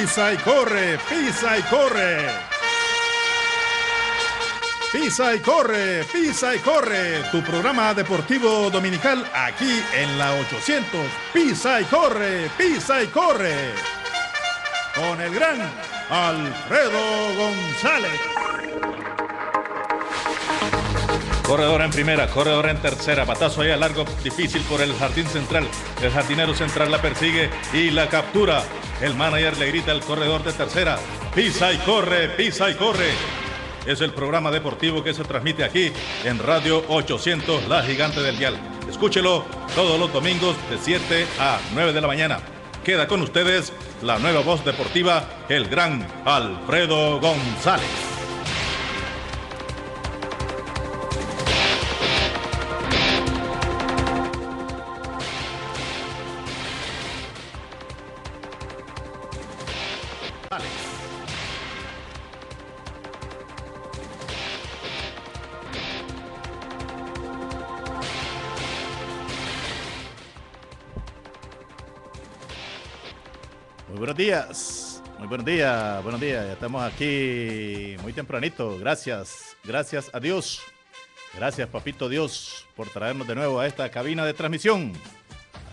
Pisa y corre, pisa y corre. Pisa y corre, pisa y corre. Tu programa deportivo dominical aquí en la 800. Pisa y corre, pisa y corre. Con el gran Alfredo González. Corredor en primera, corredor en tercera, patazo ahí a largo, difícil por el jardín central. El jardinero central la persigue y la captura. El manager le grita al corredor de tercera, pisa y corre, pisa y corre. Es el programa deportivo que se transmite aquí en Radio 800, La Gigante del Dial. Escúchelo todos los domingos de 7 a 9 de la mañana. Queda con ustedes la nueva voz deportiva, el gran Alfredo González. Muy buenos días, buenos días. Ya estamos aquí muy tempranito. Gracias, gracias a Dios. Gracias, papito Dios, por traernos de nuevo a esta cabina de transmisión.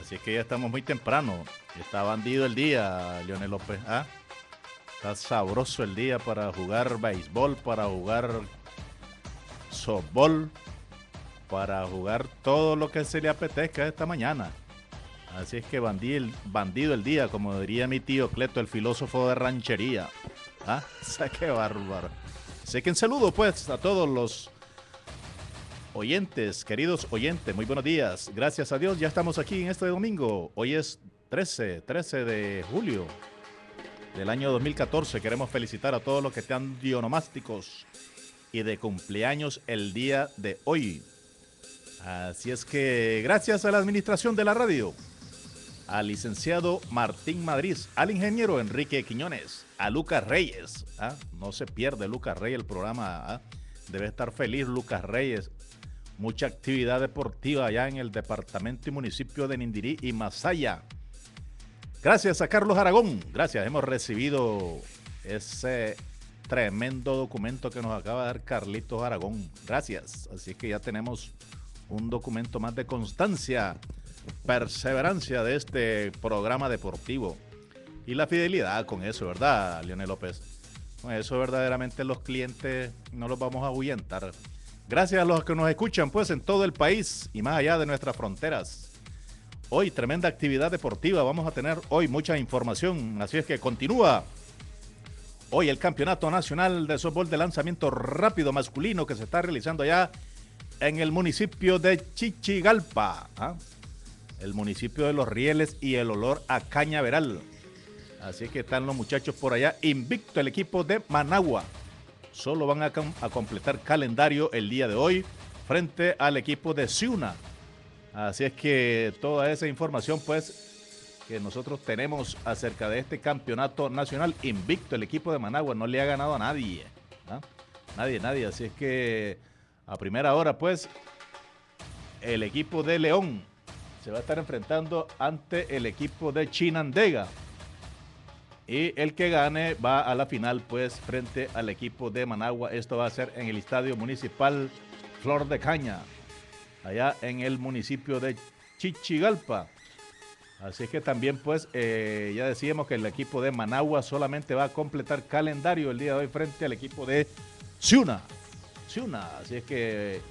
Así que ya estamos muy temprano. Está bandido el día, Leonel López. ¿ah? Está sabroso el día para jugar béisbol, para jugar softball, para jugar todo lo que se le apetezca esta mañana. Así es que bandido, bandido el día, como diría mi tío Cleto, el filósofo de ranchería. ¿Ah? qué bárbaro. Sé que un saludo pues a todos los oyentes, queridos oyentes, muy buenos días. Gracias a Dios, ya estamos aquí en este domingo. Hoy es 13, 13 de julio del año 2014. Queremos felicitar a todos los que están dionomásticos y de cumpleaños el día de hoy. Así es que gracias a la administración de la radio, al licenciado Martín Madrid, al ingeniero Enrique Quiñones, a Lucas Reyes. ¿ah? No se pierde Lucas Reyes el programa. ¿ah? Debe estar feliz Lucas Reyes. Mucha actividad deportiva allá en el departamento y municipio de Nindirí y Masaya. Gracias a Carlos Aragón. Gracias. Hemos recibido ese tremendo documento que nos acaba de dar Carlitos Aragón. Gracias. Así que ya tenemos un documento más de constancia perseverancia de este programa deportivo y la fidelidad con eso, ¿verdad, Leonel López? Eso verdaderamente los clientes no los vamos a ahuyentar. Gracias a los que nos escuchan pues en todo el país y más allá de nuestras fronteras. Hoy tremenda actividad deportiva, vamos a tener hoy mucha información, así es que continúa. Hoy el Campeonato Nacional de Softball de Lanzamiento Rápido Masculino que se está realizando allá en el municipio de Chichigalpa. ¿ah? El municipio de Los Rieles y el olor a cañaveral. Así que están los muchachos por allá. Invicto el equipo de Managua. Solo van a, completar calendario el día de hoy frente al equipo de Ciuna. Así es que toda esa información pues que nosotros tenemos acerca de este campeonato nacional invicto el equipo de Managua no le ha ganado a nadie. ¿ah? Nadie, nadie. Así es que a primera hora pues el equipo de León se va a estar enfrentando ante el equipo de Chinandega. Y el que gane va a la final, pues, frente al equipo de Managua. Esto va a ser en el Estadio Municipal Flor de Caña, allá en el municipio de Chichigalpa. Así que también, pues, eh, ya decíamos que el equipo de Managua solamente va a completar calendario el día de hoy frente al equipo de Ciuna. Ciuna. Así es que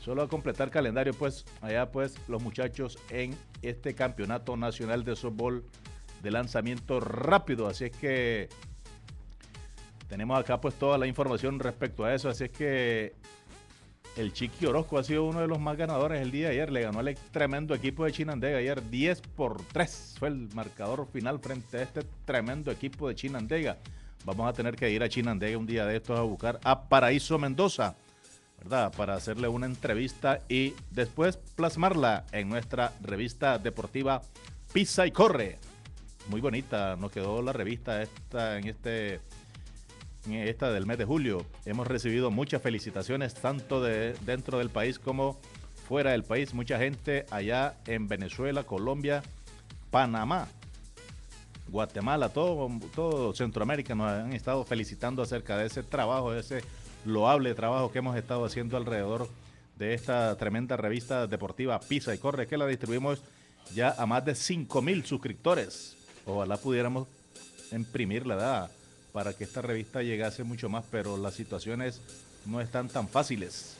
Solo a completar calendario, pues allá pues los muchachos en este campeonato nacional de softball de lanzamiento rápido. Así es que tenemos acá pues toda la información respecto a eso. Así es que el Chiqui Orozco ha sido uno de los más ganadores el día de ayer. Le ganó al tremendo equipo de Chinandega ayer 10 por 3. Fue el marcador final frente a este tremendo equipo de Chinandega. Vamos a tener que ir a Chinandega un día de estos a buscar a Paraíso Mendoza Para hacerle una entrevista y después plasmarla en nuestra revista deportiva Pisa y Corre. Muy bonita nos quedó la revista esta en este esta del mes de julio. Hemos recibido muchas felicitaciones tanto de dentro del país como fuera del país. Mucha gente allá en Venezuela, Colombia, Panamá. Guatemala, todo, todo Centroamérica nos han estado felicitando acerca de ese trabajo, de ese loable trabajo que hemos estado haciendo alrededor de esta tremenda revista deportiva Pisa y Corre, que la distribuimos ya a más de 5 mil suscriptores. Ojalá pudiéramos imprimirla ¿verdad? para que esta revista llegase mucho más, pero las situaciones no están tan fáciles.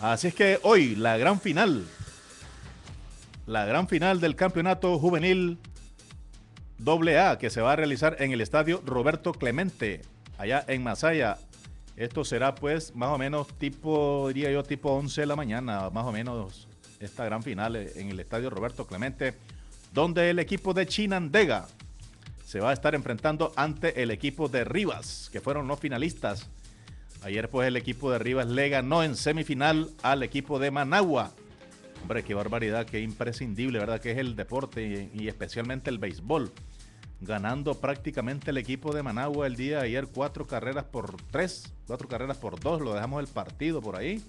Así es que hoy la gran final, la gran final del campeonato juvenil AA que se va a realizar en el estadio Roberto Clemente, allá en Masaya. Esto será pues más o menos tipo, diría yo, tipo 11 de la mañana, más o menos esta gran final en el estadio Roberto Clemente, donde el equipo de Chinandega se va a estar enfrentando ante el equipo de Rivas, que fueron los finalistas. Ayer pues el equipo de Rivas le ganó en semifinal al equipo de Managua. Hombre, qué barbaridad, qué imprescindible, ¿verdad? Que es el deporte y, y especialmente el béisbol ganando prácticamente el equipo de Managua el día de ayer cuatro carreras por tres, cuatro carreras por dos, lo dejamos el partido por ahí.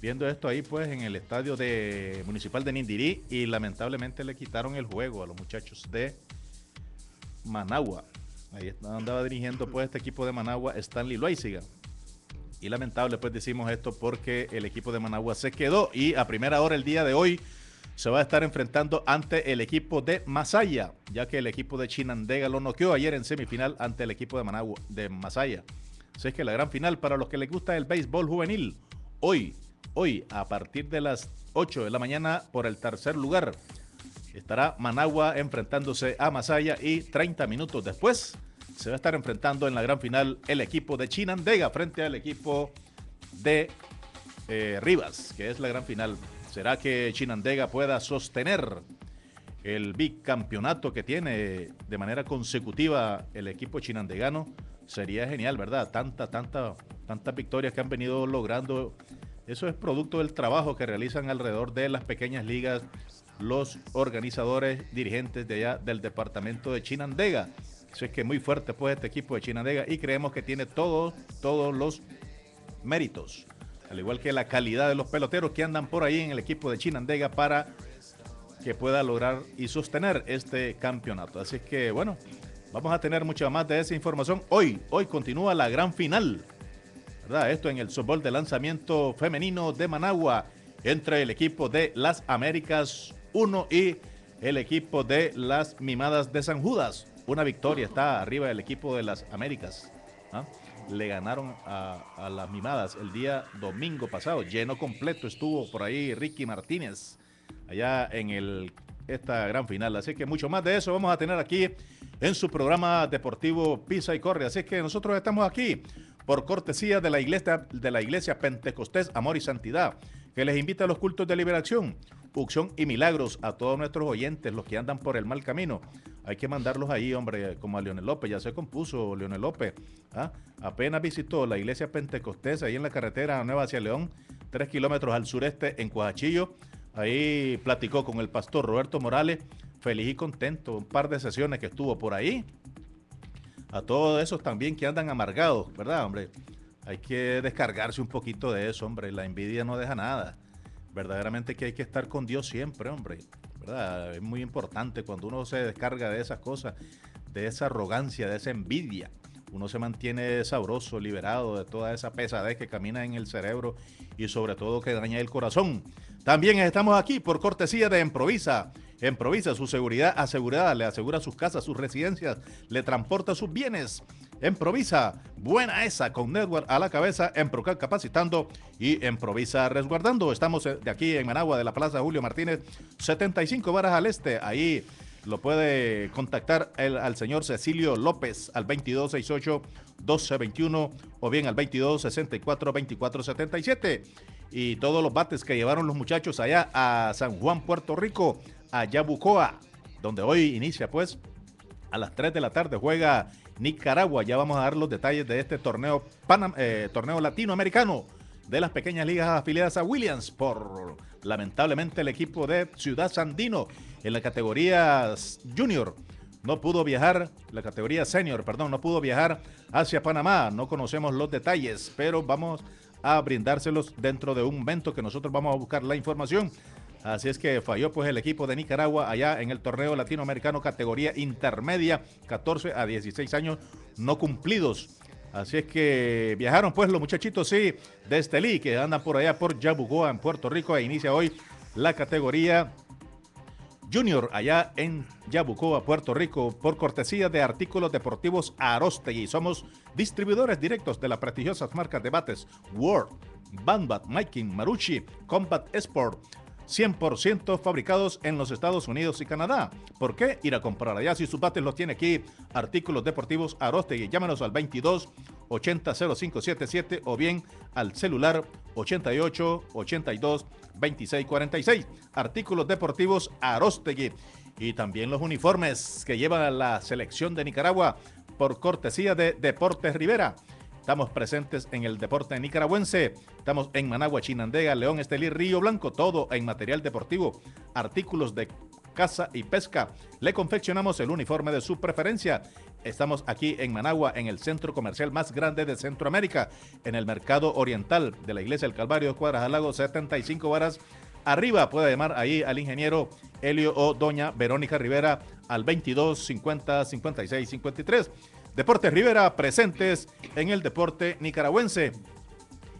Viendo esto ahí pues en el estadio de municipal de Nindirí y lamentablemente le quitaron el juego a los muchachos de Managua. Ahí andaba dirigiendo pues este equipo de Managua Stanley Loaiziga. Y lamentable pues decimos esto porque el equipo de Managua se quedó y a primera hora el día de hoy se va a estar enfrentando ante el equipo de Masaya, ya que el equipo de Chinandega lo noqueó ayer en semifinal ante el equipo de Managua, de Masaya. Así es que la gran final para los que les gusta el béisbol juvenil, hoy, hoy a partir de las 8 de la mañana por el tercer lugar, estará Managua enfrentándose a Masaya y 30 minutos después se va a estar enfrentando en la gran final el equipo de Chinandega frente al equipo de eh, Rivas, que es la gran final ¿Será que Chinandega pueda sostener el bicampeonato que tiene de manera consecutiva el equipo chinandegano? Sería genial, ¿verdad? Tanta, tanta, tantas victorias que han venido logrando. Eso es producto del trabajo que realizan alrededor de las pequeñas ligas los organizadores, dirigentes de allá del departamento de Chinandega. Eso es que muy fuerte pues este equipo de Chinandega y creemos que tiene todos, todos los méritos al igual que la calidad de los peloteros que andan por ahí en el equipo de Chinandega para que pueda lograr y sostener este campeonato. Así que bueno, vamos a tener mucha más de esa información. Hoy, hoy continúa la gran final, ¿verdad? Esto en el softball de lanzamiento femenino de Managua entre el equipo de las Américas 1 y el equipo de las Mimadas de San Judas. Una victoria está arriba del equipo de las Américas. ¿ah? Le ganaron a, las mimadas el día domingo pasado. Lleno completo estuvo por ahí Ricky Martínez allá en el, esta gran final. Así que mucho más de eso vamos a tener aquí en su programa deportivo Pisa y Corre. Así que nosotros estamos aquí por cortesía de la iglesia, de la iglesia Pentecostés Amor y Santidad, que les invita a los cultos de liberación, unción y milagros a todos nuestros oyentes, los que andan por el mal camino hay que mandarlos ahí, hombre, como a Leonel López, ya se compuso Leonel López. ¿ah? Apenas visitó la iglesia pentecostés ahí en la carretera Nueva hacia León, tres kilómetros al sureste en Coajachillo. Ahí platicó con el pastor Roberto Morales, feliz y contento, un par de sesiones que estuvo por ahí. A todos esos también que andan amargados, ¿verdad, hombre? Hay que descargarse un poquito de eso, hombre. La envidia no deja nada. Verdaderamente que hay que estar con Dios siempre, hombre. Es muy importante cuando uno se descarga de esas cosas, de esa arrogancia, de esa envidia. Uno se mantiene sabroso, liberado de toda esa pesadez que camina en el cerebro y sobre todo que daña el corazón. También estamos aquí por cortesía de Improvisa. Improvisa su seguridad asegurada, le asegura sus casas, sus residencias, le transporta sus bienes Improvisa, buena esa, con Network a la cabeza, Emprocal capacitando y Improvisa resguardando. Estamos de aquí en Managua, de la Plaza Julio Martínez, 75 varas al este. Ahí lo puede contactar al señor Cecilio López al 2268-1221 o bien al 2264-2477. Y todos los bates que llevaron los muchachos allá a San Juan, Puerto Rico, a Yabucoa, donde hoy inicia pues a las 3 de la tarde juega Nicaragua. Ya vamos a dar los detalles de este torneo, eh, torneo latinoamericano de las pequeñas ligas afiliadas a Williams por lamentablemente el equipo de Ciudad Sandino en la categoría junior. No pudo viajar, la categoría senior, perdón, no pudo viajar hacia Panamá. No conocemos los detalles, pero vamos a brindárselos dentro de un momento que nosotros vamos a buscar la información. Así es que falló pues el equipo de Nicaragua allá en el torneo latinoamericano categoría intermedia, 14 a 16 años no cumplidos. Así es que viajaron pues los muchachitos, sí, de Estelí, que andan por allá por Yabucoa en Puerto Rico e inicia hoy la categoría Junior allá en Yabucoa, Puerto Rico, por cortesía de artículos deportivos Arostegui. Somos distribuidores directos de las prestigiosas marcas de bates Word, Banbat, Miking, Marucci, Combat Sport. 100% fabricados en los Estados Unidos y Canadá. ¿Por qué ir a comprar allá si sus bates los tiene aquí? Artículos deportivos Arostegui. Llámenos al 22 80 0577 o bien al celular 88 82 26 46. Artículos deportivos Arostegui. Y también los uniformes que lleva la selección de Nicaragua por cortesía de Deportes Rivera. Estamos presentes en el deporte nicaragüense. Estamos en Managua, Chinandega, León, Estelí, Río Blanco, todo en material deportivo, artículos de caza y pesca. Le confeccionamos el uniforme de su preferencia. Estamos aquí en Managua, en el centro comercial más grande de Centroamérica, en el mercado oriental de la iglesia del Calvario, Cuadras al Lago, 75 horas arriba. Puede llamar ahí al ingeniero Helio o doña Verónica Rivera al 22 50 56 53. Deportes Rivera presentes en el deporte nicaragüense.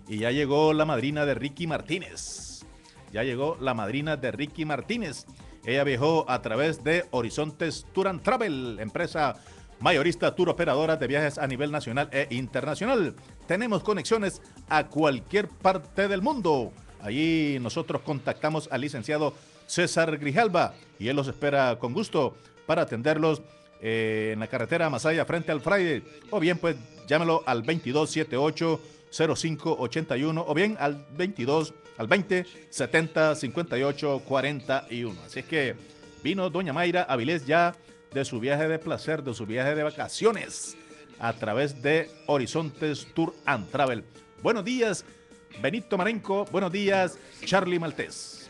Y ya llegó la madrina de Ricky Martínez. Ya llegó la madrina de Ricky Martínez. Ella viajó a través de Horizontes Tour and Travel, empresa mayorista tour operadora de viajes a nivel nacional e internacional. Tenemos conexiones a cualquier parte del mundo. Allí nosotros contactamos al licenciado César Grijalba y él los espera con gusto para atenderlos eh, en la carretera Masaya frente al Friday. O bien, pues llámelo al 2278 0581 o bien al 22 al 20 70 58 41. Así es que vino doña Mayra Avilés ya de su viaje de placer, de su viaje de vacaciones a través de Horizontes Tour and Travel. Buenos días, Benito Marenco. Buenos días, Charlie Maltés.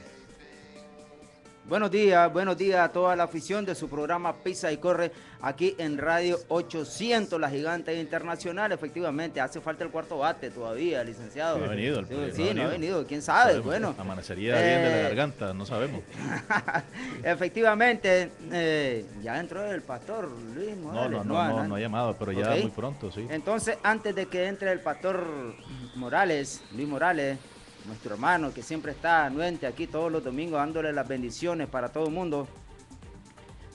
Buenos días, buenos días a toda la afición de su programa Pisa y Corre aquí en Radio 800, la gigante internacional. Efectivamente, hace falta el cuarto bate todavía, licenciado. No ha venido el Sí, no, ha venido, quién sabe, bueno. Amanecería bien de la eh, garganta, no sabemos. Efectivamente, eh, ya entró el pastor Luis Morales. No, no, no, no, ha llamado, pero ya muy pronto, sí. Entonces, antes de que entre el pastor Morales, Luis Morales, nuestro hermano que siempre está anuente aquí todos los domingos dándole las bendiciones para todo el mundo.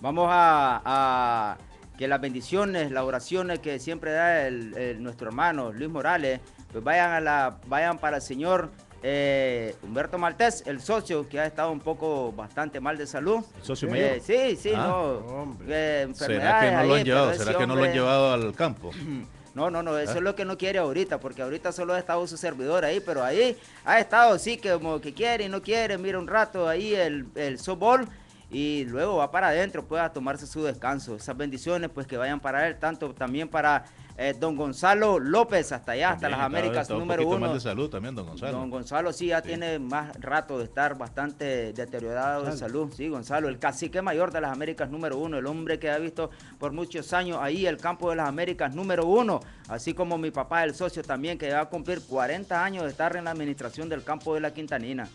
Vamos a, que las bendiciones, las oraciones que siempre da nuestro hermano Luis Morales, pues vayan, a la, vayan para el Señor eh, Humberto Maltés, el socio que ha estado un poco bastante mal de salud. ¿El socio mayor? Eh, sí, sí, ah, no. Eh, ¿Será que no lo han llevado? ¿Será que no lo han llevado al campo? No, no, no, eso ¿Ah? es lo que no quiere ahorita, porque ahorita solo ha estado su servidor ahí, pero ahí ha estado, sí, como que quiere y no quiere, mira un rato ahí el, el softball y luego va para adentro, pueda tomarse su descanso. Esas bendiciones, pues que vayan para él, tanto también para eh, don Gonzalo López, hasta allá, hasta las Américas, número uno. Más de salud también, don Gonzalo. Don Gonzalo sí ya tiene más rato de estar bastante deteriorado de salud. Sí, Gonzalo, el cacique mayor de las Américas, número uno, el hombre que ha visto por muchos años ahí el campo de las Américas, número uno, así como mi papá, el socio también, que va a cumplir 40 años de estar en la administración del campo de la Quintanina.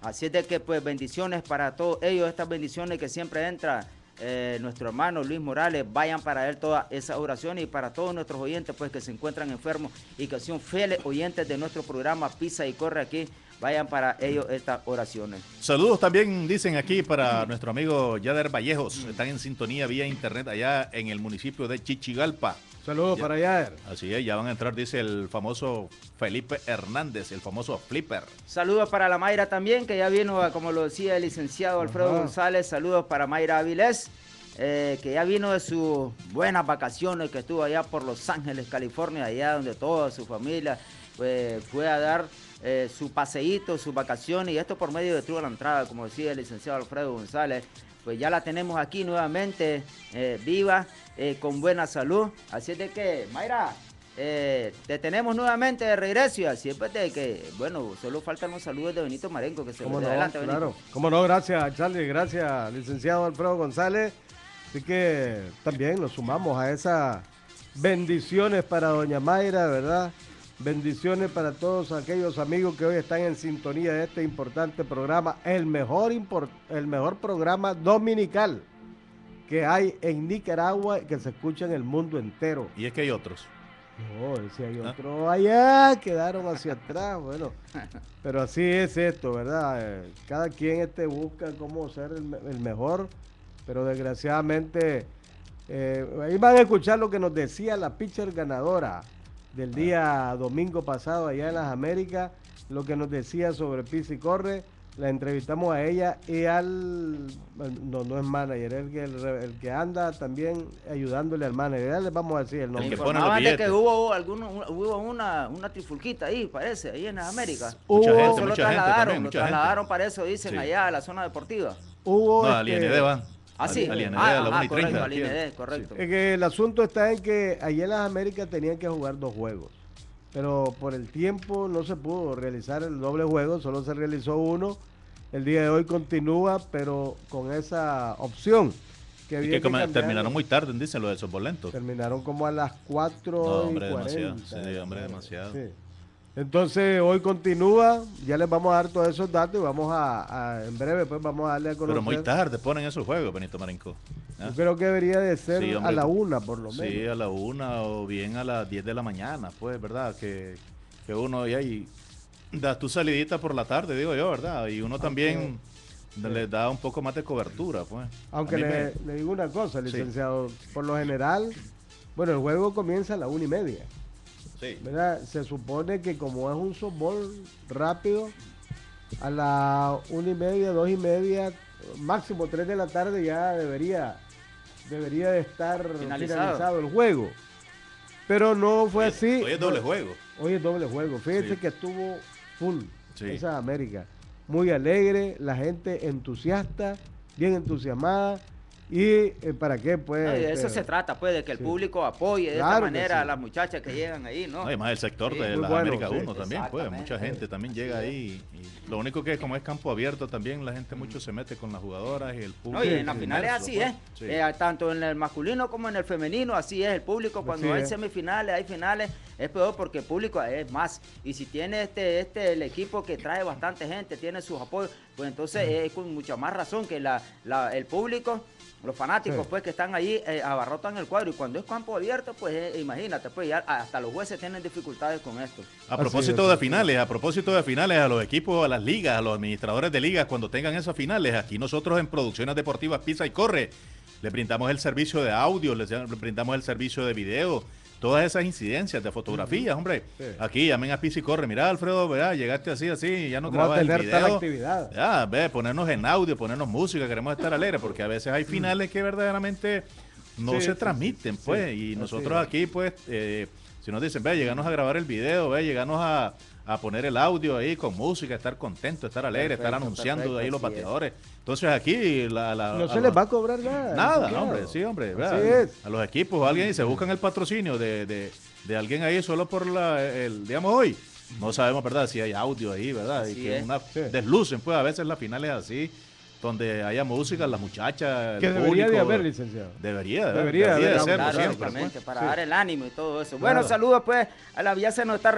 Así es de que, pues, bendiciones para todos ellos, estas bendiciones que siempre entran eh, nuestro hermano Luis Morales, vayan para él todas esas oraciones y para todos nuestros oyentes pues que se encuentran enfermos y que son fieles oyentes de nuestro programa Pisa y Corre aquí, vayan para ellos estas oraciones. Saludos también dicen aquí para nuestro amigo Yader Vallejos, están en sintonía vía internet allá en el municipio de Chichigalpa. Saludos para allá. Así es, ya van a entrar, dice el famoso Felipe Hernández, el famoso Flipper. Saludos para la Mayra también, que ya vino, como lo decía el licenciado Alfredo González. Saludos para Mayra Avilés, eh, que ya vino de sus buenas vacaciones, que estuvo allá por Los Ángeles, California, allá donde toda su familia pues, fue a dar eh, su paseíto, sus vacaciones, y esto por medio de True la Entrada, como decía el licenciado Alfredo González pues ya la tenemos aquí nuevamente eh, viva, eh, con buena salud. Así es de que, Mayra, eh, te tenemos nuevamente de regreso y así es pues, de que, bueno, solo faltan los saludos de Benito Marenco que se no? adelante, Benito. Claro, cómo no, gracias Charlie, gracias licenciado Alfredo González. Así que también nos sumamos a esas bendiciones para doña Mayra, ¿verdad? Bendiciones para todos aquellos amigos que hoy están en sintonía de este importante programa, el mejor, el mejor programa dominical que hay en Nicaragua que se escucha en el mundo entero. Y es que hay otros. No, si hay ¿Ah? otros allá, quedaron hacia atrás, bueno. Pero así es esto, ¿verdad? Eh, cada quien este busca cómo ser el, mejor, pero desgraciadamente eh, ahí van a escuchar lo que nos decía la pitcher ganadora del día domingo pasado allá en las Américas, lo que nos decía sobre Pisi Corre. La entrevistamos a ella y al. No, no es manager, el que, el, que anda también ayudándole al manager. Ya les vamos a decir el nombre. El que que hubo, alguno, hubo una, una trifulquita ahí, parece, ahí en las Américas. Mucha gente, lo mucha trasladaron, gente lo trasladaron para eso, dicen, allá a la zona deportiva. Hubo. No, este, van. Ah, sí. ah, ah, correcto, correcto. Es que el asunto está en que allá en las Américas tenían que jugar dos juegos. Pero por el tiempo no se pudo realizar el doble juego, solo se realizó uno. El día de hoy continúa, pero con esa opción. Que, y que, terminaron muy tarde, dicen lo de esos bolentos. Terminaron como a las 4 no, hombre, demasiado. Sí, hombre, demasiado. Sí. Entonces hoy continúa, ya les vamos a dar todos esos datos y vamos a, en breve pues vamos a darle a conocer. Pero muy tarde ponen esos juegos, Benito Marinco. ¿Ah? Yo creo que debería de ser a la una por lo menos. Sí, a la una o bien a las 10 de la mañana, pues, ¿verdad? Que, que uno y ahí da tu salidita por la tarde, digo yo, ¿verdad? Y uno también le da un poco más de cobertura, pues. Aunque le, digo una cosa, licenciado, por lo general, bueno, el juego comienza a la una y media. Se supone que como es un softball rápido, a la una y media, dos y media, máximo tres de la tarde ya debería, debería de estar finalizado, el juego. Pero no fue así. Hoy es doble juego. Hoy es doble juego. Fíjense que estuvo full esa América. Muy alegre, la gente entusiasta, bien entusiasmada. ¿Y eh, para qué? Pues, de eso se trata, pues, de que el público apoye de esta manera a las muchachas que llegan ahí, ¿no? Además, el sector de la América 1 también, pues, mucha gente también llega ahí. Y lo único que, como es campo abierto, también la gente mucho se mete con las jugadoras y el público. No, y en las finales así pues. es, eh, tanto en el masculino como en el femenino, así es el público. Cuando hay semifinales, hay finales, es peor porque el público es más. Y si tiene este, este, el equipo que trae bastante gente, tiene sus apoyos, pues entonces es con mucha más razón que la, la el público los fanáticos, pues, que están ahí eh, abarrotan el cuadro. Y cuando es campo abierto, pues, eh, imagínate, pues, ya hasta los jueces tienen dificultades con esto. A propósito de finales, a propósito de finales, a los equipos, a las ligas, a los administradores de ligas, cuando tengan esas finales, aquí nosotros en Producciones Deportivas Pisa y Corre, le brindamos el servicio de audio, le brindamos el servicio de video, todas esas incidencias de fotografías, hombre. Aquí llamen a Pisi Corre, mira Alfredo, ¿verdad? llegaste así, así, ya no grabas el video. actividad. Ya, ve, ponernos en audio, ponernos música, queremos estar alegres, porque a veces hay finales que verdaderamente no se transmiten, pues, y nosotros aquí, pues, eh, si nos dicen, ve, lleganos a grabar el video, ve, lleganos a, a poner el audio ahí con música, estar contento, estar alegre, estar anunciando ahí los bateadores. Entonces aquí la, no se les va a cobrar nada. Nada, hombre, sí, hombre. A los equipos, alguien y se buscan el patrocinio de, de, de alguien ahí solo por la, el, digamos hoy. No sabemos, ¿verdad? Si hay audio ahí, ¿verdad? y que una, deslucen, pues a veces la final es así donde haya música, las muchachas. Que debería de haber, licenciado. Debería, debería, de haber. Claro, pues. para dar el ánimo y todo eso. Bueno, saludos pues a la vía se nos está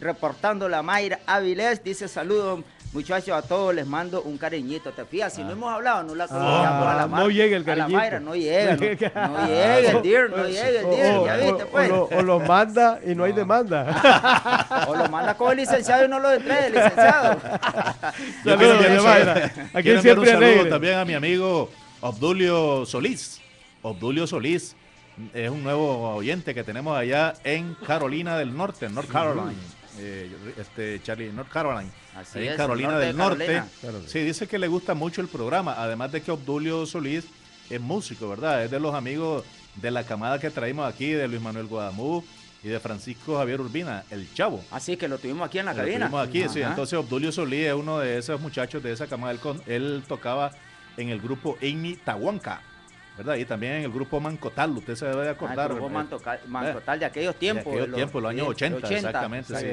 reportando la Mayra Avilés, dice saludos Muchachos, a todos les mando un cariñito. ¿Te fías? Si no ah. hemos hablado, no la ah, conocemos a la No llega el cariñito. A la Mayra, no llega. No, llega el deer, no llega el deer. ya viste, pues. O, lo, manda y no, hay demanda. o lo manda con el licenciado y no lo entrega el licenciado. Saludos, Mayra. Aquí siempre un saludo también a mi amigo Obdulio Solís. Obdulio Solís es un nuevo oyente que tenemos allá en Carolina del Norte, en North Carolina. Eh, este Charlie, North Carolina en Carolina del Norte. Sí, dice que le gusta mucho el programa, además de que Obdulio Solís es músico, ¿verdad? Es de los amigos de la camada que traímos aquí, de Luis Manuel Guadamú y de Francisco Javier Urbina, el chavo. Así que lo tuvimos aquí en la cabina. Lo tuvimos aquí, sí. Entonces Obdulio Solís es uno de esos muchachos de esa camada. Él, él tocaba en el grupo Amy Tahuanca. ¿Verdad? Y también en el grupo Mancotal, usted se debe de acordar. el grupo Mancotal de aquellos tiempos. De aquellos tiempos, los años 80, exactamente, sí.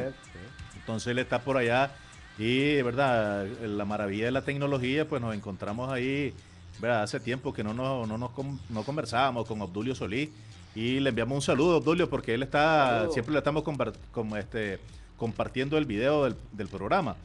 Entonces él está por allá y, ¿verdad? La maravilla de la tecnología, pues nos encontramos ahí, ¿verdad? Hace tiempo que no, no, no, nos no conversábamos con Obdulio Solís Y le enviamos un saludo, Obdulio, porque él está, siempre le estamos este, compartiendo el video del, programa.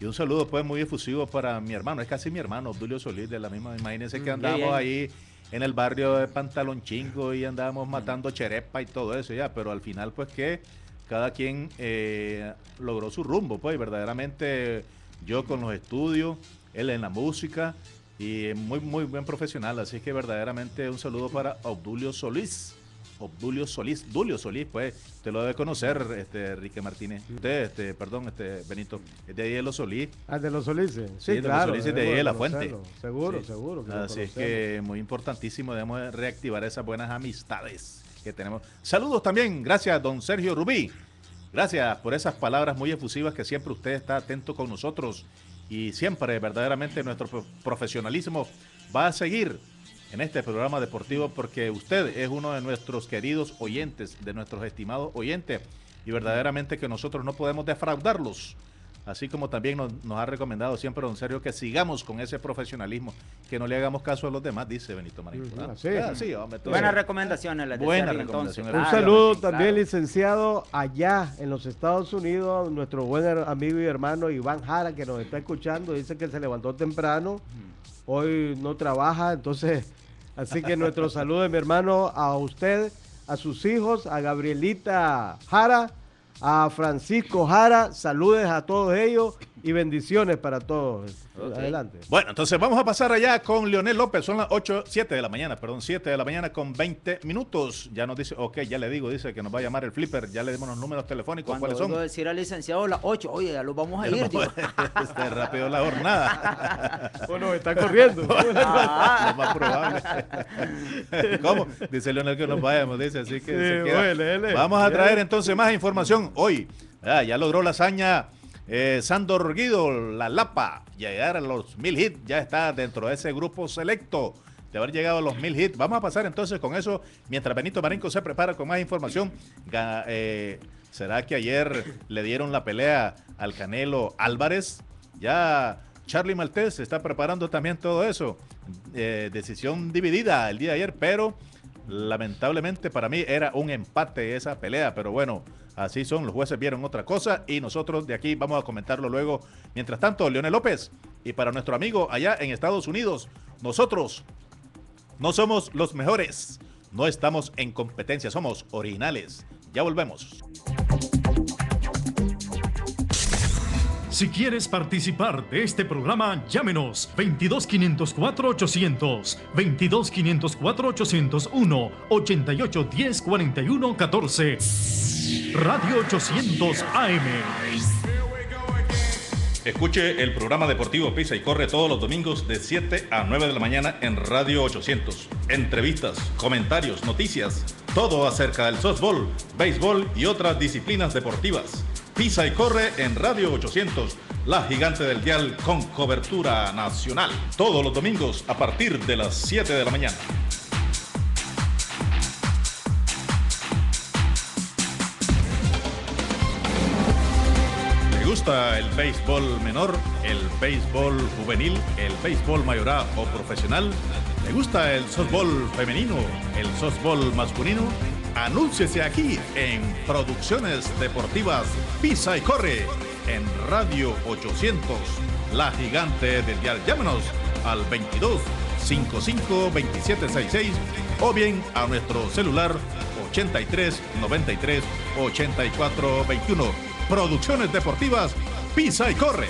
Y un saludo pues muy efusivo para mi hermano, es casi mi hermano, Obdulio Solís, de la misma, imagínense que mm, andamos ahí en el barrio de Pantalonchingo y andábamos matando cherepa y todo eso ya, pero al final pues que cada quien eh, logró su rumbo, pues verdaderamente yo con los estudios, él en la música y muy, muy buen profesional. Así que verdaderamente un saludo para Obdulio Solís. Obdulio Solís, Dulio Solís, pues, te lo debe conocer, este, Enrique Martínez. Usted, este, perdón, este, Benito, es de ahí de los Solís. Ah, de los Solís. Sí, de los Solís, de ahí de la fuente. Seguro, seguro. Así es que muy importantísimo, debemos reactivar esas buenas amistades que tenemos. Saludos también, gracias, don Sergio Rubí. Gracias por esas palabras muy efusivas que siempre usted está atento con nosotros y siempre verdaderamente nuestro profesionalismo va a seguir en este programa deportivo porque usted es uno de nuestros queridos oyentes, de nuestros estimados oyentes y verdaderamente que nosotros no podemos defraudarlos así como también nos, ha recomendado siempre don Sergio que sigamos con ese profesionalismo, que no le hagamos caso a los demás, dice Benito Marín. Buenas recomendaciones. Buenas recomendaciones. Un saludo también, licenciado, allá en los Estados Unidos, nuestro buen amigo y hermano Iván Jara, que nos está escuchando, dice que se levantó temprano, hoy no trabaja, entonces, así que nuestro saludo mi hermano a usted, a sus hijos, a Gabrielita Jara, a Francisco Jara, saludes a todos ellos y bendiciones para todos. Adelante. Bueno, entonces vamos a pasar allá con Leonel López. Son las 8, 7 de la mañana, perdón, 7 de la mañana con 20 minutos. Ya nos dice, ok, ya le digo, dice que nos va a llamar el flipper. Ya le dimos los números telefónicos. ¿Cuáles son? decir al licenciado las 8, oye, ya los vamos a ir. Este rápido la jornada. bueno, está corriendo. Ah. Lo más probable. ¿Cómo? Dice Leonel que nos vayamos, dice, así que Vamos a traer entonces más información hoy. ya logró la hazaña eh, Sandor Guido, la Lapa, llegar a los mil hits, ya está dentro de ese grupo selecto de haber llegado a los mil hits. Vamos a pasar entonces con eso, mientras Benito Marinco se prepara con más información. Eh, ¿Será que ayer le dieron la pelea al Canelo Álvarez? Ya Charlie Maltés está preparando también todo eso. Eh, decisión dividida el día de ayer, pero lamentablemente para mí era un empate esa pelea, pero bueno, Así son, los jueces vieron otra cosa y nosotros de aquí vamos a comentarlo luego. Mientras tanto, Leonel López y para nuestro amigo allá en Estados Unidos, nosotros no somos los mejores, no estamos en competencia, somos originales. Ya volvemos. Si quieres participar de este programa, llámenos 22 504 800, 22 504 801, 88 10 41 14. Radio 800 AM. Escuche el programa deportivo Pisa y Corre todos los domingos de 7 a 9 de la mañana en Radio 800. Entrevistas, comentarios, noticias, todo acerca del softball, béisbol y otras disciplinas deportivas. Pisa y Corre en Radio 800, la gigante del dial con cobertura nacional. Todos los domingos a partir de las 7 de la mañana. gusta el béisbol menor, el béisbol juvenil, el béisbol mayorá o profesional? ¿Le gusta el softball femenino, el softball masculino? Anúnciese aquí en Producciones Deportivas Pisa y Corre en Radio 800, la gigante del dial. Llámenos al 22 55 2766 o bien a nuestro celular 83 93 84 21 Producciones Deportivas, Pisa y Corre.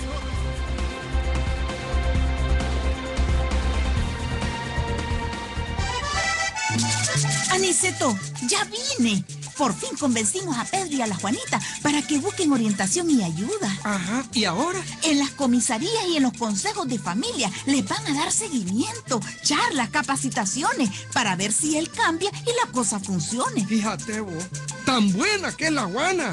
Aniceto, ya vine. Por fin convencimos a Pedro y a la Juanita para que busquen orientación y ayuda. Ajá, ¿y ahora? En las comisarías y en los consejos de familia les van a dar seguimiento, charlas, capacitaciones, para ver si él cambia y la cosa funcione. Fíjate vos, tan buena que es la Juana.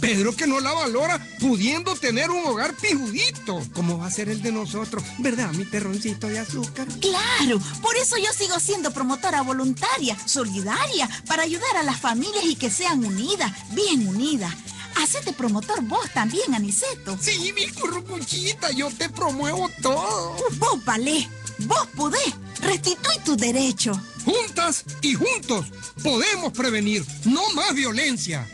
Pedro que no la valora pudiendo tener un hogar pijudito. ¿Cómo va a ser el de nosotros? ¿Verdad, mi terroncito de azúcar? Claro, por eso yo sigo siendo promotora voluntaria, solidaria, para ayudar a las familias y que sean unidas, bien unidas. Hacete promotor vos también, Aniceto. Sí, mi currucuchita, yo te promuevo todo. Vos valé, vos podés, restituí tu derecho. Juntas y juntos podemos prevenir no más violencia.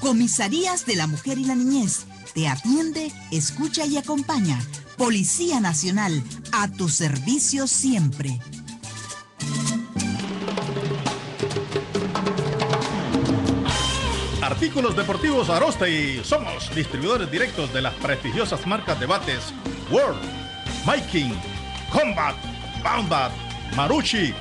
Comisarías de la Mujer y la Niñez. Te atiende, escucha y acompaña. Policía Nacional, a tu servicio siempre. Artículos deportivos y Somos distribuidores directos de las prestigiosas marcas de bates World, Viking, Combat, Boundbat, Marucci.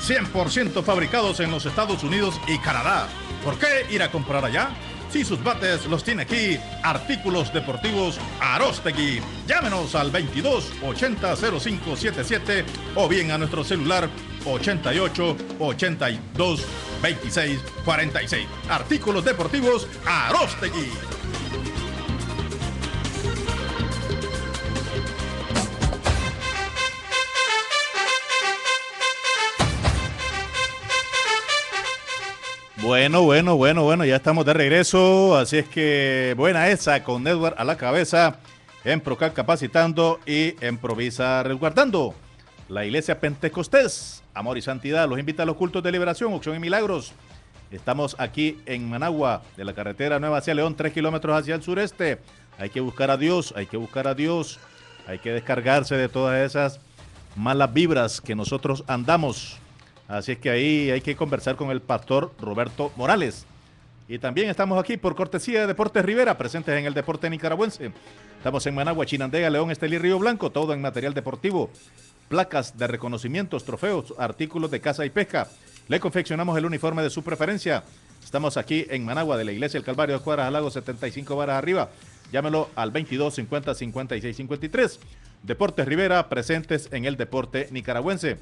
100% fabricados en los Estados Unidos y Canadá. ¿Por qué ir a comprar allá? Si sus bates los tiene aquí, artículos deportivos Arostegui. Llámenos al 22 80 0577 o bien a nuestro celular 88 82 26 46. Artículos deportivos Arostegui. Bueno, bueno, bueno, bueno, ya estamos de regreso. Así es que buena esa con Edward a la cabeza en Procal Capacitando y en Provisa Resguardando. La Iglesia Pentecostés, Amor y Santidad, los invita a los cultos de liberación, opción y milagros. Estamos aquí en Managua, de la carretera Nueva hacia León, tres kilómetros hacia el sureste. Hay que buscar a Dios, hay que buscar a Dios, hay que descargarse de todas esas malas vibras que nosotros andamos Así es que ahí hay que conversar con el pastor Roberto Morales. Y también estamos aquí por cortesía de Deportes Rivera, presentes en el deporte nicaragüense. Estamos en Managua, Chinandega, León, Estelí, Río Blanco, todo en material deportivo, placas de reconocimientos, trofeos, artículos de caza y pesca. Le confeccionamos el uniforme de su preferencia. Estamos aquí en Managua de la Iglesia del Calvario de Cuadras al Lago, 75 varas arriba. Llámelo al 22 50 56 53. Deportes Rivera, presentes en el deporte nicaragüense.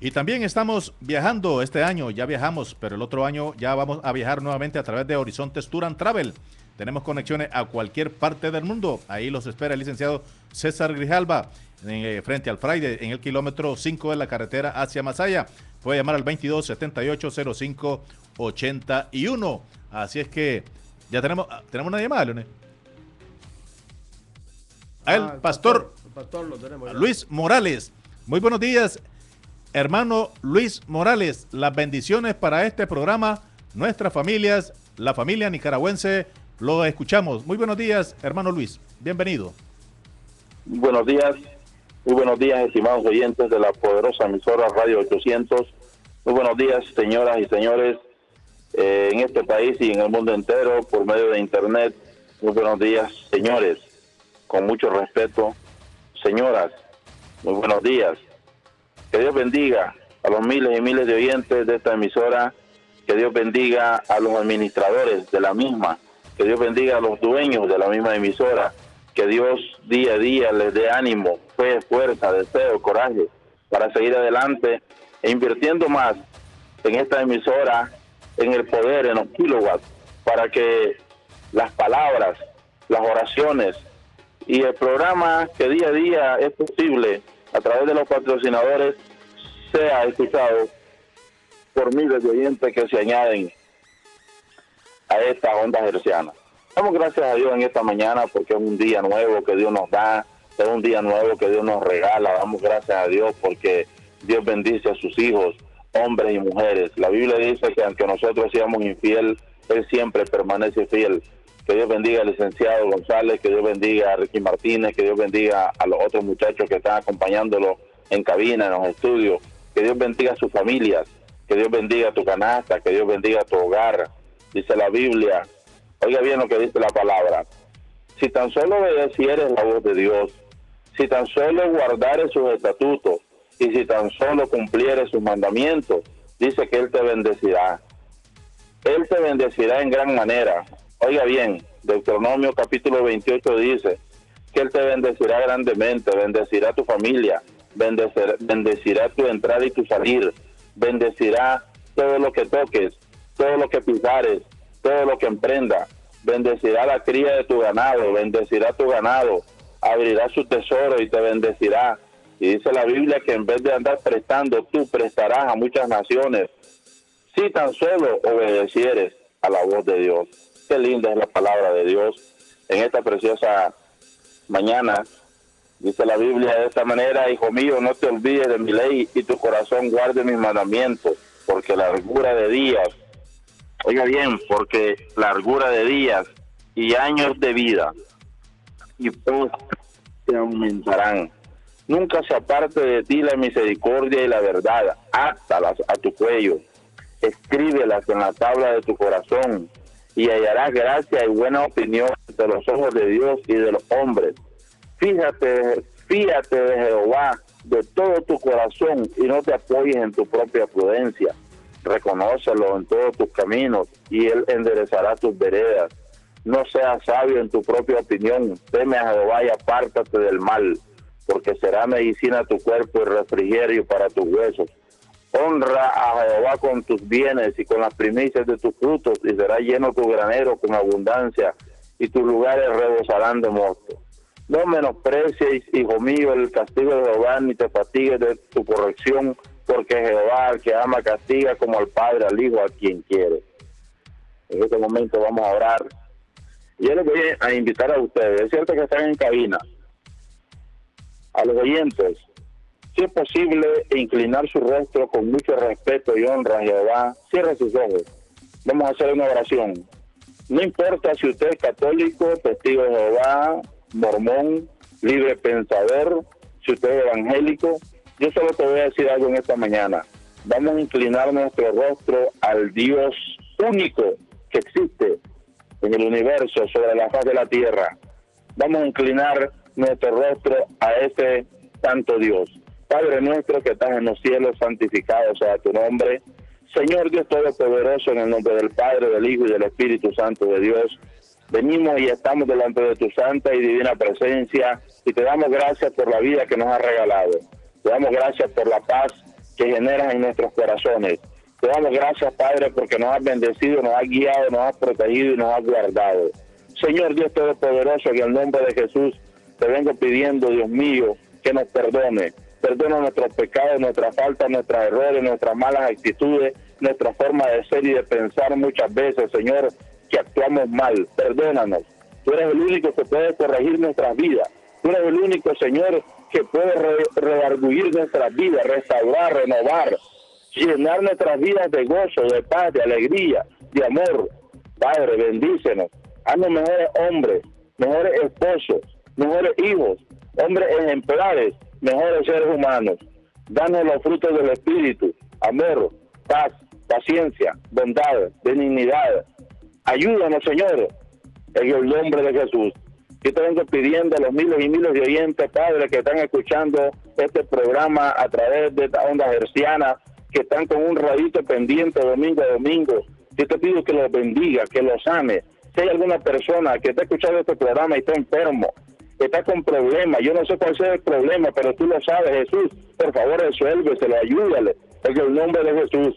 Y también estamos viajando este año, ya viajamos, pero el otro año ya vamos a viajar nuevamente a través de Horizontes Tour and Travel. Tenemos conexiones a cualquier parte del mundo. Ahí los espera el licenciado César Grijalba, eh, frente al Friday, en el kilómetro 5 de la carretera hacia Masaya. Puede llamar al 22 78 05 81. Así es que ya tenemos, ah, tenemos una llamada, Leonel. Ah, el pastor, Luis Morales. Muy buenos días. Hermano Luis Morales, las bendiciones para este programa, nuestras familias, la familia nicaragüense, lo escuchamos. Muy buenos días, hermano Luis, bienvenido. Buenos días, muy buenos días, estimados oyentes de la poderosa emisora Radio 800. Muy buenos días, señoras y señores, eh, en este país y en el mundo entero por medio de Internet. Muy buenos días, señores, con mucho respeto. Señoras, muy buenos días. Que Dios bendiga a los miles y miles de oyentes de esta emisora, que Dios bendiga a los administradores de la misma, que Dios bendiga a los dueños de la misma emisora, que Dios día a día les dé ánimo, fe, fuerza, deseo, coraje para seguir adelante e invirtiendo más en esta emisora, en el poder, en los kilowatts, para que las palabras, las oraciones y el programa que día a día es posible a través de los patrocinadores sea escuchado por miles de oyentes que se añaden a esta onda herciana. Damos gracias a Dios en esta mañana porque es un día nuevo que Dios nos da, es un día nuevo que Dios nos regala. Damos gracias a Dios porque Dios bendice a sus hijos, hombres y mujeres. La Biblia dice que aunque nosotros seamos infiel, Él siempre permanece fiel. Que Dios bendiga al licenciado González, que Dios bendiga a Ricky Martínez, que Dios bendiga a los otros muchachos que están acompañándolo en cabina, en los estudios. Que Dios bendiga a sus familias, que Dios bendiga tu canasta, que Dios bendiga tu hogar. Dice la Biblia, oiga bien lo que dice la palabra. Si tan solo obedecieres la voz de Dios, si tan solo guardares sus estatutos y si tan solo cumplieres sus mandamientos, dice que Él te bendecirá. Él te bendecirá en gran manera. Oiga bien, Deuteronomio capítulo 28 dice que Él te bendecirá grandemente, bendecirá tu familia, bendecirá, bendecirá tu entrada y tu salir, bendecirá todo lo que toques, todo lo que pisares, todo lo que emprenda, bendecirá la cría de tu ganado, bendecirá tu ganado, abrirá su tesoro y te bendecirá. Y dice la Biblia que en vez de andar prestando, tú prestarás a muchas naciones, si tan solo obedecieres a la voz de Dios. Qué linda es la palabra de Dios en esta preciosa mañana. Dice la Biblia de esta manera, hijo mío, no te olvides de mi ley y tu corazón guarde mis mandamientos, porque largura de días, oiga bien, porque largura de días y años de vida y paz te aumentarán. Nunca se aparte de ti la misericordia y la verdad, átalas a tu cuello, escríbelas en la tabla de tu corazón y hallarás gracia y buena opinión de los ojos de Dios y de los hombres Fíjate, fíjate de Jehová de todo tu corazón y no te apoyes en tu propia prudencia. Reconócelo en todos tus caminos y Él enderezará tus veredas. No seas sabio en tu propia opinión. Teme a Jehová y apártate del mal, porque será medicina tu cuerpo y refrigerio para tus huesos. Honra a Jehová con tus bienes y con las primicias de tus frutos, y será lleno tu granero con abundancia, y tus lugares rebosarán de mosto. No menosprecies, hijo mío, el castigo de Jehová, ni te fatigues de tu corrección, porque Jehová que ama castiga como al Padre, al Hijo, a quien quiere. En este momento vamos a orar. Yo les voy a invitar a ustedes, es cierto que están en cabina, a los oyentes, si es posible inclinar su rostro con mucho respeto y honra a Jehová, cierre sus ojos. Vamos a hacer una oración. No importa si usted es católico, testigo de Jehová, mormón, libre pensador, si usted es evangélico, yo solo te voy a decir algo en esta mañana. Vamos a inclinar nuestro rostro al Dios único que existe en el universo, sobre la faz de la tierra. Vamos a inclinar nuestro rostro a ese santo Dios. Padre nuestro que estás en los cielos, santificado sea tu nombre. Señor Dios Todopoderoso, en el nombre del Padre, del Hijo y del Espíritu Santo de Dios, Venimos y estamos delante de tu santa y divina presencia y te damos gracias por la vida que nos has regalado. Te damos gracias por la paz que generas en nuestros corazones. Te damos gracias, Padre, porque nos has bendecido, nos has guiado, nos has protegido y nos has guardado. Señor Dios Todopoderoso, en el nombre de Jesús, te vengo pidiendo, Dios mío, que nos perdone. Perdona nuestros pecados, nuestras faltas, nuestros errores, nuestras malas actitudes, nuestra forma de ser y de pensar muchas veces, Señor, que actuamos mal. Perdónanos. Tú eres el único que puede corregir nuestras vidas. Tú eres el único, Señor, que puede redarguir nuestras vidas, restaurar, renovar, llenar nuestras vidas de gozo, de paz, de alegría, de amor. Padre, bendícenos. Haznos mejores hombres, mejores esposos, mejores hijos, hombres ejemplares, mejores seres humanos. Danos los frutos del Espíritu, amor, paz, paciencia, bondad, benignidad, Ayúdanos, Señor, en el nombre de Jesús. Yo te vengo pidiendo a los miles y miles de oyentes, Padre, que están escuchando este programa a través de esta onda herciana, que están con un radito pendiente domingo a domingo. Yo te pido que los bendiga, que los ame. Si hay alguna persona que está escuchando este programa y está enfermo, está con problemas, yo no sé cuál sea el problema, pero tú lo sabes, Jesús, por favor resuélveselo, ayúdale, en el nombre de Jesús.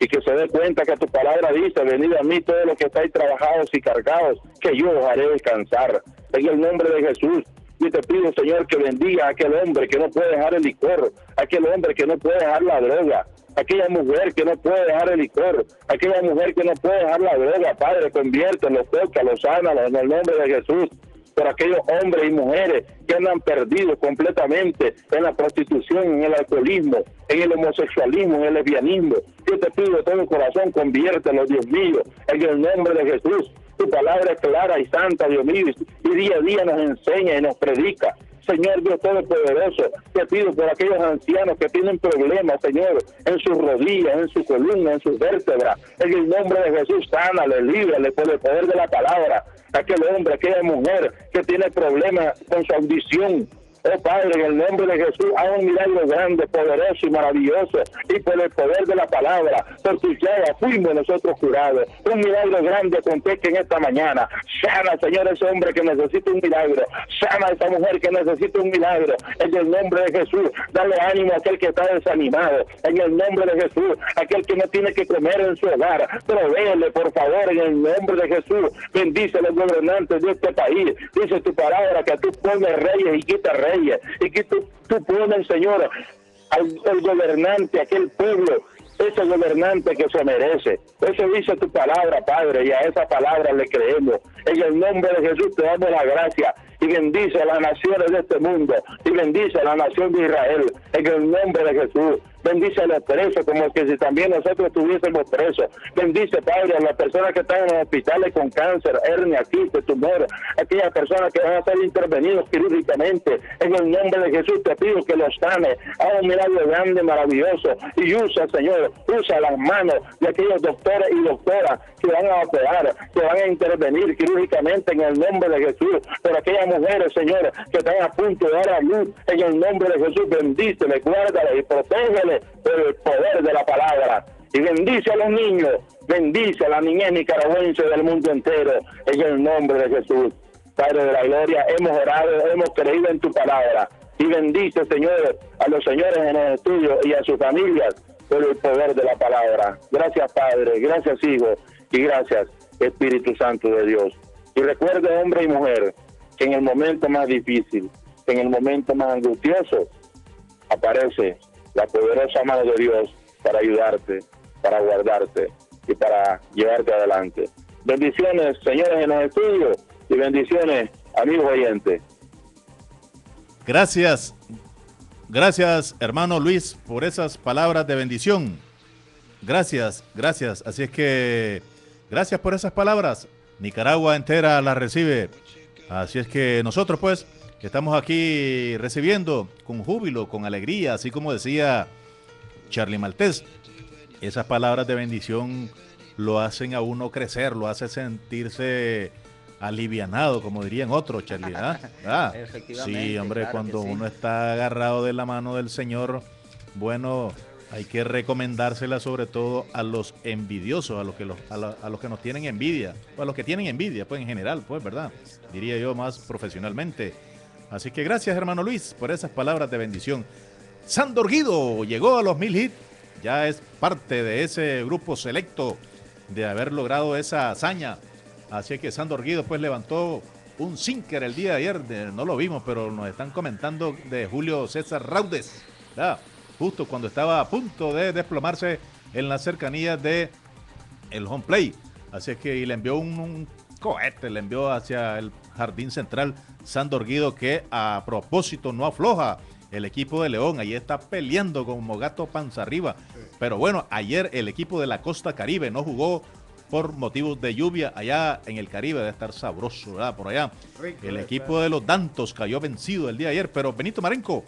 Y que se dé cuenta que tu palabra dice, venid a mí todos los que estáis trabajados y cargados, que yo os haré descansar. En el nombre de Jesús, y te pido, Señor, que bendiga a aquel hombre que no puede dejar el licor, aquel hombre que no puede dejar la droga, aquella mujer que no puede dejar el licor, aquella mujer que no puede dejar la droga, Padre, conviértelo, toca, lo sana en el nombre de Jesús por aquellos hombres y mujeres que andan perdidos completamente en la prostitución, en el alcoholismo, en el homosexualismo, en el lesbianismo. Yo te pido de todo corazón, conviértelo, Dios mío, en el nombre de Jesús. Tu palabra es clara y santa, Dios mío, y día a día nos enseña y nos predica. Señor Dios Todopoderoso, te pido por aquellos ancianos que tienen problemas, Señor, en sus rodillas, en su columna, en sus vértebras. En el nombre de Jesús, sánale, líbrale por el poder de la palabra aquel hombre, aquella mujer que tiene problemas con su audición, Oh Padre, en el nombre de Jesús, haz un milagro grande, poderoso y maravilloso. Y por el poder de la palabra, por tu llaga fuimos nosotros curados. Un milagro grande acontece en esta mañana. Sana, Señor, ese hombre que necesita un milagro. Sana a esa mujer que necesita un milagro. En el nombre de Jesús, dale ánimo a aquel que está desanimado. En el nombre de Jesús, aquel que no tiene que comer en su hogar. Provéele, por favor, en el nombre de Jesús. Bendice a los gobernantes de este país. Dice tu palabra que tú pones reyes y quitas reyes y que tú, tú pones, Señor, al, gobernante, aquel pueblo ese gobernante que se merece. Eso dice tu palabra, Padre, y a esa palabra le creemos. En el nombre de Jesús te damos la gracia y bendice a las naciones de este mundo y bendice a la nación de Israel en el nombre de Jesús. Bendice a los presos como que si también nosotros estuviésemos presos. Bendice, Padre, a las personas que están en los hospitales con cáncer, hernia, quiste, tumor, aquellas personas que van a ser intervenidos quirúrgicamente. En el nombre de Jesús te pido que los sane. Haz un milagro grande, maravilloso. Y usa, Señor, usa las manos de aquellos doctores y doctoras que van a operar, que van a intervenir quirúrgicamente en el nombre de Jesús. Por aquellas mujeres, Señor, que están a punto de dar a luz, en el nombre de Jesús, bendícele, guárdale y protégele por el poder de la palabra. Y bendice a los niños, bendice a la niñez nicaragüense del mundo entero, en el nombre de Jesús. Padre de la gloria, hemos orado, hemos creído en tu palabra. Y bendice, Señor, a los señores en el estudio y a sus familias por el poder de la palabra. Gracias, Padre, gracias, Hijo, y gracias, Espíritu Santo de Dios. Y recuerde, hombre y mujer, que en el momento más difícil, en el momento más angustioso, aparece la poderosa mano de Dios para ayudarte, para guardarte y para llevarte adelante. Bendiciones, señores en los estudios, y bendiciones, amigos oyentes. Gracias, gracias hermano Luis por esas palabras de bendición. Gracias, gracias. Así es que, gracias por esas palabras. Nicaragua entera las recibe. Así es que nosotros pues estamos aquí recibiendo con júbilo, con alegría, así como decía Charlie Maltés, esas palabras de bendición lo hacen a uno crecer, lo hace sentirse alivianado, como dirían otros, Charlie. ¿ah? Sí, hombre, cuando uno está agarrado de la mano del Señor, bueno, hay que recomendársela sobre todo a los envidiosos, a los que, los, a, los que nos tienen envidia, o a los que tienen envidia, pues en general, pues, ¿verdad? Diría yo más profesionalmente. Así que gracias, hermano Luis, por esas palabras de bendición. Sandor Guido llegó a los mil hits, ya es parte de ese grupo selecto de haber logrado esa hazaña. Así que Sandor Guido pues levantó un sinker el día de ayer, no lo vimos, pero nos están comentando de Julio César Raudes, justo cuando estaba a punto de desplomarse en la cercanía de el home play. Así que le envió un, cohete, le envió hacia el jardín central Sandor Guido que a propósito no afloja el equipo de León. Ahí está peleando como gato panza arriba. Pero bueno, ayer el equipo de la Costa Caribe no jugó por motivos de lluvia allá en el Caribe, debe estar sabroso, ¿verdad? Por allá. el equipo de los Dantos cayó vencido el día de ayer, pero Benito Marenco,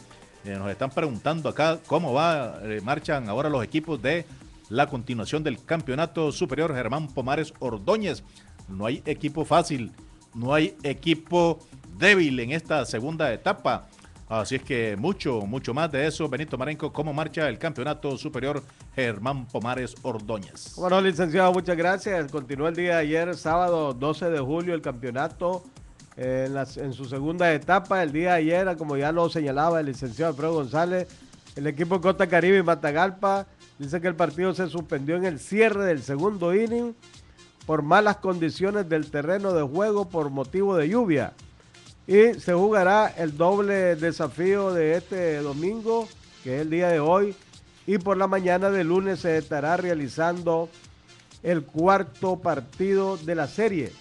eh, nos están preguntando acá cómo va, eh, marchan ahora los equipos de la continuación del campeonato superior Germán Pomares Ordóñez. No hay equipo fácil, no hay equipo débil en esta segunda etapa. Así es que mucho, mucho más de eso. Benito Marenco, ¿cómo marcha el campeonato superior Germán Pomares Ordóñez? Bueno, licenciado, muchas gracias. Continuó el día de ayer, sábado 12 de julio, el campeonato en, en su segunda etapa. El día de ayer, como ya lo señalaba el licenciado Alfredo González, el equipo Costa Caribe y Matagalpa dice que el partido se suspendió en el cierre del segundo inning por malas condiciones del terreno de juego por motivo de lluvia y se jugará el doble desafío de este domingo, que es el día de hoy, y por la mañana de lunes se estará realizando el cuarto partido de la serie.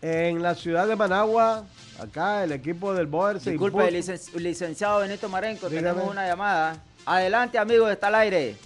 En la ciudad de Managua, acá el equipo del Boer se Disculpe, licenciado Benito Marenco, tenemos una llamada. Adelante, amigo, está al aire.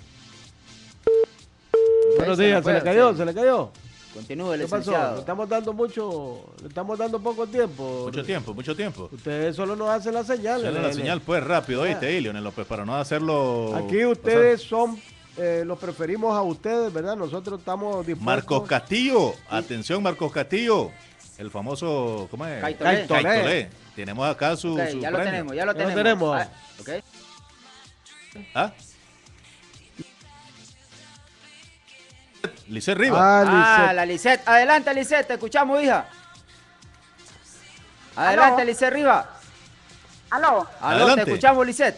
Buenos días, se le cayó, se le cayó. Continúe, ¿Qué pasó? Le estamos dando mucho, le estamos dando poco tiempo. Mucho tiempo, mucho tiempo. Ustedes solo nos hacen la señal. Hacen la señal, pues rápido, ¿oíste, Leonel López? Para no hacerlo. Aquí ustedes son, eh, los preferimos a ustedes, ¿verdad? Nosotros estamos dispuestos. Marcos Castillo, atención, Marcos Castillo. El famoso, ¿cómo es? Caitolé. Tenemos acá su. ya, lo tenemos, ya lo tenemos, ya lo tenemos. Ah, okay. ¿Ah? Lisset Rivas. Ah, ah la Lisset. Adelante, Lisset, te escuchamos, hija. Adelante, Lisset Rivas. Aló. Aló, te escuchamos, Lisset.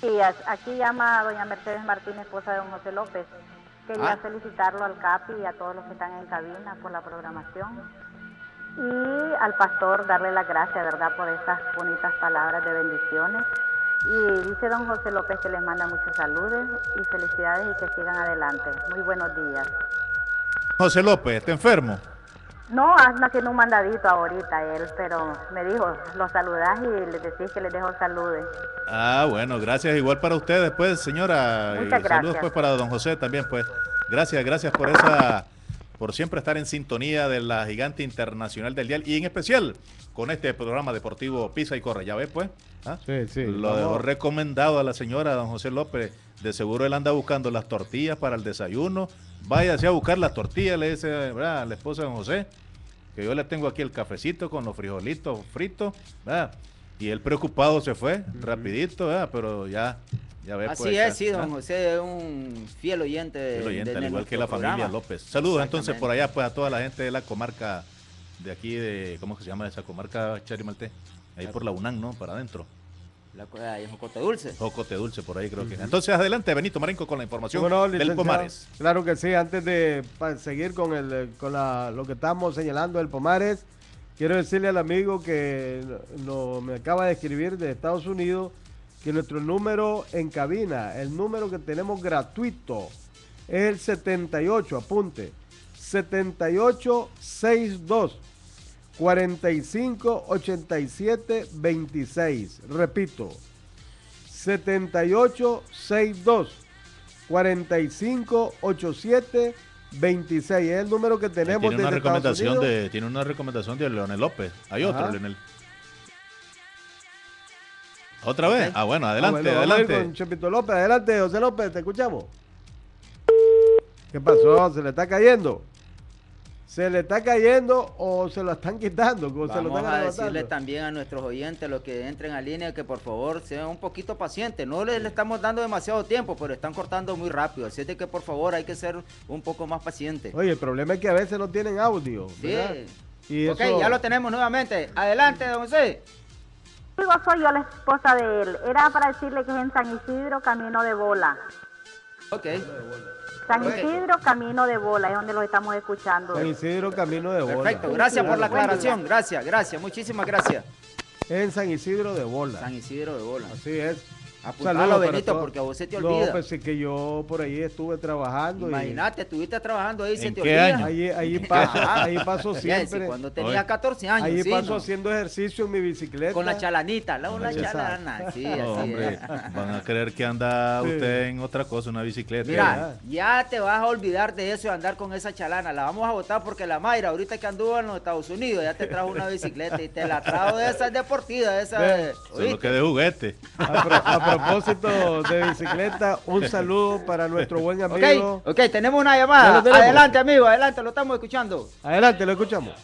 Sí, aquí llama doña Mercedes Martínez, esposa de don José López. Quería ah. felicitarlo al CAPI y a todos los que están en cabina por la programación. Y al pastor darle las gracias, ¿verdad?, por esas bonitas palabras de bendiciones. Y dice don José López que les manda muchos saludos y felicidades y que sigan adelante. Muy buenos días. José López, ¿está enfermo? No, anda haciendo un mandadito ahorita él, pero me dijo, los saludás y les decís que les dejo saludos. Ah, bueno, gracias. Igual para ustedes, pues, señora. Muchas y gracias. Saludos, pues, para don José también, pues. Gracias, gracias por esa, por siempre estar en sintonía de la gigante internacional del dial y en especial con este programa deportivo Pisa y Corre. Ya ves, pues. ¿ah? Sí, sí. Lo dejó recomendado a la señora don José López. De seguro él anda buscando las tortillas para el desayuno. Váyase a buscar las tortillas, le dice ¿verdad? a la esposa de don José. Que yo le tengo aquí el cafecito con los frijolitos fritos. ¿verdad? Y él preocupado se fue, rapidito, ¿verdad? pero ya, ya ve. Así pues, es, sí, don. José es un fiel oyente. de- Fiel oyente, de al igual que la familia. López. Saludos entonces por allá pues a toda la gente de la comarca de aquí de, ¿cómo que se llama esa comarca Charimalte? Ahí por la UNAM, ¿no? Para adentro. La ahí en Jocote Dulce. Jocote Dulce, por ahí creo que. Entonces adelante, Benito Marenco con la información ¿Cómo no, del? Pomares. Claro que sí, antes de seguir con, el, con la- lo que estamos señalando del Pomares, quiero decirle al amigo que me acaba de escribir de Estados Unidos que nuestro número en cabina, el número que tenemos gratuito, es el 78, apunte, 7862 45 87 26. Repito, 7862 45 87 26. Es el número que tenemos Tiene una desde recomendación de, tiene una recomendación de Leonel López. Hay otro. Leonel. ¿Otra vez? Ah, bueno, Ah, adelante, bueno, adelante. con Chepito López. Adelante, José López, te escuchamos. ¿Qué pasó? ¿Se le está cayendo? ¿Se le está cayendo o se lo están quitando? ¿O se lo Vamos están a decirle también a nuestros oyentes, los que entren a línea, que por favor sean un poquito pacientes. No les le estamos dando demasiado tiempo, pero están cortando muy rápido. Así es de que por favor hay que ser un poco más pacientes. Oye, el problema es que a veces no tienen audio. Sí. ¿verdad? Y ok, eso- ya lo tenemos nuevamente. Adelante, don José. Digo, soy yo la esposa de él. Era para decirle que es en San Isidro, camino de bola. Ok. San. Isidro, camino de bola, es donde lo estamos escuchando. San Isidro Camino de Bola. Perfecto. Gracias por la aclaración. Gracias, gracias. Muchísimas gracias. En San Isidro de Bola. San Isidro de bola. Así es. Apuntalo, Saludos Benito, porque a vos se te No, olvida. pues es que yo por ahí estuve trabajando. y Imagínate, estuviste trabajando ahí, se ¿En te qué olvida. año? Ahí, ahí paso, ahí paso siempre. Cuando tenía Oye. 14 años. Ahí sí, paso ¿no? haciendo ejercicio en mi bicicleta. Con la chalanita, la una Exacto. chalana. Sí, No, así hombre, es. van a creer que anda Sí. usted en otra cosa, una bicicleta. Mira, ya te vas a olvidar de eso de andar con esa chalana. La vamos a votar porque la Mayra, ahorita que anduvo en los Estados Unidos, ya te trajo una bicicleta y te la trajo de esas deportivas, de esas. Ve, Solo ¿oíste? que de juguete. Propósito de bicicleta, un saludo para nuestro buen amigo. Ok, ok, tenemos una llamada. tenemos. Adelante, amigo, adelante, lo estamos escuchando. Adelante, lo escuchamos.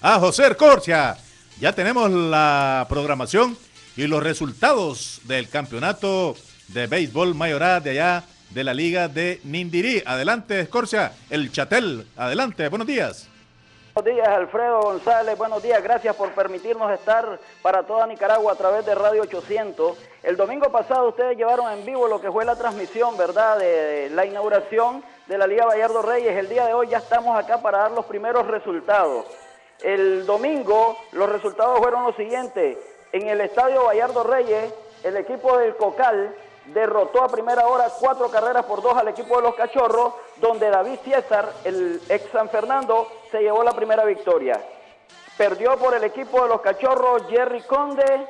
A José Corcia. Ya tenemos la programación y los resultados del campeonato de béisbol mayoral de allá de la Liga de Nindirí. Adelante, Escorcia, el Chatel. Adelante, buenos días. Buenos días, Alfredo González. Buenos días, gracias por permitirnos estar para toda Nicaragua a través de Radio 800. El domingo pasado ustedes llevaron en vivo lo que fue la transmisión, ¿verdad?, de la inauguración de la Liga Bayardo Reyes. El día de hoy ya estamos acá para dar los primeros resultados. El domingo los resultados fueron los siguientes. En el Estadio Bayardo Reyes, el equipo del Cocal derrotó a primera hora cuatro carreras por dos al equipo de los Cachorros, donde David César, el ex San Fernando, se llevó la primera victoria. Perdió por el equipo de los Cachorros Jerry Conde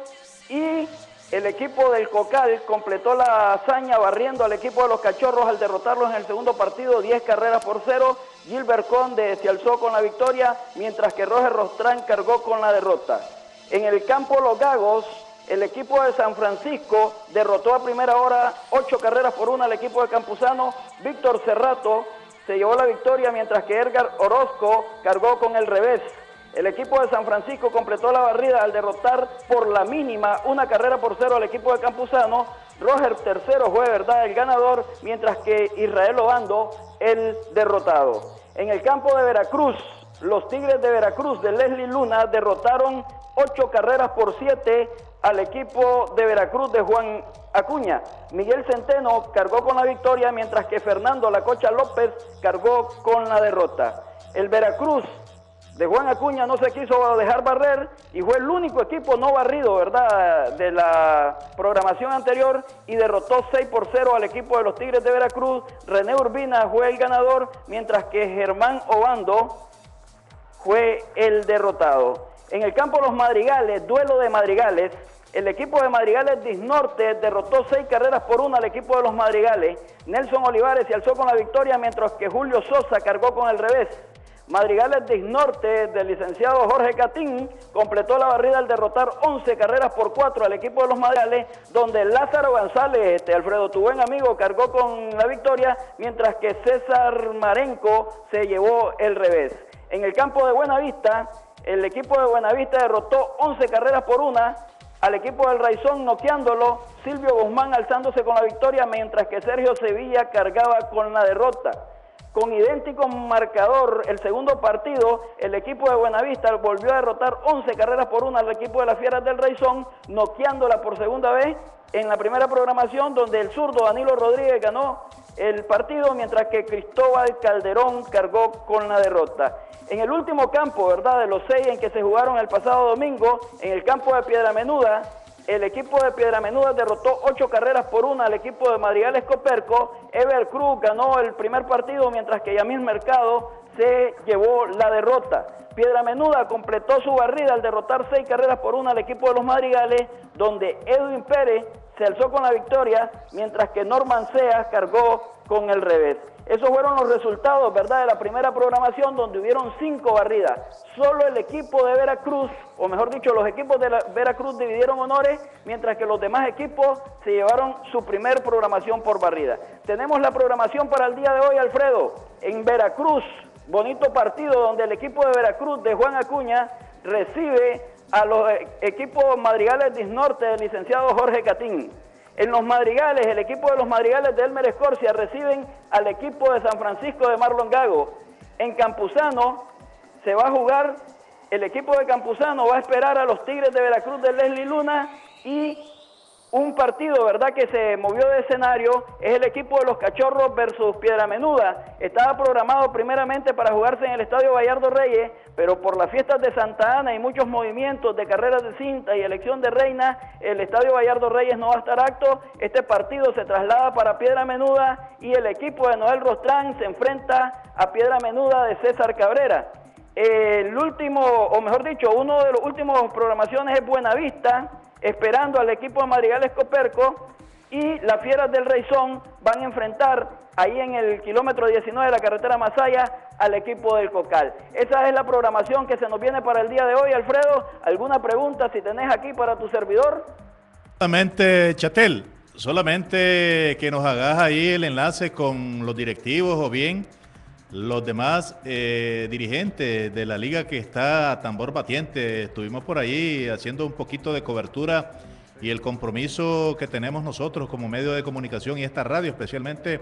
y el equipo del Cocal completó la hazaña barriendo al equipo de los Cachorros al derrotarlos en el segundo partido 10 carreras por cero. Gilbert Conde se alzó con la victoria, mientras que Roger Rostrán cargó con la derrota. En el campo Los Gagos, el equipo de San Francisco derrotó a primera hora ocho carreras por una al equipo de Campuzano. Víctor Cerrato se llevó la victoria, mientras que Edgar Orozco cargó con el revés. El equipo de San Francisco completó la barrida al derrotar por la mínima una carrera por cero al equipo de Campuzano. Roger tercero fue verdad el ganador, mientras que Israel Obando el derrotado. En el campo de Veracruz, los Tigres de Veracruz de Leslie Luna derrotaron ocho carreras por siete al equipo de Veracruz de Juan Acuña. Miguel Centeno cargó con la victoria, mientras que Fernando La Cocha López cargó con la derrota. El Veracruz de Juan Acuña no se quiso dejar barrer y fue el único equipo no barrido, ¿verdad?, de la programación anterior y derrotó 6 por 0 al equipo de los Tigres de Veracruz. René Urbina fue el ganador, mientras que Germán Obando fue el derrotado. En el campo los Madrigales, duelo de Madrigales, el equipo de Madrigales Disnorte derrotó seis carreras por una al equipo de los Madrigales. Nelson Olivares se alzó con la victoria, mientras que Julio Sosa cargó con el revés. Madrigales Disnorte del licenciado Jorge Catín completó la barrida al derrotar 11 carreras por 4 al equipo de los Madrigales, donde Lázaro González, este, Alfredo, tu buen amigo, cargó con la victoria, mientras que César Marenco se llevó el revés. En el campo de Buenavista, el equipo de Buenavista derrotó 11 carreras por una al equipo del Raizón noqueándolo, Silvio Guzmán alzándose con la victoria, mientras que Sergio Sevilla cargaba con la derrota. Con idéntico marcador, el segundo partido, el equipo de Buenavista volvió a derrotar 11 carreras por una al equipo de las Fieras del Raizón, noqueándola por segunda vez en la primera programación, donde el zurdo Danilo Rodríguez ganó el partido, mientras que Cristóbal Calderón cargó con la derrota. En el último campo, ¿verdad? De los seis en que se jugaron el pasado domingo, en el campo de Piedra Menuda, el equipo de Piedra Menuda derrotó ocho carreras por una al equipo de Madrigales Coperco. Ever Cruz ganó el primer partido, mientras que Yamil Mercado se llevó la derrota. Piedra Menuda completó su barrida al derrotar seis carreras por una al equipo de los Madrigales, donde Edwin Pérez se alzó con la victoria, mientras que Norman Seas cargó con el revés. Esos fueron los resultados, ¿verdad?, de la primera programación donde hubieron cinco barridas. Solo el equipo de Veracruz, o mejor dicho, los equipos de Veracruz dividieron honores, mientras que los demás equipos se llevaron su primer programación por barrida. Tenemos la programación para el día de hoy, Alfredo, en Veracruz. Bonito partido donde el equipo de Veracruz de Juan Acuña recibe a los eh, equipos madrigales de Norte del licenciado Jorge Catín. En los Madrigales, el equipo de los Madrigales de Elmer Escorcia reciben al equipo de San Francisco de Marlon Gago. En Campuzano se va a jugar, el equipo de Campuzano va a esperar a los Tigres de Veracruz de Leslie Luna y un partido, ¿verdad?, que se movió de escenario es el equipo de los Cachorros versus Piedra Menuda. Estaba programado primeramente para jugarse en el Estadio Bayardo Reyes, pero por las fiestas de Santa Ana y muchos movimientos de carreras de cinta y elección de reina, el Estadio Bayardo Reyes no va a estar acto. Este partido se traslada para Piedra Menuda y el equipo de Noel Rostrán se enfrenta a Piedra Menuda de César Cabrera. El último, o mejor dicho, uno de los últimos programaciones es Buenavista esperando al equipo de Madrigales Coperco y las Fieras del Reizón van a enfrentar ahí en el kilómetro 19 de la carretera Masaya al equipo del Cocal. Esa es la programación que se nos viene para el día de hoy, Alfredo. ¿Alguna pregunta si tenés aquí para tu servidor? Solamente, Chatel, solamente que nos hagas ahí el enlace con los directivos o bien los demás eh, dirigentes de la liga que está tambor batiente, estuvimos por ahí haciendo un poquito de cobertura y el compromiso que tenemos nosotros como medio de comunicación y esta radio especialmente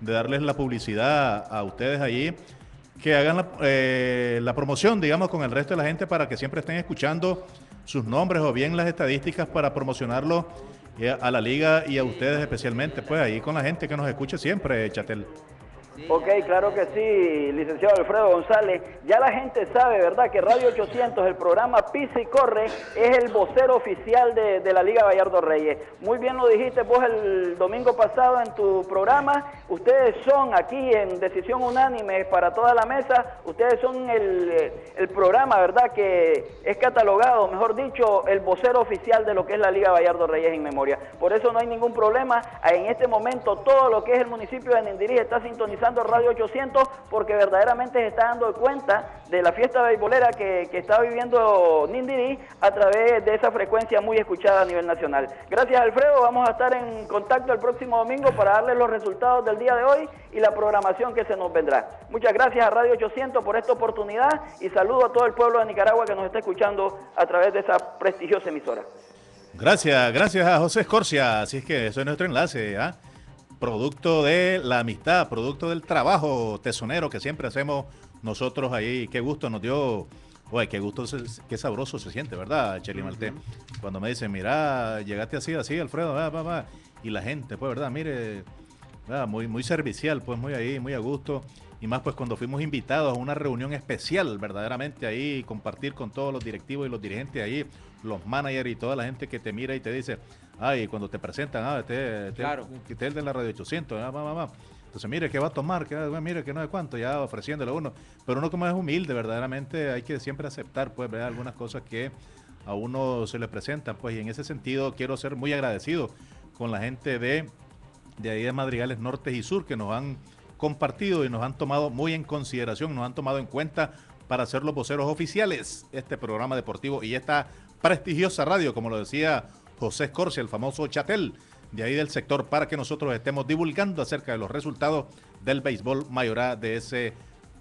de darles la publicidad a ustedes allí, que hagan la, eh, la promoción, digamos, con el resto de la gente para que siempre estén escuchando sus nombres o bien las estadísticas para promocionarlo eh, a la liga y a ustedes especialmente, pues ahí con la gente que nos escuche siempre, Chatel ok, claro que sí, licenciado Alfredo González. Ya la gente sabe, ¿verdad?, que Radio 800, el programa Pisa y Corre, es el vocero oficial de, de, la Liga Gallardo Reyes. Muy bien lo dijiste vos el domingo pasado en tu programa. Ustedes son aquí en Decisión Unánime para toda la mesa. Ustedes son el, el programa, ¿verdad?, que es catalogado, mejor dicho, el vocero oficial de lo que es la Liga Gallardo Reyes en memoria. Por eso no hay ningún problema. En este momento todo lo que es el municipio de Nindirí está sintonizado Radio 800 porque verdaderamente se está dando cuenta de la fiesta beisbolera que, que está viviendo Nindiri a través de esa frecuencia muy escuchada a nivel nacional. Gracias Alfredo, vamos a estar en contacto el próximo domingo para darles los resultados del día de hoy y la programación que se nos vendrá. Muchas gracias a Radio 800 por esta oportunidad y saludo a todo el pueblo de Nicaragua que nos está escuchando a través de esa prestigiosa emisora. Gracias, gracias a José Escorcia. Así es que eso es nuestro enlace. ¿ah? Producto de la amistad, producto del trabajo tesonero que siempre hacemos nosotros ahí. Qué gusto nos dio, oye, qué gusto, qué sabroso se siente, ¿verdad, Cheli Malte? Cuando me dicen, mira, llegaste así, así, Alfredo, va, va, va. Y la gente, pues, ¿verdad? Mire, muy, muy servicial, pues muy ahí, muy a gusto. Y más pues cuando fuimos invitados a una reunión especial, verdaderamente ahí, compartir con todos los directivos y los dirigentes ahí, los managers y toda la gente que te mira y te dice, ay, cuando te presentan, ah, este, este, Claro. este es el de la radio 800, ah, va, va, va. Entonces, mire, ¿qué va a tomar? ¿Qué, va- mire, que no sé cuánto, ya ofreciéndole a uno. Pero uno como es humilde, verdaderamente hay que siempre aceptar, pues, ver algunas cosas que a uno se le presentan, pues, y en ese sentido quiero ser muy agradecido con la gente de, de ahí de Madrigales Norte y Sur que nos han compartido y nos han tomado muy en consideración, nos han tomado en cuenta para ser los voceros oficiales este programa deportivo y esta prestigiosa radio, como lo decía José Escorcia, el famoso Chatel, de ahí del sector, para que nosotros estemos divulgando acerca de los resultados del béisbol mayorá de ese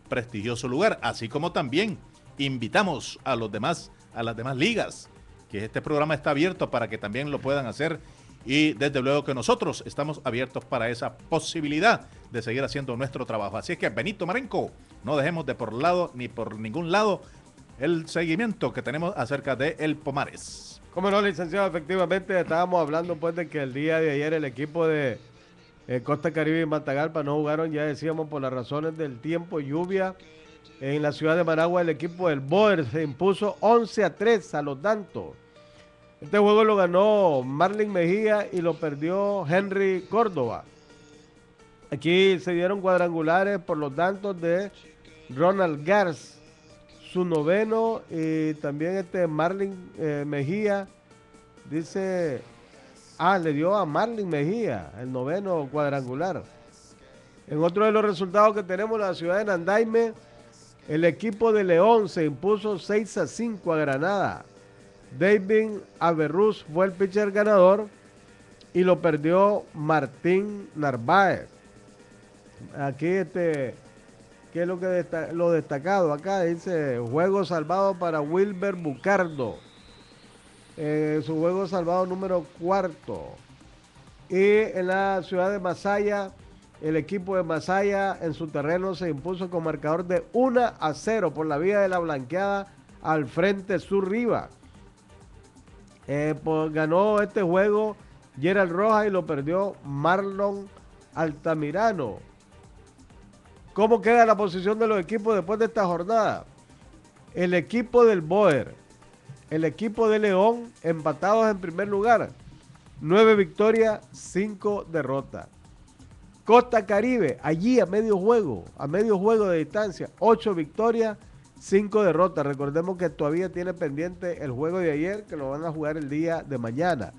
prestigioso lugar, así como también invitamos a los demás, a las demás ligas, que este programa está abierto para que también lo puedan hacer y desde luego que nosotros estamos abiertos para esa posibilidad de seguir haciendo nuestro trabajo. Así es que Benito Marenco, no dejemos de por lado ni por ningún lado el seguimiento que tenemos acerca de El Pomares. Como no, licenciado, efectivamente estábamos hablando pues de que el día de ayer el equipo de eh, Costa Caribe y Matagalpa no jugaron, ya decíamos, por las razones del tiempo lluvia. En la ciudad de Managua el equipo del Boer se impuso 11 a 3 a los Dantos. Este juego lo ganó Marlin Mejía y lo perdió Henry Córdoba. Aquí se dieron cuadrangulares por los Dantos de Ronald Gars, su noveno y también este Marlin eh, Mejía dice ah le dio a Marlin Mejía el noveno cuadrangular. En otro de los resultados que tenemos en la ciudad de Nandaime el equipo de León se impuso 6 a 5 a Granada. David Averruz fue el pitcher ganador y lo perdió Martín Narváez. Aquí este ¿Qué es lo que lo destacado acá? Dice juego salvado para Wilber Bucardo. Eh, su juego salvado número cuarto. Y en la ciudad de Masaya, el equipo de Masaya en su terreno se impuso con marcador de 1 a 0 por la vía de la blanqueada al frente sur Riva. Eh, ganó este juego Gerald Rojas y lo perdió Marlon Altamirano. ¿Cómo queda la posición de los equipos después de esta jornada? El equipo del Boer, el equipo de León, empatados en primer lugar. Nueve victorias, cinco derrotas. Costa Caribe, allí a medio juego, a medio juego de distancia, ocho victorias, cinco derrotas. Recordemos que todavía tiene pendiente el juego de ayer, que lo van a jugar el día de mañana.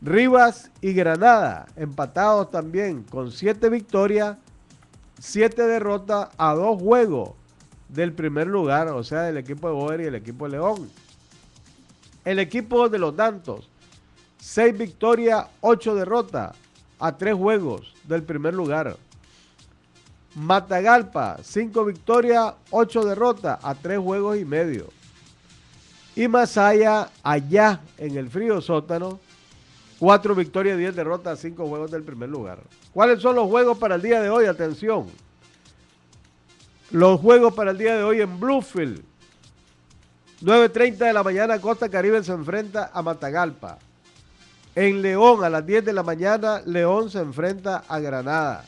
Rivas y Granada, empatados también con siete victorias, siete derrotas a dos juegos del primer lugar, o sea, del equipo de Boer y el equipo de León. El equipo de los Dantos, seis victorias, ocho derrotas a tres juegos del primer lugar. Matagalpa, cinco victorias, ocho derrotas a tres juegos y medio. Y Masaya, allá en el frío sótano, cuatro victorias, diez derrotas cinco juegos del primer lugar. ¿Cuáles son los juegos para el día de hoy? Atención. Los juegos para el día de hoy en Bluefield. 9.30 de la mañana Costa Caribe se enfrenta a Matagalpa. En León a las 10 de la mañana León se enfrenta a Granada.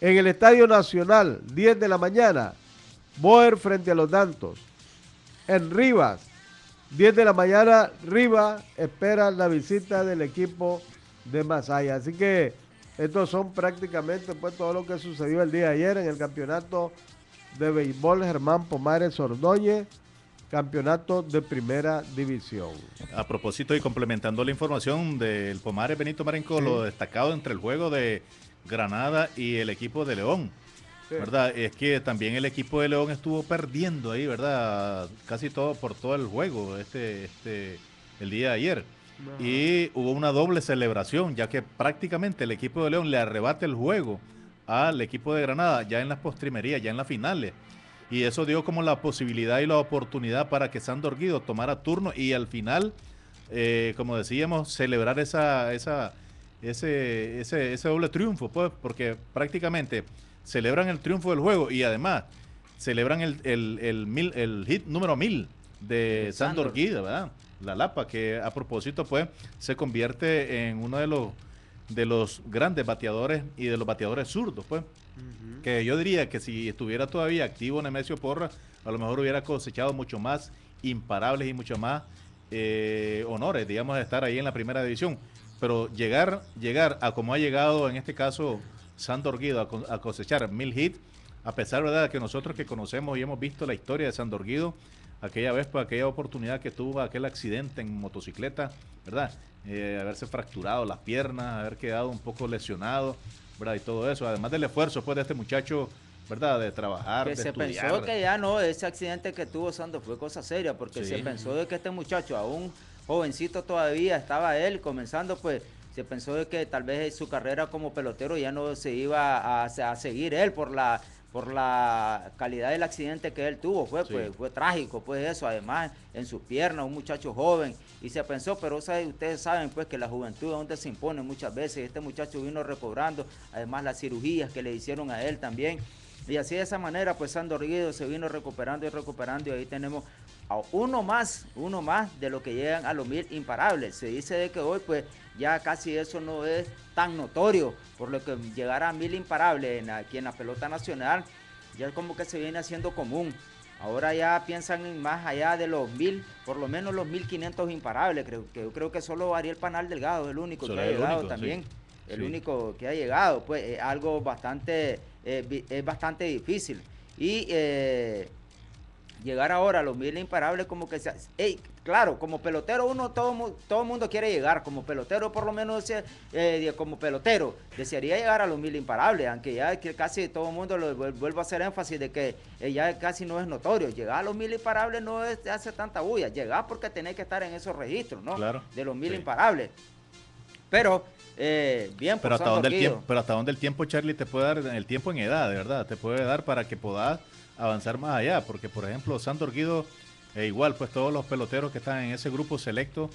En el Estadio Nacional 10 de la mañana Boer frente a los Dantos. En Rivas 10 de la mañana Rivas espera la visita del equipo de Masaya. Así que estos son prácticamente pues todo lo que sucedió el día de ayer en el campeonato de béisbol Germán Pomares Ordóñez, campeonato de primera división. A propósito y complementando la información del Pomares Benito Marenco, Sí. lo destacado entre el juego de Granada y el equipo de León. Sí. ¿Verdad? Es que también el equipo de León estuvo perdiendo ahí, ¿verdad? Casi todo por todo el juego este, este, el día de ayer. Y hubo una doble celebración, ya que prácticamente el equipo de León le arrebata el juego al equipo de Granada, ya en las postrimerías, ya en las finales. Y eso dio como la posibilidad y la oportunidad para que Sandor Guido tomara turno y al final, eh, como decíamos, celebrar esa, esa, ese, ese, ese doble triunfo, pues, porque prácticamente celebran el triunfo del juego y además celebran el, el, el, mil- el hit número mil de De Sandor. Guido, ¿verdad? La Lapa, que a propósito, pues, se convierte en uno de los de los grandes bateadores y de los bateadores zurdos, pues. Que yo diría que si estuviera todavía activo Nemesio Porra, a lo mejor hubiera cosechado mucho más imparables y mucho más eh, honores, digamos, de estar ahí en la primera división. Pero llegar, llegar a como ha llegado en este caso Sandor Guido a, cosechar mil hits, a pesar ¿verdad? de que nosotros que conocemos y hemos visto la historia de Sandor Guido, aquella vez, pues, aquella oportunidad que tuvo aquel accidente en motocicleta, ¿verdad? Eh, haberse fracturado las piernas, haber quedado un poco lesionado, ¿verdad? Y todo eso, además del esfuerzo pues, de este muchacho, ¿verdad? De trabajar, que se pensó que ya no, ese accidente que tuvo Sandor fue cosa seria, porque se pensó de que este muchacho, aún jovencito todavía, estaba él comenzando, pues se pensó de que tal vez su carrera como pelotero ya no se iba a seguir él por la por la calidad del accidente que él tuvo, fue, pues, fue trágico, pues eso, además en sus piernas, un muchacho joven, y se pensó, pero ustedes saben pues que la juventud es donde se impone muchas veces, este muchacho vino recobrando, además las cirugías que le hicieron a él también, y así de esa manera pues Sandor Guido se vino recuperando y recuperando, y ahí tenemos a uno más, uno más de lo que llegan a los mil imparables, se dice de que hoy pues ya casi eso no es tan notorio, por lo que llegar a mil imparables aquí en la pelota nacional, ya es como que se viene haciendo común. Ahora ya piensan en más allá de los mil, por lo menos los mil quinientos imparables. Creo que yo creo que solo Ariel Panal Delgado es el único que ha llegado también. El único que ha llegado, pues es algo bastante, eh, es bastante difícil. Y eh, llegar ahora a los mil imparables como que se... claro, como pelotero uno, todo todo mundo quiere llegar, como pelotero por lo menos, eh, como pelotero, desearía llegar a los mil imparables, aunque ya que casi todo el mundo lo vuelvo a hacer énfasis de que eh, ya casi no es notorio, llegar a los mil imparables no es, hace tanta bulla, llegar porque tenés que estar en esos registros, ¿no? Claro. De los mil imparables. Pero... Eh, bien, pero hasta dónde el tiempo, pero hasta dónde el tiempo, Charlie, te puede dar el tiempo en edad, de verdad, te puede dar para que puedas avanzar más allá, porque por ejemplo, Sandor Guido, e igual, pues todos los peloteros que están en ese grupo selecto,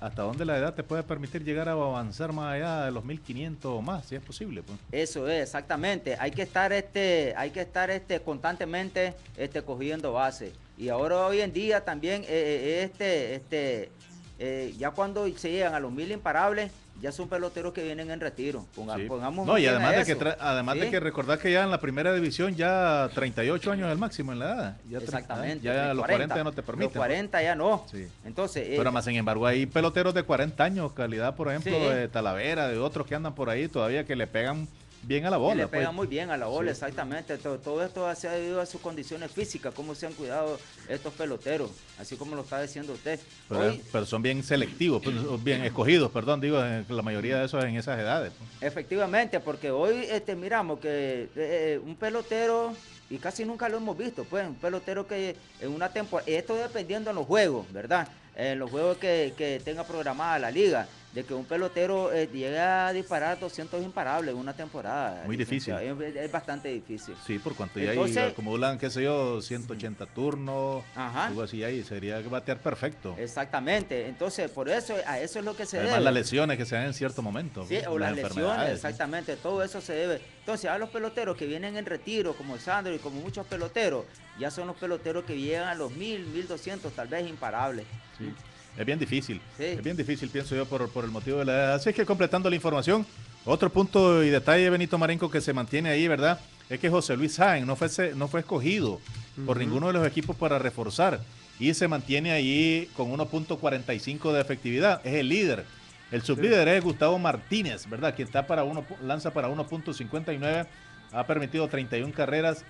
¿hasta dónde la edad te puede permitir llegar a avanzar más allá de los 1500 o más, si es posible? Pues? Eso es, exactamente. Hay que estar este, hay que estar este constantemente este cogiendo base. Y ahora hoy en día también eh, eh, este, este, eh, ya cuando se llegan a los mil imparables, ya son peloteros que vienen en retiro. Pongamos no, y además, de que, además de que recordar que ya en la primera división ya 38 años es el máximo en la edad. Ya Exactamente. Ya, los 40 ya no te permiten. Los 40 ya no. Entonces, Pero más sin embargo hay peloteros de 40 años, calidad por ejemplo de Talavera, de otros que andan por ahí todavía que le pegan bien a la bola. le pega pues. muy bien a la bola, exactamente. Todo, todo, esto se ha debido a sus condiciones físicas, cómo se han cuidado estos peloteros, así como lo está diciendo usted. Pero, son bien selectivos, pues, bien escogidos, perdón, digo, la mayoría de esos en esas edades. Pues. Efectivamente, porque hoy este, miramos que eh, eh, un pelotero y casi nunca lo hemos visto, pues, un pelotero que en una temporada, esto dependiendo en los juegos, ¿verdad? En los juegos que, que tenga programada la liga de que un pelotero eh, llegue a disparar 200 imparables en una temporada. Muy difícil. Es, bastante difícil. Sí, por cuanto ya Entonces, hay, acumulan, qué sé yo, 180 turnos, algo así ahí, sería batear perfecto. Exactamente. Entonces, por eso, a eso es lo que se Además, las lesiones que se dan en cierto momento. Sí, o las, lesiones, exactamente. Todo eso se debe. Entonces, a los peloteros que vienen en retiro, como Sandro y como muchos peloteros, ya son los peloteros que llegan a los 1000, 1200, tal vez imparables. Sí. Es bien difícil. Es bien difícil, pienso yo, por, el motivo de la edad. Así es que completando la información, otro punto y detalle, Benito Marenco, que se mantiene ahí, ¿verdad? Es que José Luis Sáenz no fue, no fue escogido por ninguno de los equipos para reforzar y se mantiene ahí con 1.45 de efectividad. Es el líder. El sublíder es Gustavo Martínez, ¿verdad? Quien está para uno, lanza para 1.59. Ha permitido 31 carreras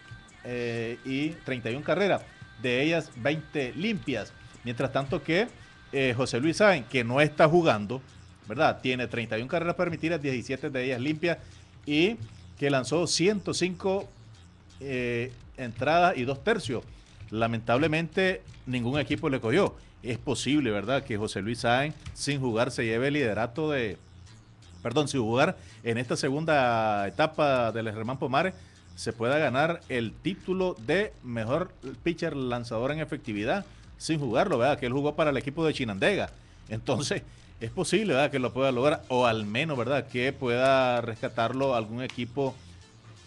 eh, y 31 carreras, de ellas 20 limpias. Mientras tanto que eh, José Luis Sáenz, que no está jugando, ¿verdad? Tiene 31 carreras permitidas, 17 de ellas limpias y que lanzó 105 eh, entradas y dos tercios. Lamentablemente ningún equipo le cogió. Es posible, ¿verdad? Que José Luis Sáenz sin jugar se lleve el liderato de, perdón, sin jugar en esta segunda etapa del Germán Pomares se pueda ganar el título de mejor pitcher lanzador en efectividad sin jugarlo, ¿verdad? Que él jugó para el equipo de Chinandega. Entonces, es posible, ¿verdad? Que lo pueda lograr, o al menos, ¿verdad? Que pueda rescatarlo algún equipo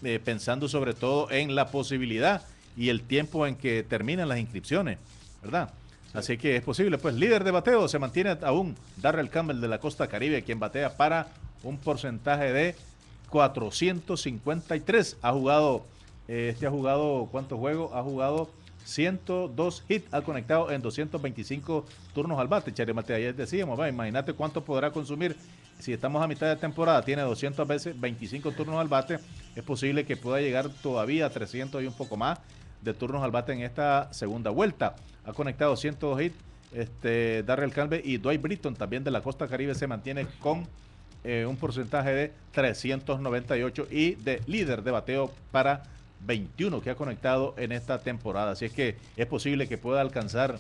eh, pensando sobre todo en la posibilidad y el tiempo en que terminan las inscripciones, ¿verdad? Así que es posible, pues líder de bateo se mantiene aún Darrell Campbell de la Costa Caribe, quien batea para un porcentaje de 453. Ha jugado, eh, este ha jugado, ¿cuántos juegos? Ha jugado 102 hits, ha conectado en 225 turnos al bate. Chari Mate, ayer decíamos, imagínate cuánto podrá consumir. Si estamos a mitad de temporada, tiene 200 veces 25 turnos al bate, es posible que pueda llegar todavía a 300 y un poco más de turnos al bate en esta segunda vuelta. Ha conectado 102 hits. Este, Darrell Calve y Dwight Britton también de la costa caribe se mantiene con eh, un porcentaje de 398 y de líder de bateo para 21 que ha conectado en esta temporada. Así es que es posible que pueda alcanzar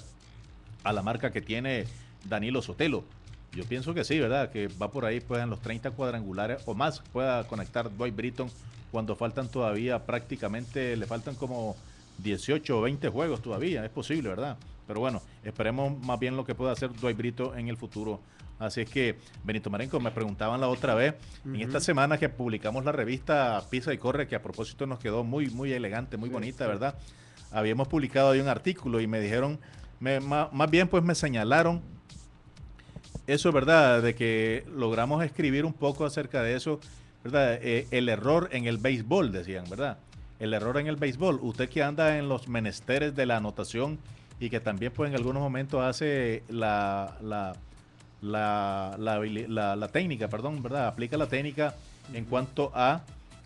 a la marca que tiene Danilo Sotelo. Yo pienso que sí, ¿verdad? Que va por ahí, pues en los 30 cuadrangulares o más pueda conectar Dwight Britton cuando faltan todavía prácticamente, le faltan como 18 o 20 juegos todavía. Es posible, ¿verdad? Pero bueno, esperemos más bien lo que pueda hacer Dwight Brito en el futuro Así es que, Benito Marenco, me preguntaban la otra vez, en esta semana que publicamos la revista Pisa y Corre, que a propósito nos quedó muy, muy elegante, muy bonita, ¿verdad? Habíamos publicado ahí un artículo y me dijeron, me, más, bien pues me señalaron eso, ¿verdad? De que logramos escribir un poco acerca de eso, ¿verdad? Eh, el error en el béisbol, decían, ¿verdad? El error en el béisbol. Usted que anda en los menesteres de la anotación y que también pues en algunos momentos hace la, la la, la, técnica, perdón, ¿verdad? Aplica la técnica en cuanto a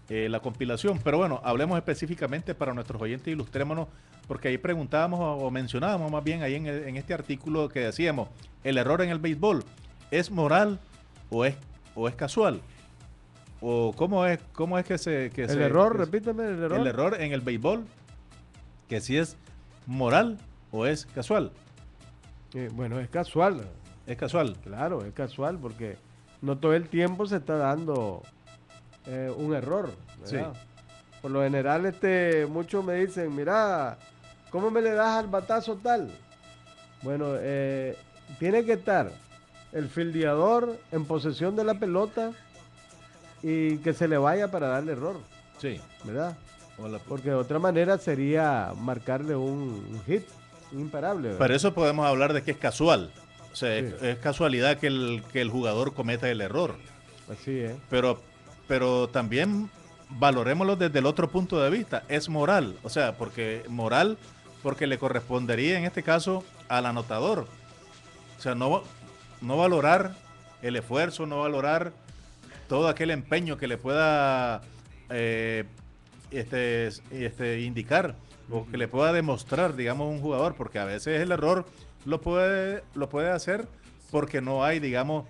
eh, la compilación. Pero bueno, hablemos específicamente para nuestros oyentes, ilustrémonos, porque ahí preguntábamos o, mencionábamos más bien ahí en, este artículo que decíamos, el error en el béisbol, ¿es moral o es, o es casual? ¿O cómo es, cómo es que se... Que el error, repítame, el error. El error en el béisbol, que si es moral o es casual. Eh, bueno, es casual. Es casual. Claro, es casual porque no todo el tiempo se está dando eh, un error. Por lo general, este, muchos me dicen, mira, ¿cómo me le das al batazo tal? Bueno, eh, tiene que estar el fildeador en posesión de la pelota y que se le vaya para darle error. Sí. ¿Verdad? Porque de otra manera sería marcarle un, hit imparable. Pero eso podemos hablar de que es casual. O sea, es, casualidad que el, que el jugador cometa el error. Así es. Pero, pero también valorémoslo desde el otro punto de vista. Es moral. O sea, porque moral, porque le correspondería en este caso al anotador. O sea, no, no valorar el esfuerzo, no valorar todo aquel empeño que le pueda eh, este, este, indicar o que le pueda demostrar, digamos, un jugador, porque a veces el error lo puede, lo puede hacer porque no hay, digamos,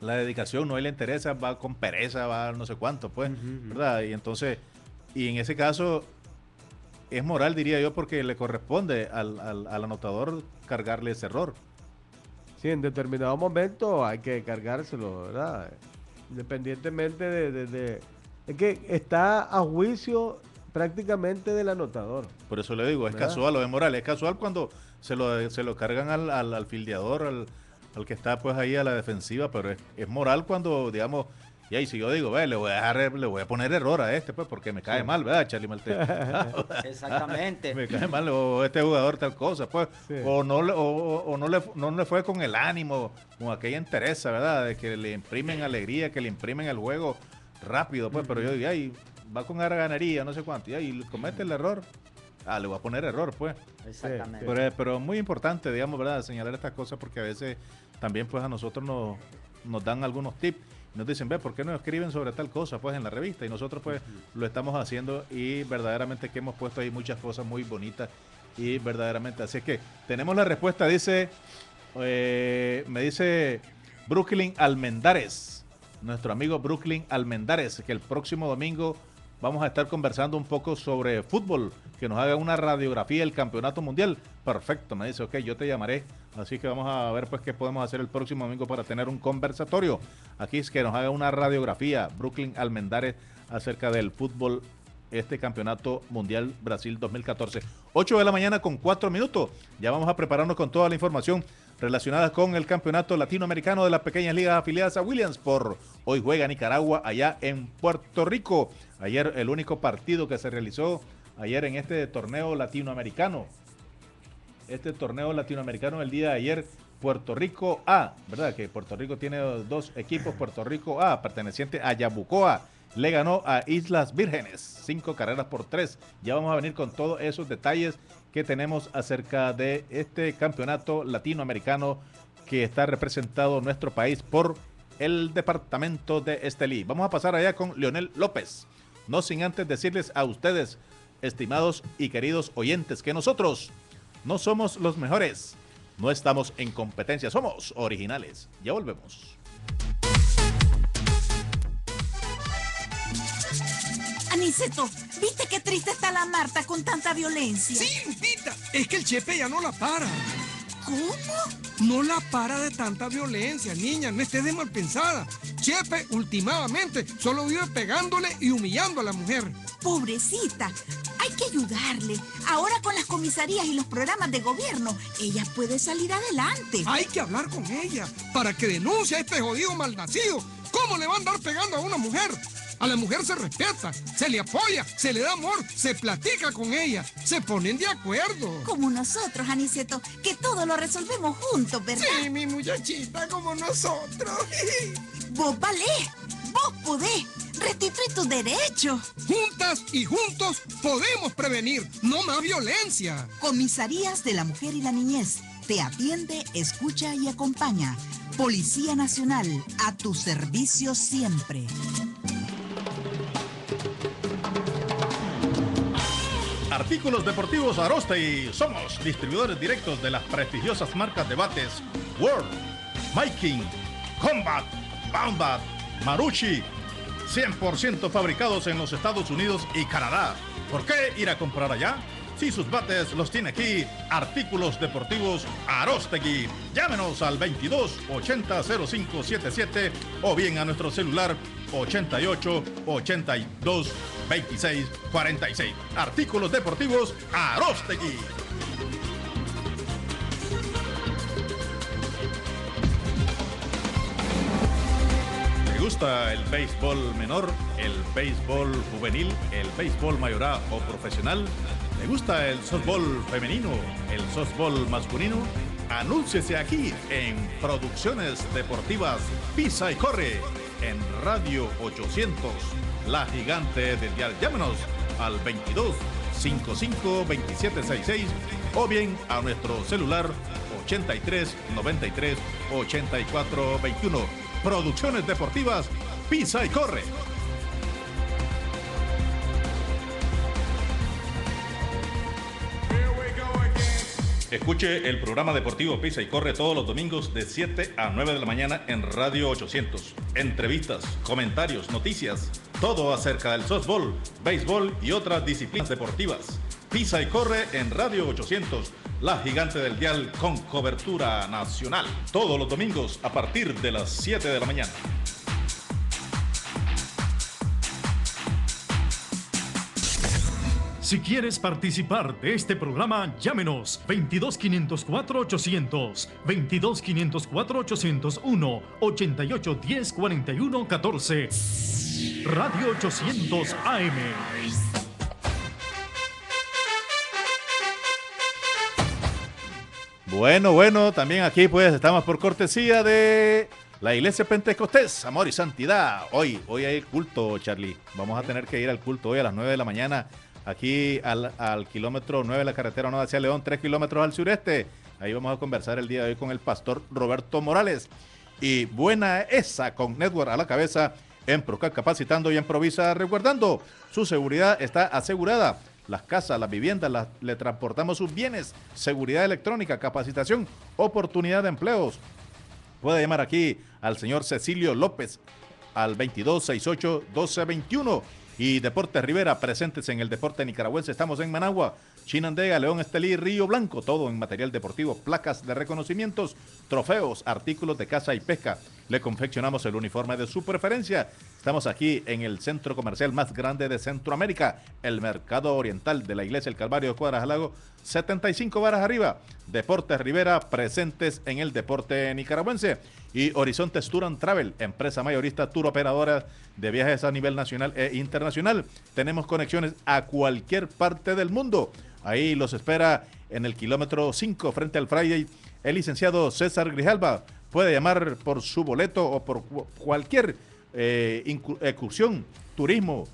la dedicación, no hay la interesa, va con pereza, va no sé cuánto, pues, ¿verdad? Y entonces, y en ese caso, es moral, diría yo, porque le corresponde al, al, anotador cargarle ese error. Sí, en determinado momento hay que cargárselo, ¿verdad? Independientemente de, de, Es que está a juicio prácticamente del anotador. Por eso le digo, es casual o es moral. Es casual cuando se lo, se lo cargan al, al, al fildeador, al, al, que está pues ahí a la defensiva, pero es, moral cuando, digamos, y ahí si yo digo, ve, le voy a dejar, le voy a poner error a este, pues, porque me cae mal, ¿verdad, Charlie Malte? Exactamente. me cae mal, o este jugador tal cosa, pues, o, no, o, o, no, le, no le fue con el ánimo, con aquella interesa, ¿verdad? De que le imprimen alegría, que le imprimen el juego rápido, pues, pero yo digo, ay, va con haraganería, no sé cuánto, y ahí comete el error, ah, le voy a poner error, pues. Exactamente. Pero, pero, muy importante, digamos, ¿verdad? Señalar estas cosas porque a veces también, pues, a nosotros nos, nos dan algunos tips. Nos dicen, ve, ¿por qué no escriben sobre tal cosa, pues, en la revista? Y nosotros, pues, lo estamos haciendo y verdaderamente que hemos puesto ahí muchas cosas muy bonitas y verdaderamente. Así es que tenemos la respuesta, dice, eh, me dice Brooklyn Almendares, nuestro amigo Brooklyn Almendares, que el próximo domingo vamos a estar conversando un poco sobre fútbol, que nos haga una radiografía del campeonato mundial. Perfecto, me dice, ok, yo te llamaré. Así que vamos a ver pues qué podemos hacer el próximo domingo para tener un conversatorio. Aquí es que nos haga una radiografía, Brooklyn Almendares, acerca del fútbol, este campeonato mundial Brasil 2014. 8 de la mañana con 4 minutos. Ya vamos a prepararnos con toda la información relacionada con el campeonato latinoamericano de las pequeñas ligas afiliadas a Williams por hoy juega Nicaragua allá en Puerto Rico. Ayer el único partido que se realizó ayer en este torneo latinoamericano. Este torneo latinoamericano el día de ayer Puerto Rico A, ¿verdad? Que Puerto Rico tiene dos equipos, Puerto Rico A, perteneciente a Yabucoa, le ganó a Islas Vírgenes, cinco carreras por tres. Ya vamos a venir con todos esos detalles que tenemos acerca de este campeonato latinoamericano que está representado en nuestro país por el departamento de Estelí. Vamos a pasar allá con Leonel López. No sin antes decirles a ustedes, estimados y queridos oyentes, que nosotros no somos los mejores. No estamos en competencia, somos originales. Ya volvemos. Aniceto, ¿viste qué triste está la Marta con tanta violencia? Sí, Lupita, es que el Chepe ya no la para. ¿Cómo? No la para de tanta violencia, niña, no estés de mal pensada. Chepe, últimamente, solo vive pegándole y humillando a la mujer. Pobrecita, hay que ayudarle. Ahora con las comisarías y los programas de gobierno, ella puede salir adelante. Hay que hablar con ella para que denuncie a este jodido malnacido. ¿Cómo le va a andar pegando a una mujer? A la mujer se respeta, se le apoya, se le da amor, se platica con ella, se ponen de acuerdo. Como nosotros, Aniceto, que todo lo resolvemos juntos, ¿verdad? Sí, mi muchachita, como nosotros. Vos valés, vos podés, restituir tus derechos. Juntas y juntos podemos prevenir, no más violencia. Comisarías de la Mujer y la Niñez. Te atiende, escucha y acompaña. Policía Nacional, a tu servicio siempre. Artículos deportivos Aroste y somos distribuidores directos de las prestigiosas marcas de bates World, Viking, Combat, Boundbat, Marucci, 100% fabricados en los Estados Unidos y Canadá. ¿Por qué ir a comprar allá? Si sus bates los tiene aquí, artículos deportivos Arostegui. Llámenos al 22 80 0577 o bien a nuestro celular 88 82 26 46. Artículos deportivos Arostegui. ¿Le gusta el béisbol menor, el béisbol juvenil, el béisbol mayorá o profesional? ¿Le gusta el softball femenino, el softball masculino? Anúnciese aquí en Producciones Deportivas Pisa y Corre en Radio 800, La Gigante del Dial. Llámenos al 22 55 2766 o bien a nuestro celular 83 93 84 21. Producciones Deportivas Pisa y Corre. Escuche el programa deportivo Pisa y Corre todos los domingos de 7 a 9 de la mañana en Radio 800. Entrevistas, comentarios, noticias, todo acerca del softball, béisbol y otras disciplinas deportivas. Pisa y Corre en Radio 800, la gigante del dial con cobertura nacional. Todos los domingos a partir de las 7 de la mañana. Si quieres participar de este programa, llámenos 22 504 800, 22 504 801, 88 10 41 14. Radio 800 AM. Bueno, bueno, también aquí pues estamos por cortesía de la Iglesia Pentecostés, Amor y Santidad. Hoy, hoy hay culto, Charlie. Vamos a tener que ir al culto hoy a las 9 de la mañana, aquí al, kilómetro 9 de la carretera 1 hacia León, 3 kilómetros al sureste. Ahí vamos a conversar el día de hoy con el pastor Roberto Morales. Y buena esa con Network a la cabeza, en Procar capacitando y en Provisa resguardando. Su seguridad está asegurada. Las casas, las viviendas, las- le transportamos sus bienes, seguridad electrónica, capacitación, oportunidad de empleos. Puede llamar aquí al señor Cecilio López al 2268-1221. Y Deportes Rivera, presentes en el deporte nicaragüense. Estamos en Managua, Chinandega, León Estelí, Río Blanco. Todo en material deportivo, placas de reconocimientos, trofeos, artículos de caza y pesca. Le confeccionamos el uniforme de su preferencia. Estamos aquí en el centro comercial más grande de Centroamérica, el Mercado Oriental de la Iglesia El Calvario Cuadras al Lago, 75 varas arriba. Deportes Rivera, presentes en el deporte nicaragüense. Y Horizontes Tour and Travel, empresa mayorista, tour operadora de viajes a nivel nacional e internacional. Tenemos conexiones a cualquier parte del mundo. Ahí los espera en el kilómetro 5 frente al Friday el licenciado César Grijalba. Puede llamar por su boleto o por cualquier eh, excursión, turismo,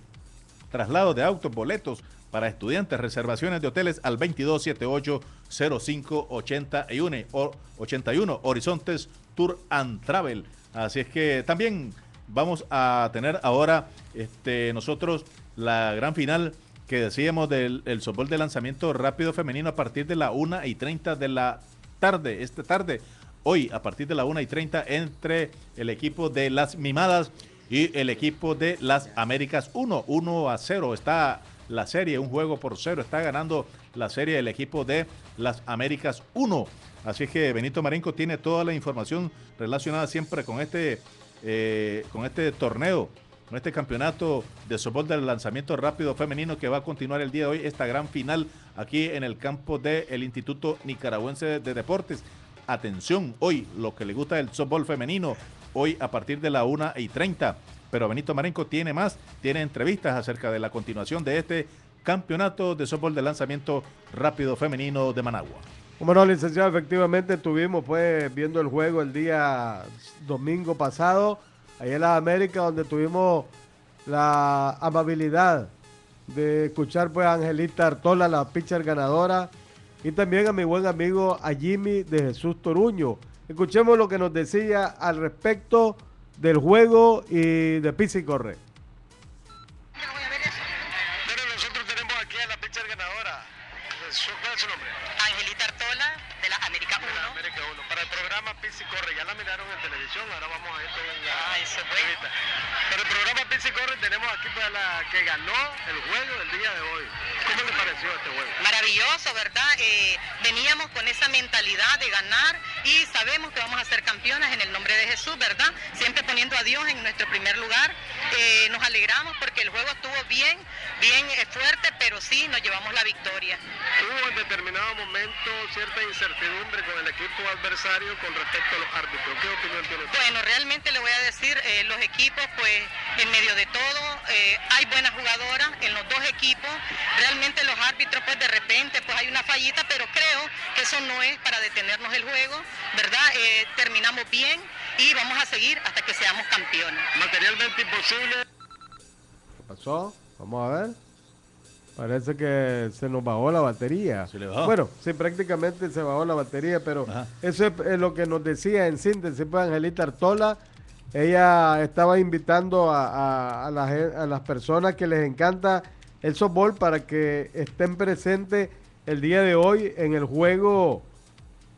traslado de autos, boletos para estudiantes, reservaciones de hoteles al 2278-0581 o 81 Horizontes Tour and Travel. Así es que también vamos a tener ahora este, nosotros la gran final que decíamos del el softball de lanzamiento rápido femenino a partir de la 1 y 30 de la tarde, esta tarde, hoy a partir de la 1 y 30 entre el equipo de las Mimadas y el equipo de las Américas. 1, 1 a 0 está la serie, un juego por cero, está ganando la serie el equipo de las Américas 1. Así que Benito Marenco tiene toda la información relacionada siempre con este, eh, con este torneo con este campeonato de softball del lanzamiento rápido femenino que va a continuar el día de hoy, esta gran final aquí en el campo del Instituto Nicaragüense de Deportes. Atención, hoy lo que le gusta el softball femenino, hoy a partir de la 1 y 30. Pero Benito Marenco tiene más, tiene entrevistas acerca de la continuación de este campeonato de softball de lanzamiento rápido femenino de Managua. Bueno, licenciado, efectivamente estuvimos pues viendo el juego el día domingo pasado allá en la América, donde tuvimos la amabilidad de escuchar pues a Angelita Artola, la pitcher ganadora, y también a mi buen amigo a Jimmy de Jesús Toruño. Escuchemos lo que nos decía al respecto del juego y de pisa y corre. nosotros tenemos aquí a la pitcher ganadora. ¿Cuál es su nombre? Angelita Artola, de la América 1. América 1. Para el programa Pizza y Corre, ya la miraron en televisión, ahora vamos a ver todo en la Ah, eso el programa Pizza y Corre tenemos aquí para la que ganó el juego del día de hoy. ¿Cómo le pareció este juego? Maravilloso, ¿verdad? Eh, veníamos con esa mentalidad de ganar y sabemos que vamos a ser campeonas en el nombre de Jesús, ¿verdad? Siempre poniendo a Dios en nuestro primer lugar. Eh, nos alegramos porque el juego estuvo bien, bien eh, fuerte, pero sí nos llevamos la victoria. Hubo en determinado momento cierta incertidumbre con el equipo adversario con respecto a los árbitros. ¿Qué opinión tiene usted? Bueno, realmente le voy a decir, eh, los equipos, pues en medio de todo, eh, hay buenas jugadoras en los dos equipos. Realmente los árbitros, pues de repente, pues hay una fallita, pero creo que eso no es para detenernos el juego, ¿verdad? Eh, terminamos bien y vamos a seguir hasta que seamos campeones. Materialmente imposible. ¿Qué pasó? Vamos a ver. Parece que se nos bajó la batería. ¿Se le bajó? Bueno, sí, prácticamente se bajó la batería, pero eso es lo que nos decía en síntesis, pues Angelita Artola. Ella estaba invitando a, a- a la gen- a las personas que les encanta el softball para que estén presentes el día de hoy en el juego,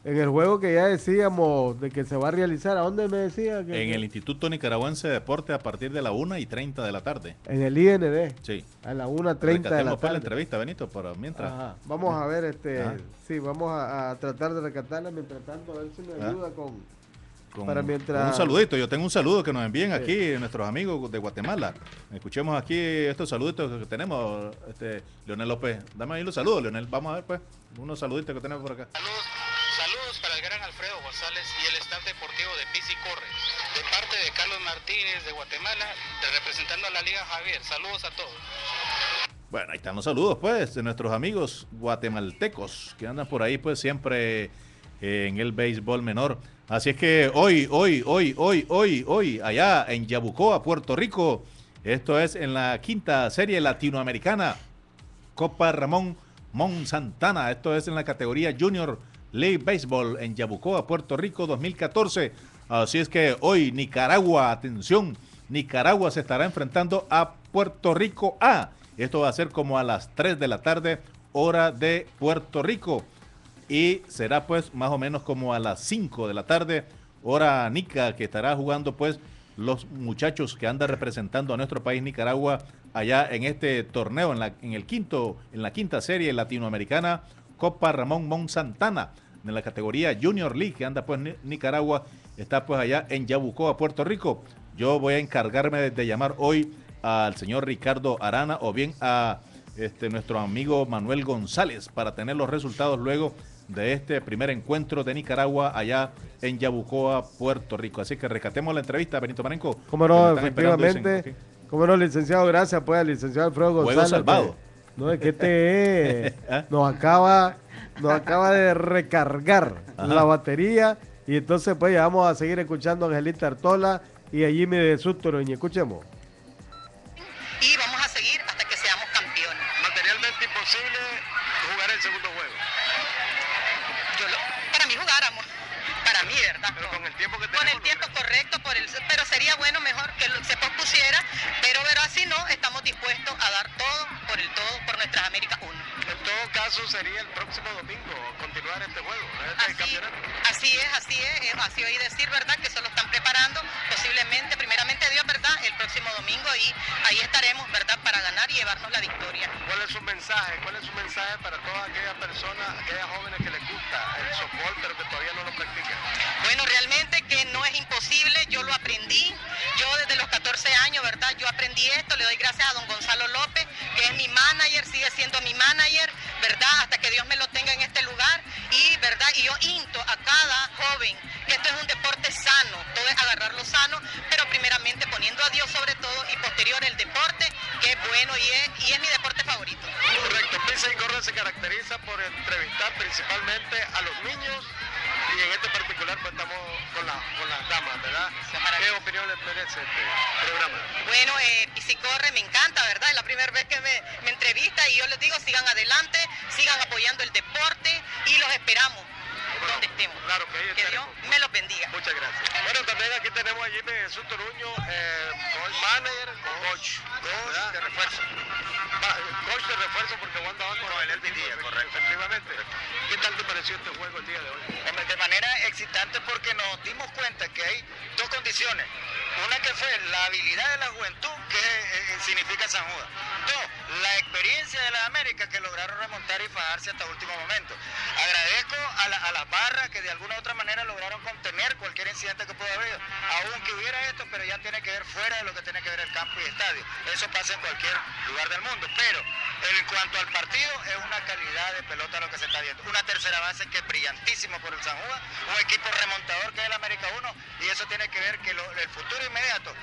en el juego que ya decíamos de que se va a realizar. ¿A dónde me decía? Que, En el Instituto Nicaragüense de Deporte a partir de la 1 y 30 de la tarde. en el IND, Sí. a la 1.30 de la pues, la tarde. entrevista, Benito, para mientras. Ajá. Vamos a ver, este, Ajá. sí, vamos a, a tratar de recatarla mientras tanto, a ver si me Ah. ayuda con, Con- para mientras... un saludito, yo tengo un saludo que nos envíen Sí. aquí nuestros amigos de Guatemala. Escuchemos aquí estos saluditos que tenemos, este, Leonel López. Dame ahí los saludos, Leonel. Vamos a ver, pues, unos saluditos que tenemos por acá. Saludos el gran Alfredo González y el staff deportivo de Pisi Corre. De parte de Carlos Martínez de Guatemala, representando a la Liga Javier. Saludos a todos. Bueno, ahí están los saludos, pues, de nuestros amigos guatemaltecos que andan por ahí, pues, siempre eh, en el béisbol menor. Así es que hoy, hoy, hoy, hoy, hoy, hoy, allá en Yabucoa, Puerto Rico, esto es en la quinta serie latinoamericana, Copa Ramón Mon Santana. Esto es en la categoría Junior League Baseball en Yabucoa, Puerto Rico 2014. Así es que hoy Nicaragua, atención, Nicaragua se estará enfrentando a Puerto Rico A. Esto va a ser como a las 3 de la tarde, hora de Puerto Rico. Y será pues más o menos como a las 5 de la tarde, hora Nica, que estará jugando pues los muchachos que andan representando a nuestro país Nicaragua allá en este torneo, en la, en el quinto, en la quinta serie latinoamericana, Copa Ramón Mon Santana, en la categoría Junior League, que anda pues Ni- Nicaragua, está pues allá en Yabucoa, Puerto Rico. Yo voy a encargarme de, llamar hoy al señor Ricardo Arana o bien a este, nuestro amigo Manuel González para tener los resultados luego de este primer encuentro de Nicaragua allá en Yabucoa, Puerto Rico. Así que rescatemos la entrevista, Benito Marenco. Nos no, dicen, efectivamente. Cómo no, licenciado, gracias pues al licenciado Alfredo Juego González. salvado. que- no, es que este ¿Ah? nos acaba nos acaba de recargar la batería y entonces pues ya vamos a seguir escuchando a Angelita Artola y a Jimmy de Sutoroñi. Escuchemos. Y vamos a seguir hasta que seamos campeones. Materialmente imposible jugar el segundo juego. Yo lo- para mí jugáramos. Para mí, ¿verdad? Pero con el tiempo que Con el tiempo correcto, por el, pero sería bueno que se pospusiera, pero verá si no, estamos dispuestos a dar todo por el todo por nuestras Américas 1. En todo caso sería el próximo domingo continuar este juego, este campeonato. Así es, así es, así oí decir, ¿verdad? Que eso lo están preparando, posiblemente, primeramente Dios, ¿verdad? El próximo domingo y ahí estaremos, ¿verdad? Para ganar y llevarnos la victoria. ¿Cuál es su mensaje? ¿Cuál es su mensaje para todas aquellas personas, aquellas jóvenes que les gusta el softball pero que todavía no lo practican? Bueno, realmente que no es imposible, yo lo aprendí, yo desde los 14 años, ¿verdad? Yo aprendí esto, le doy gracias a don Gonzalo López, que es mi manager, sigue siendo mi manager, ¿verdad? Hasta que Dios me lo tenga en este lugar y, ¿verdad? Y yo insto a cada joven que esto es un deporte sano, todo es agarrarlo sano, pero primeramente poniendo a Dios sobre todo y posterior el deporte, que es bueno y es, y es mi deporte favorito. Correcto, Pisa y Corre se caracteriza por entrevistar principalmente a los niños y en este particular pues estamos con, la- con las damas, ¿verdad? ¿Qué opinión les merece este programa? Bueno, eh, Pisicorre me encanta, ¿verdad? Es la primera vez que me, me entrevista y yo les digo, sigan adelante, sigan apoyando el deporte y los esperamos donde estemos. Claro que ahí Que Dios me los bendiga. Muchas gracias. Bueno, también aquí tenemos a Jimmy Jesús Toruño, eh, coach manager, coach, coach de refuerzo. coach de refuerzo porque Wanda va con el día, correcto. Efectivamente. ¿Qué tal te pareció este juego el día de hoy? De manera excitante porque nos dimos cuenta que hay dos condiciones. Una que fue la habilidad de la juventud, que eh, significa San Judas. Dos, la experiencia de la América que lograron remontar y fajarse hasta último momento. Agradezco a, la- a las barras que de alguna u otra manera lograron contener cualquier incidente que pueda haber. Aunque hubiera esto, pero ya tiene que ver fuera de lo que tiene que ver el campo y estadio. Eso pasa en cualquier lugar del mundo. Pero en cuanto al partido, es una calidad de pelota lo que se está viendo. Una tercera base que es brillantísimo por el San Juan, un equipo remontador que es el América 1, y eso tiene que ver que lo- el futuro inmediato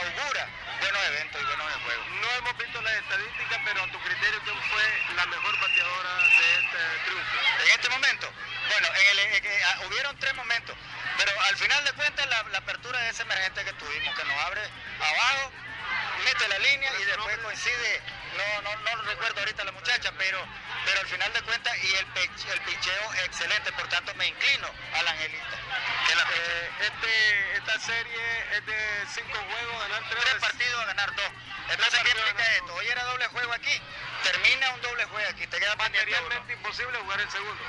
augura buenos eventos y buenos juegos. No hemos visto las estadísticas, pero a tu criterio, ¿quién fue la mejor bateadora de este triunfo? En este momento, bueno, en el- eh, eh, ah, hubieron tres momentos, pero al final de cuentas la, la apertura de ese emergente que tuvimos, que nos abre abajo, mete la línea y después coincide, no, no, no recuerdo ahorita la muchacha, pero, pero al final de cuentas y el, el picheo excelente, por tanto me inclino a la Angelita. que la- Eh, este, esta serie es de cinco juegos, ganar tres. Tres partidos a ganar dos. Entonces, ¿qué implica esto? Hoy era doble juego aquí, termina un doble juego aquí, te queda. Materialmente imposible jugar el segundo.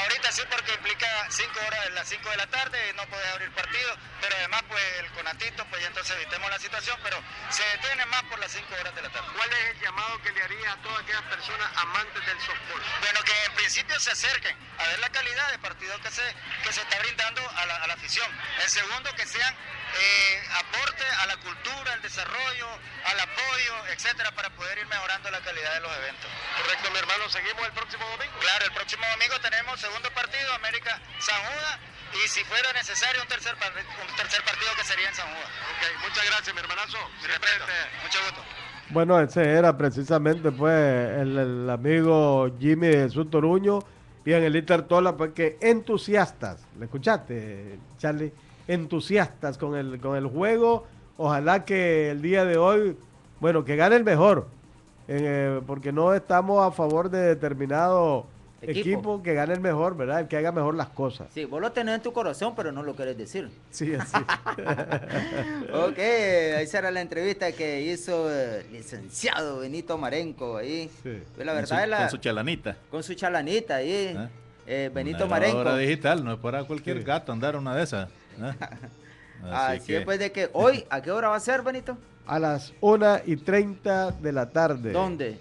Ahorita sí porque implica cinco horas, las 5 de la tarde, no puedes abrir partido, pero además pues el conatito, pues ya entonces evitemos la situación, pero se detiene más por las 5 horas de la tarde. ¿Cuál es el llamado que le haría a todas aquellas personas amantes del softball? Bueno, que en principio se acerquen a ver la calidad de partido que se, que se está brindando a la, a la afición. En segundo, que sean eh, aporte a la cultura, al desarrollo, al apoyo, etcétera, para poder ir mejorando la calidad de los eventos. Correcto, mi hermano, seguimos el próximo domingo. Claro, el próximo domingo tenemos segundo partido, América San Judas, y si fuera necesario un tercer, par- un tercer partido que sería en San Judas. Ok, muchas gracias, mi hermanazo. Te- Mucho gusto. Bueno, ese era precisamente pues el, el amigo Jimmy de Jesús Toruño y Angelita Artola, pues que entusiastas, ¿le escuchaste, Charlie? Entusiastas con el, con el juego. Ojalá que el día de hoy, bueno, que gane el mejor, eh, porque no estamos a favor de determinado Equipo. equipo. que gane el mejor, ¿verdad? El que haga mejor las cosas. Sí, vos lo tenés en tu corazón, pero no lo querés decir. Sí, así. ok, ahí será la entrevista que hizo el licenciado Benito Marenco ahí. Sí. Pues la Con verdad su- es la, con su chalanita. con su chalanita ahí. ¿Eh? eh, Benito Una Marenco. digital, no es para cualquier Sí. gato andar una de esas. ¿Eh? Así es, pues de que hoy, ¿a qué hora va a ser, Benito? A las 1 y 30 de la tarde. ¿Dónde?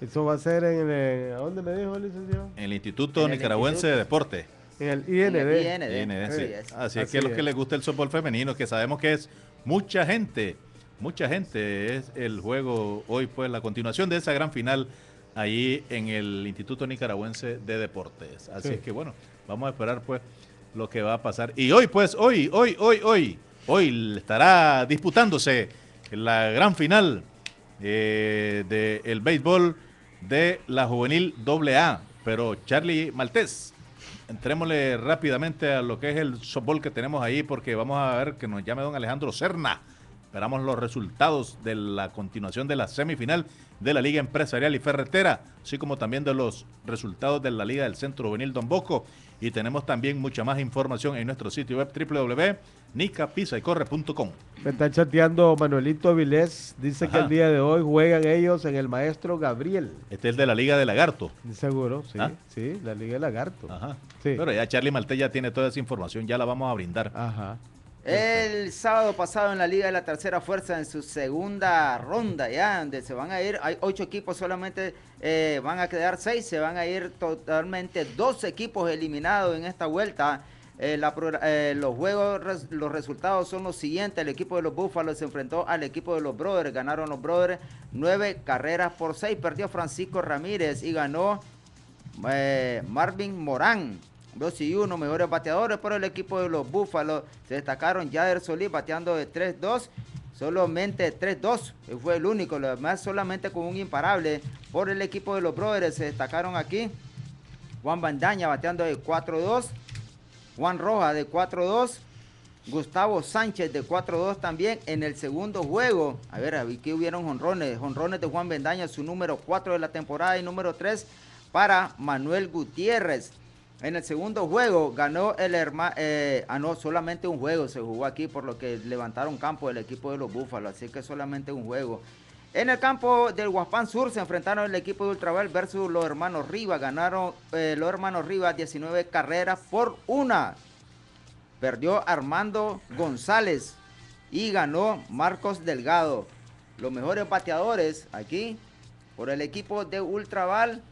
Eso va a ser en el... ¿A dónde me dijo el licenciado? En el Instituto En el Nicaragüense Instituto. de Deporte. En el En el IND. IND. IND, sí. Así es. Así es Así que a los que les gusta el softball femenino, que sabemos que es mucha gente, mucha gente, es el juego hoy, pues la continuación de esa gran final ahí en el Instituto Nicaragüense de Deportes. Así Sí. es que bueno, vamos a esperar pues lo que va a pasar. Y hoy, pues, hoy, hoy, hoy, hoy, hoy estará disputándose la gran final eh, del béisbol de la juvenil AA. Pero Charlie Maltés, entrémosle rápidamente a lo que es el softball que tenemos ahí, porque vamos a ver que nos llame don Alejandro Serna. Esperamos los resultados de la continuación de la semifinal de la Liga Empresarial y Ferretera, así como también de los resultados de la Liga del Centro Juvenil Don Bosco. Y tenemos también mucha más información en nuestro sitio web www.nicapisaycorre.com. Me está chateando Manuelito Avilés. Dice que el día de hoy juegan ellos en el maestro Gabriel. Este es el de la Liga de Lagarto. Seguro, sí. ¿Ah? Sí, la Liga de Lagarto. Ajá. Sí. Pero ya Charlie Malte ya tiene toda esa información, ya la vamos a brindar. Ajá. El sábado pasado en la Liga de la Tercera Fuerza, en su segunda ronda, ya, donde se van a ir, hay ocho equipos solamente, eh, van a quedar seis, se van a ir totalmente dos equipos eliminados en esta vuelta. Eh, eh, los juegos, los resultados son los siguientes. El equipo de los Búfalos se enfrentó al equipo de los Brothers. Ganaron los Brothers nueve carreras por seis. Perdió Francisco Ramírez y ganó Marvin Morán. 2 y 1, mejores bateadores por el equipo de los Búfalos. Se destacaron Jader Solís bateando de 3-2. Solamente 3-2, que fue el único, lo demás solamente con un imparable. Por el equipo de los Brothers se destacaron aquí Juan Bandaña bateando de 4-2, Juan Roja de 4-2, Gustavo Sánchez de 4-2 también en el segundo juego. A ver, aquí hubieron honrones, honrones de Juan Bendaña, su número 4 de la temporada y número 3 para Manuel Gutiérrez. En el segundo juego ganó el hermano, ah no, solamente un juego se jugó aquí por lo que levantaron campo el equipo de los Búfalos, así que solamente un juego. En el campo del Huaspán Sur se enfrentaron el equipo de Ultraval versus los hermanos Rivas. Ganaron eh, los hermanos Rivas 19 carreras por una. Perdió Armando González y ganó Marcos Delgado. Los mejores bateadores aquí por el equipo de Ultraval,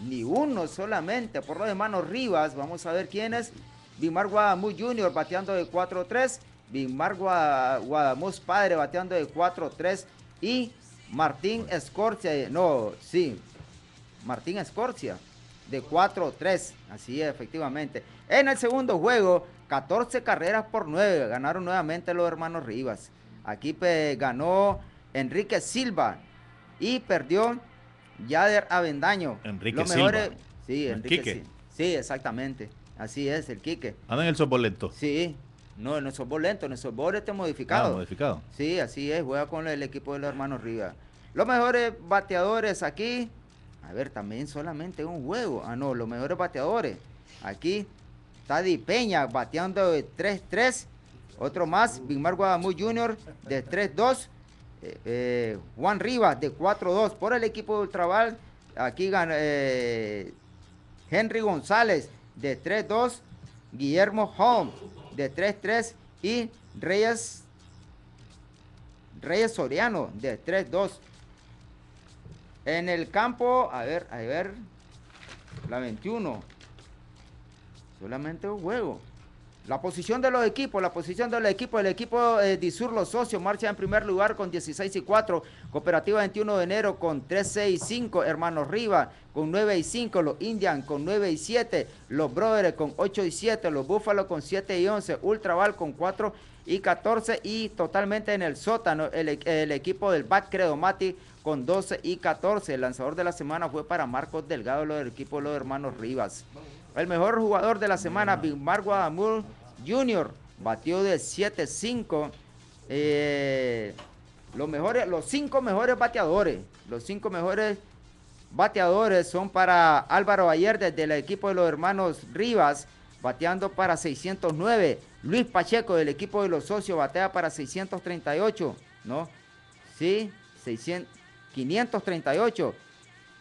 ni uno solamente. Por los hermanos Rivas, vamos a ver quiénes. Bimar Guadamuz Jr. bateando de 4-3. Bimar Gua- Guadamuz Padre bateando de 4-3. Y Martín Escorcia, no, sí, Martín Escorcia de 4-3. Así es, efectivamente. En el segundo juego, 14 carreras por 9. Ganaron nuevamente los hermanos Rivas. Aquí ganó Enrique Silva y perdió Yader Avendaño. Enrique Los Silva. mejores- Sí, El Enrique Quique. Sil- Sí, exactamente. Así es, el Quique. Anda en el softball lento. Sí. No, en el softball lento, en el softball este modificado. Ah, modificado. Sí, así es, juega con el equipo de los hermanos Rivas. Los mejores bateadores aquí, a ver, también solamente un juego. Ah, no, los mejores bateadores. Aquí, Tadi Peña bateando de 3-3. Otro más, Bigmar Guadamuz Jr. de 3-2. Eh, eh, Juan Rivas de 4-2 por el equipo de Ultraval. Aquí gana eh, Henry González de 3-2. Guillermo Home de 3-3 y Reyes Reyes Soriano de 3-2. En el campo, a ver, a ver, la 21. Solamente un juego. La posición de los equipos, la posición del equipo, el equipo eh, Disur Los Socios marcha en primer lugar con 16 y 4, Cooperativa 21 de enero con 13 y 5, Hermanos Riva con 9 y 5, los Indian con 9 y 7, los Brothers con 8 y 7, los Búfalos con 7 y 11, Ultraval con 4 y 14 y totalmente en el sótano el, e- el equipo del Back Credomati con 12 y 14. El lanzador de la semana fue para Marcos Delgado, lo del equipo de los hermanos Rivas. El mejor jugador de la semana, Bigmar Guadamur Jr., batió de 7-5. Eh, los, mejores, los cinco mejores bateadores, los cinco mejores bateadores son para Álvaro Ayer desde el equipo de los hermanos Rivas, bateando para 609. Luis Pacheco del equipo de los socios batea para 638, ¿no? Sí, 600, 538.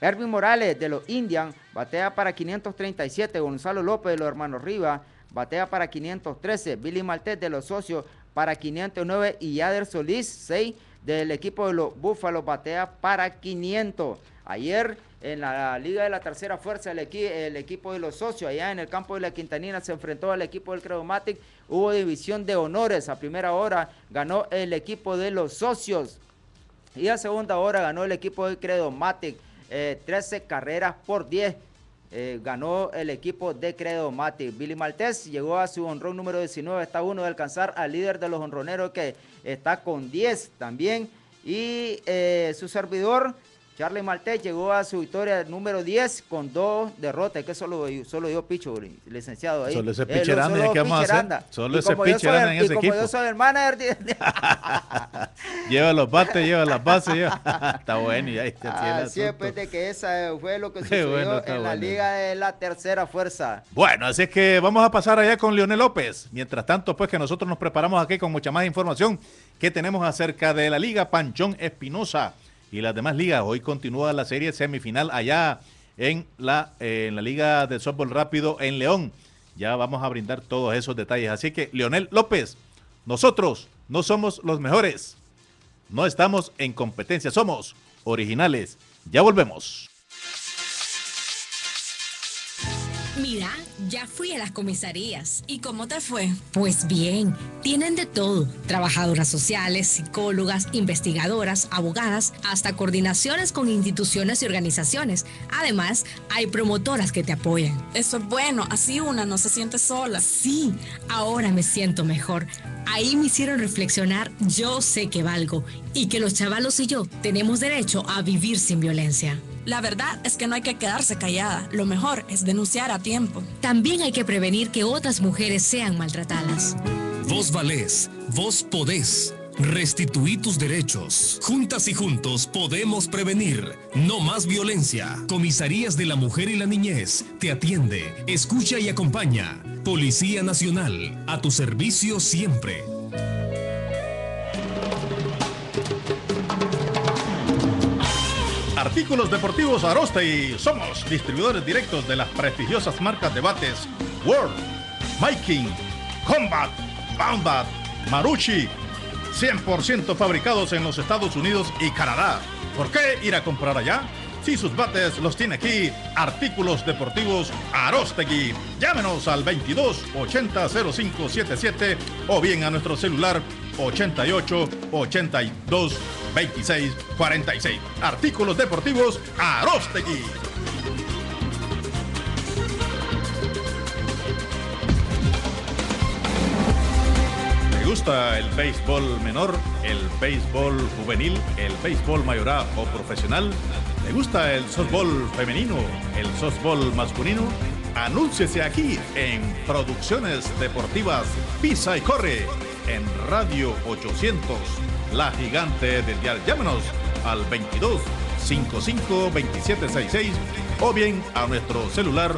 Erwin Morales de los Indians batea para 537. Gonzalo López de los hermanos Rivas batea para 513. Billy Maltés de los socios para 509. Y Yader Solís, 6 del equipo de los Búfalos batea para 500. Ayer en la Liga de la Tercera Fuerza, el, equi- el equipo de los socios allá en el campo de la Quintanina se enfrentó al equipo del Credomatic. Hubo división de honores. A primera hora ganó el equipo de los socios. Y a segunda hora ganó el equipo de Credomatic. Eh, 13 carreras por 10. eh, ganó el equipo de Credomatic. Billy Maltés llegó a su honrón número 19. Está uno de alcanzar al líder de los honroneros que está con 10 también. Y eh, su servidor, Charlie Maltés llegó a su victoria número 10 con dos derrotas, que solo, solo dio Picho, licenciado ahí. Solo ese Eh, pitcher anda, solo ¿qué vamos a pitcher hacer? Solo ese como pitcher soy en y ese como equipo. yo soy el manager, Lleva los bates, lleva las bases, lleva. está bueno y ahí el así es, pues, de que esa fue lo que sucedió bueno, está en la bueno. liga de la tercera fuerza. Bueno, así es que vamos a pasar allá con Leonel López. Mientras tanto, pues que nosotros nos preparamos aquí con mucha más información que tenemos acerca de la Liga Panchón Espinosa y las demás ligas. Hoy continúa la serie semifinal allá en la, eh, en la Liga de Softball Rápido en León. Ya vamos a brindar todos esos detalles. Así que, Leonel López, nosotros no somos los mejores. No estamos en competencia, somos originales. Ya volvemos. Mira, ya fui a las comisarías. ¿Y cómo te fue? Pues bien, tienen de todo. Trabajadoras sociales, psicólogas, investigadoras, abogadas, hasta coordinaciones con instituciones y organizaciones. Además, hay promotoras que te apoyan. Eso es bueno, así una no se siente sola. Sí, ahora me siento mejor. Ahí me hicieron reflexionar, yo sé que valgo y que los chavalos y yo tenemos derecho a vivir sin violencia. La verdad es que no hay que quedarse callada. Lo mejor es denunciar a tiempo. También hay que prevenir que otras mujeres sean maltratadas. Vos valés, vos podés. Restituí tus derechos. Juntas y juntos podemos prevenir. No más violencia. Comisarías de la Mujer y la Niñez. Te atiende, escucha y acompaña. Policía Nacional. A tu servicio siempre. Artículos deportivos Aroste y somos distribuidores directos de las prestigiosas marcas de bates World, Viking, Combat, Boundbat, Marucci, 100% fabricados en los Estados Unidos y Canadá. ¿Por qué ir a comprar allá? Si sus bates los tiene aquí, Artículos Deportivos Arostegui. Llámenos al 22 80 0577 o bien a nuestro celular 88 82 26 46. Artículos Deportivos Arostegui. ¿Te gusta el béisbol menor, el béisbol juvenil, el béisbol mayoral o profesional? ¿Te gusta el softball femenino, el softball masculino? Anúnciese aquí en Producciones Deportivas Pisa y Corre en Radio 800, la gigante del dial. Llámenos al 22 55 2766 o bien a nuestro celular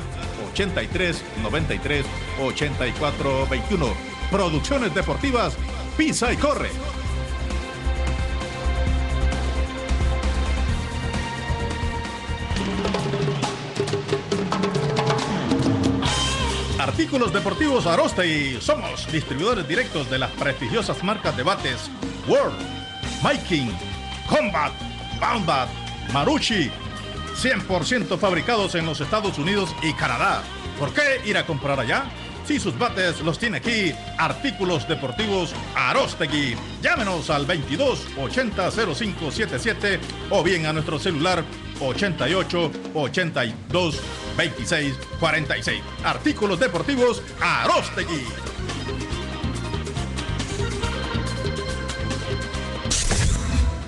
83 93 84 21. Producciones Deportivas Pisa y Corre. Artículos deportivos Aroste y somos distribuidores directos de las prestigiosas marcas de bates World, Viking, Combat, Boundbat, Marucci, 100% fabricados en los Estados Unidos y Canadá. ¿Por qué ir a comprar allá? Si sus bates los tiene aquí, Artículos Deportivos Arostegui. Llámenos al 22 80 0577 o bien a nuestro celular 88 82 26 46. Artículos Deportivos Arostegui.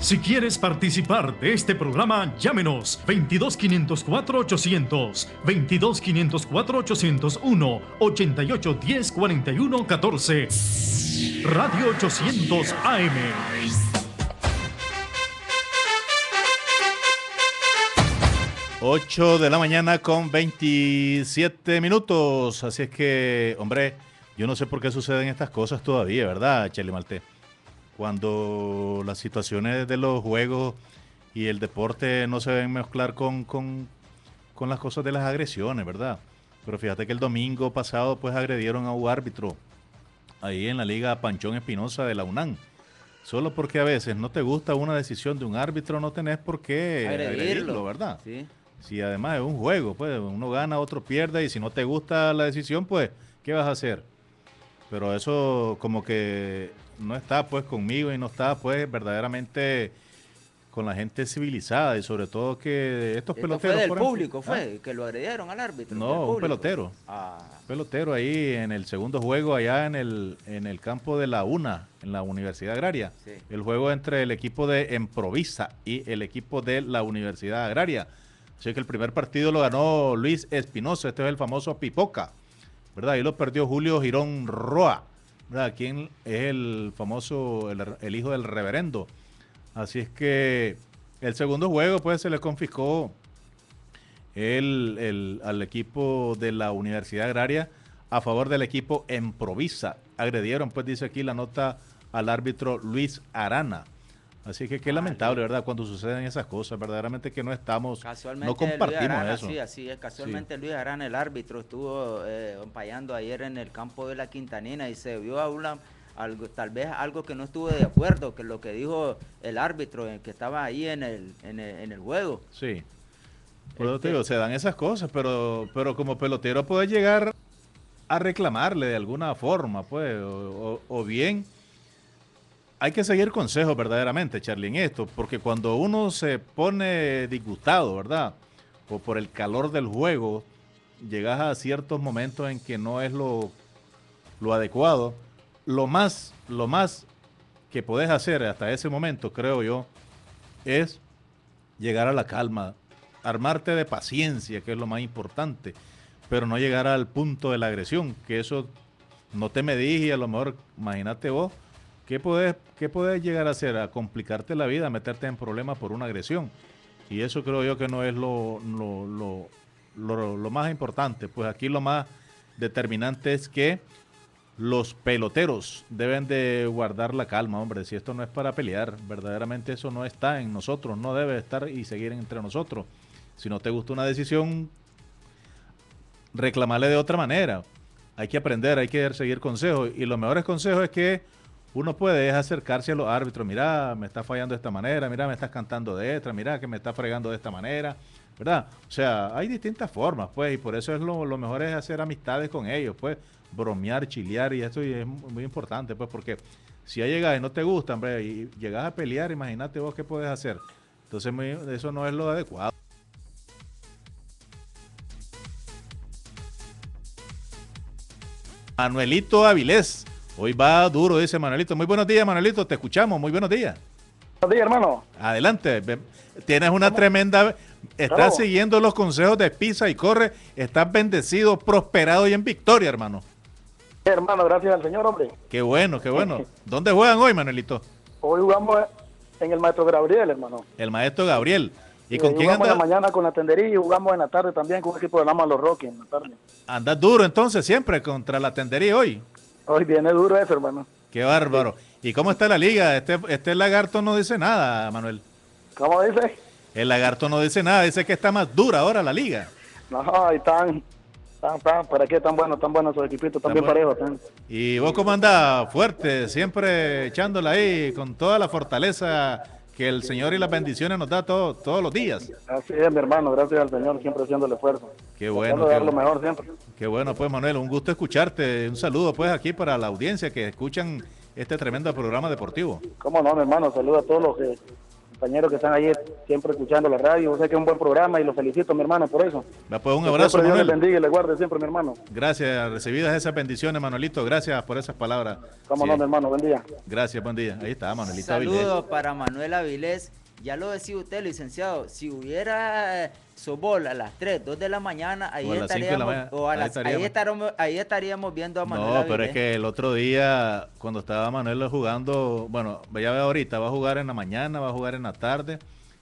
Si quieres participar de este programa, llámenos 22 504 800, 22 504 801, 88 10 41 14. Radio 800 AM. Ocho de la mañana con 27 minutos. Así es que, hombre, yo no sé por qué suceden estas cosas todavía, ¿verdad, Chele Malte? Cuando las situaciones de los juegos y el deporte no se deben mezclar con, con, con las cosas de las agresiones, ¿verdad? Pero fíjate que el domingo pasado pues agredieron a un árbitro ahí en la Liga Panchón Espinosa de la UNAM. Solo porque a veces no te gusta una decisión de un árbitro, no tenés por qué Agredirlo. agredirlo, ¿verdad? Sí. Si además es un juego, pues uno gana, otro pierde y si no te gusta la decisión, pues, ¿qué vas a hacer? Pero eso como que no está pues conmigo y no está pues verdaderamente con la gente civilizada y sobre todo que estos Esto peloteros... fue del público, fue, ¿Ah? que lo agredieron al árbitro. No, un pelotero. Ah. pelotero ahí en el segundo juego allá en el, en el campo de la UNA, en la Universidad Agraria. Sí. El juego entre el equipo de Emprovisa y el equipo de la Universidad Agraria. Así que el primer partido lo ganó Luis Espinosa, este es el famoso Pipoca, ¿verdad? Ahí lo perdió Julio Girón Roa, Quien es el famoso, el, hijo del reverendo. Así es que el segundo juego pues se le confiscó el, el- al equipo de la Universidad Agraria a favor del equipo Emprovisa. Agredieron, pues dice aquí la nota al árbitro Luis Arana. Así que qué lamentable, ¿verdad? Cuando suceden esas cosas, verdaderamente que no estamos, Casualmente no compartimos Arana, eso. Sí, así es. Casualmente Luis Arana, el árbitro, estuvo eh, ayer en el campo de la Quintanina y se vio a una, algo, tal vez algo que no estuvo de acuerdo, que lo que dijo el árbitro eh, que estaba ahí en el, en el, en el juego. Sí. Por eso te Este- digo, se dan esas cosas, pero, pero como pelotero puedes llegar a reclamarle de alguna forma, pues, o, o- o bien hay que seguir consejos verdaderamente, Charlie, en esto, porque cuando uno se pone disgustado, ¿verdad? O por el calor del juego, llegas a ciertos momentos en que no es lo, lo adecuado. Lo más, lo más que podés hacer hasta ese momento, creo yo, es llegar a la calma, armarte de paciencia, que es lo más importante, pero no llegar al punto de la agresión, que eso no te medís y a lo mejor, imagínate vos, ¿qué podés, qué podés llegar a hacer? A complicarte la vida, a meterte en problemas por una agresión. Y eso creo yo que no es lo, lo, lo- lo- lo más importante. Pues aquí lo más determinante es que los peloteros deben de guardar la calma, hombre. Si esto no es para pelear, verdaderamente eso no está en nosotros, no debe estar y seguir entre nosotros. Si no te gusta una decisión, reclamarle de otra manera. Hay que aprender, hay que seguir consejos. Y los mejores consejos es que uno puede acercarse a los árbitros. Mira, me está fallando de esta manera, mira, me estás cantando de esta, mira, que me está fregando de esta manera. ¿Verdad? O sea, hay distintas formas, pues, y por eso es lo, mejor es hacer amistades con ellos, pues, bromear, chilear, y esto es muy, muy importante, pues, porque si ya llegas y no te gusta, hombre, y llegas a pelear, imagínate vos qué puedes hacer. Entonces, muy- eso no es lo adecuado. Manuelito Avilés. Hoy va duro, dice Manuelito. Muy buenos días, Manuelito. Te escuchamos. Muy buenos días. Buenos días, hermano. Adelante. Tienes una tremenda. Estás Claro. siguiendo los consejos de Pisa y corre. Estás bendecido, prosperado y en victoria, hermano. Hermano, gracias al Señor, hombre. Qué bueno, qué bueno. ¿Dónde juegan hoy, Manuelito? Hoy jugamos en el Maestro Gabriel, hermano. El maestro Gabriel. ¿Y Eh, con quién jugamos en la mañana con la tendería y jugamos en la tarde también con un equipo de Lama Los Rocky en la tarde. Andas duro entonces siempre contra la tendería hoy. Hoy viene duro eso, hermano. Qué bárbaro. ¿Y cómo está la liga? Este, este lagarto no dice nada, Manuel. ¿Cómo dice? El lagarto no dice nada, dice que está más dura ahora la liga. No, están, están, están, ¿para qué tan buenos, tan buenos esos equipitos, tan bien Están parejos? Están. ¿Y vos cómo andás? Fuerte, siempre echándola ahí con toda la fortaleza que el Señor y las bendiciones nos da todo- todos los días. Así es, mi hermano, gracias al Señor, siempre haciendo el esfuerzo. Qué bueno, qué dar lo mejor siempre. Qué bueno, pues Manuel, un gusto escucharte. Un saludo pues aquí para la audiencia que escuchan este tremendo programa deportivo. Cómo no, mi hermano, saludo a todos los que- compañeros que están ahí siempre escuchando la radio. Yo sé que es un buen programa y los felicito, mi hermano, por eso. Va, pues un abrazo, siempre Dios Manuel. bendiga y les guarde siempre, mi hermano. Gracias, recibidas esas bendiciones, Manuelito. Gracias por esas palabras. Cómo Sí. no, mi hermano, buen día. Gracias, buen día. Ahí está, Manuelito Avilés. Saludos para Manuel Avilés. Ya lo decía usted, licenciado, si hubiera softball a las 3, 2 de la mañana, ahí O estaríamos, mañana, o a ahí las- ahí, estaríamos. estaríamos, ahí estaríamos viendo a Manuel No, pero es que el otro día, cuando estaba Manuel jugando, bueno, ya ve ahorita, va a jugar en la mañana, va a jugar en la tarde,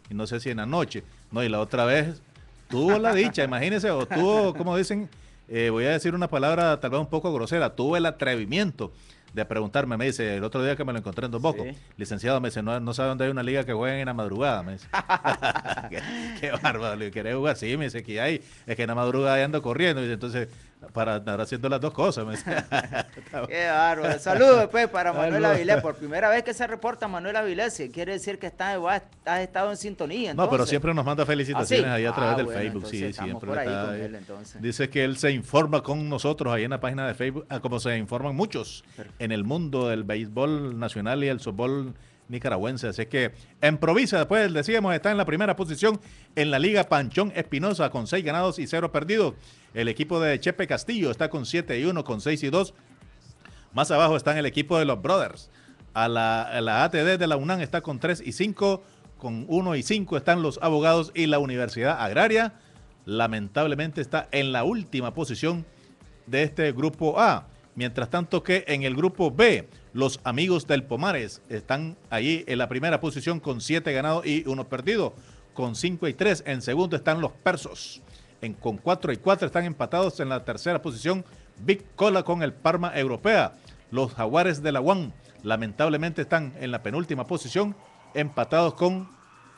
y no sé si en la noche. No, y la otra vez tuvo la dicha, imagínese, o tuvo, como dicen, eh, voy a decir una palabra tal vez un poco grosera, tuvo el atrevimiento de preguntarme, me dice, el otro día que me lo encontré en Don Bosco, Sí. licenciado, me dice, no, no sabe dónde hay una liga que jueguen en la madrugada, me dice. qué, qué bárbaro, le querés jugar, sí, me dice que hay, es que en la madrugada ando corriendo, y dice, entonces, para andar haciendo las dos cosas. Qué bárbaro. Saludos pues para Manuel. Avilés. Por primera vez que se reporta Manuel Avilés, quiere decir que está, has estado en sintonía. No, pero entonces. siempre nos manda felicitaciones ¿Ah, sí? ahí a través Ah, del bueno, Facebook. entonces Sí, siempre por ahí está con él, entonces. Dice que él se informa con nosotros ahí en la página de Facebook, ah, como se informan muchos en el mundo del béisbol nacional y el softball nicaragüense. Así que en Provisa, después decíamos, está en la primera posición en la Liga Panchón Espinosa con 6 ganados y 0 perdidos. El equipo de Chepe Castillo está con 7 y 1, con 6 y 2. Más abajo está el equipo de los Brothers. A la, la ATD de la UNAM está con 3 y 5, con 1 y 5 están los abogados y la Universidad Agraria. Lamentablemente está en la última posición de este grupo A. Mientras tanto que en el grupo B, los amigos del Pomares están allí en la primera posición con 7 ganados y 1 perdido, con 5 y 3. En segundo están los Persos. En, con 4 y 4 están empatados en la tercera posición. Big Cola con el Parma Europea. Los Jaguares de la UAN lamentablemente están en la penúltima posición, empatados con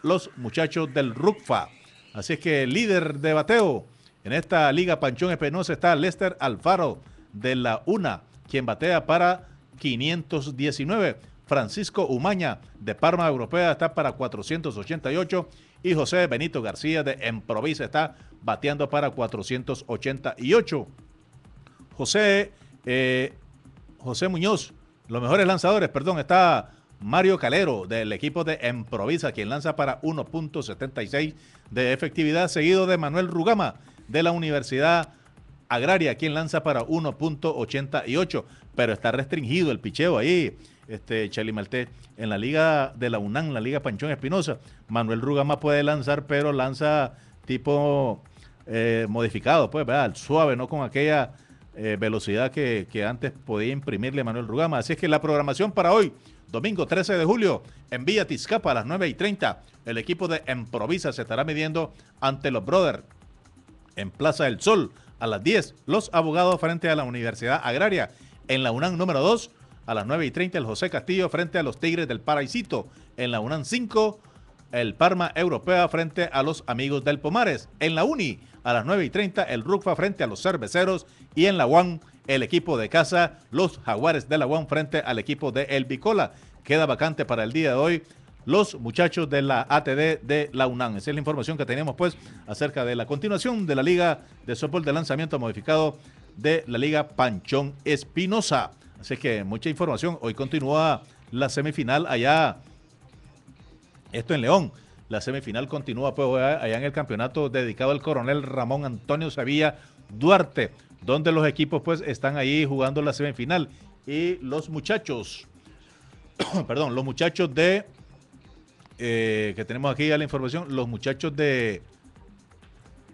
los muchachos del RUCFA. Así es que líder de bateo en esta Liga Panchón Espinosa está Lester Alfaro de la UNA, quien batea para 519. Francisco Umaña de Parma Europea está para 488 y José Benito García de Emprovisa está bateando para 488. José, eh, José Muñoz, los mejores lanzadores, perdón, está Mario Calero del equipo de Emprovisa, quien lanza para 1.76 de efectividad, seguido de Manuel Rugama de la Universidad Agraria, quien lanza para 1.88, pero está restringido el picheo ahí, este Cheli Malté, en la liga de la UNAM, la liga Panchón Espinosa. Manuel Rugama puede lanzar, pero lanza tipo eh, modificado, pues, ¿verdad? Suave, no con aquella eh, velocidad que, que antes podía imprimirle Manuel Rugama. Así es que la programación para hoy, Domingo 13 de julio, en Villa Tizcapa a las 9 y 30. El equipo de Emprovisa se estará midiendo ante los Brothers en Plaza del Sol a las 10. Los abogados frente a la Universidad Agraria. En la UNAM número 2 a las 9 y 30 el José Castillo frente a los Tigres del Paraisito. En la UNAM 5 el Parma Europea frente a los amigos del Pomares. En la Uni a las 9 y 30 el Rugfa frente a los Cerveceros. Y en la UAN el equipo de casa, los Jaguares de la UAM frente al equipo de El Bicola. Queda vacante para el día de hoy los muchachos de la ATD de la UNAM. Esa es la información que tenemos pues acerca de la continuación de la Liga de Softball de Lanzamiento Modificado de la Liga Panchón Espinosa. Así que mucha información. Hoy continúa la semifinal allá, esto en León. La semifinal continúa pues allá en el campeonato dedicado al coronel Ramón Antonio Sevilla Duarte donde los equipos pues están ahí jugando la semifinal. Y los muchachos, perdón, los muchachos de, eh, que tenemos aquí ya la información, los muchachos de,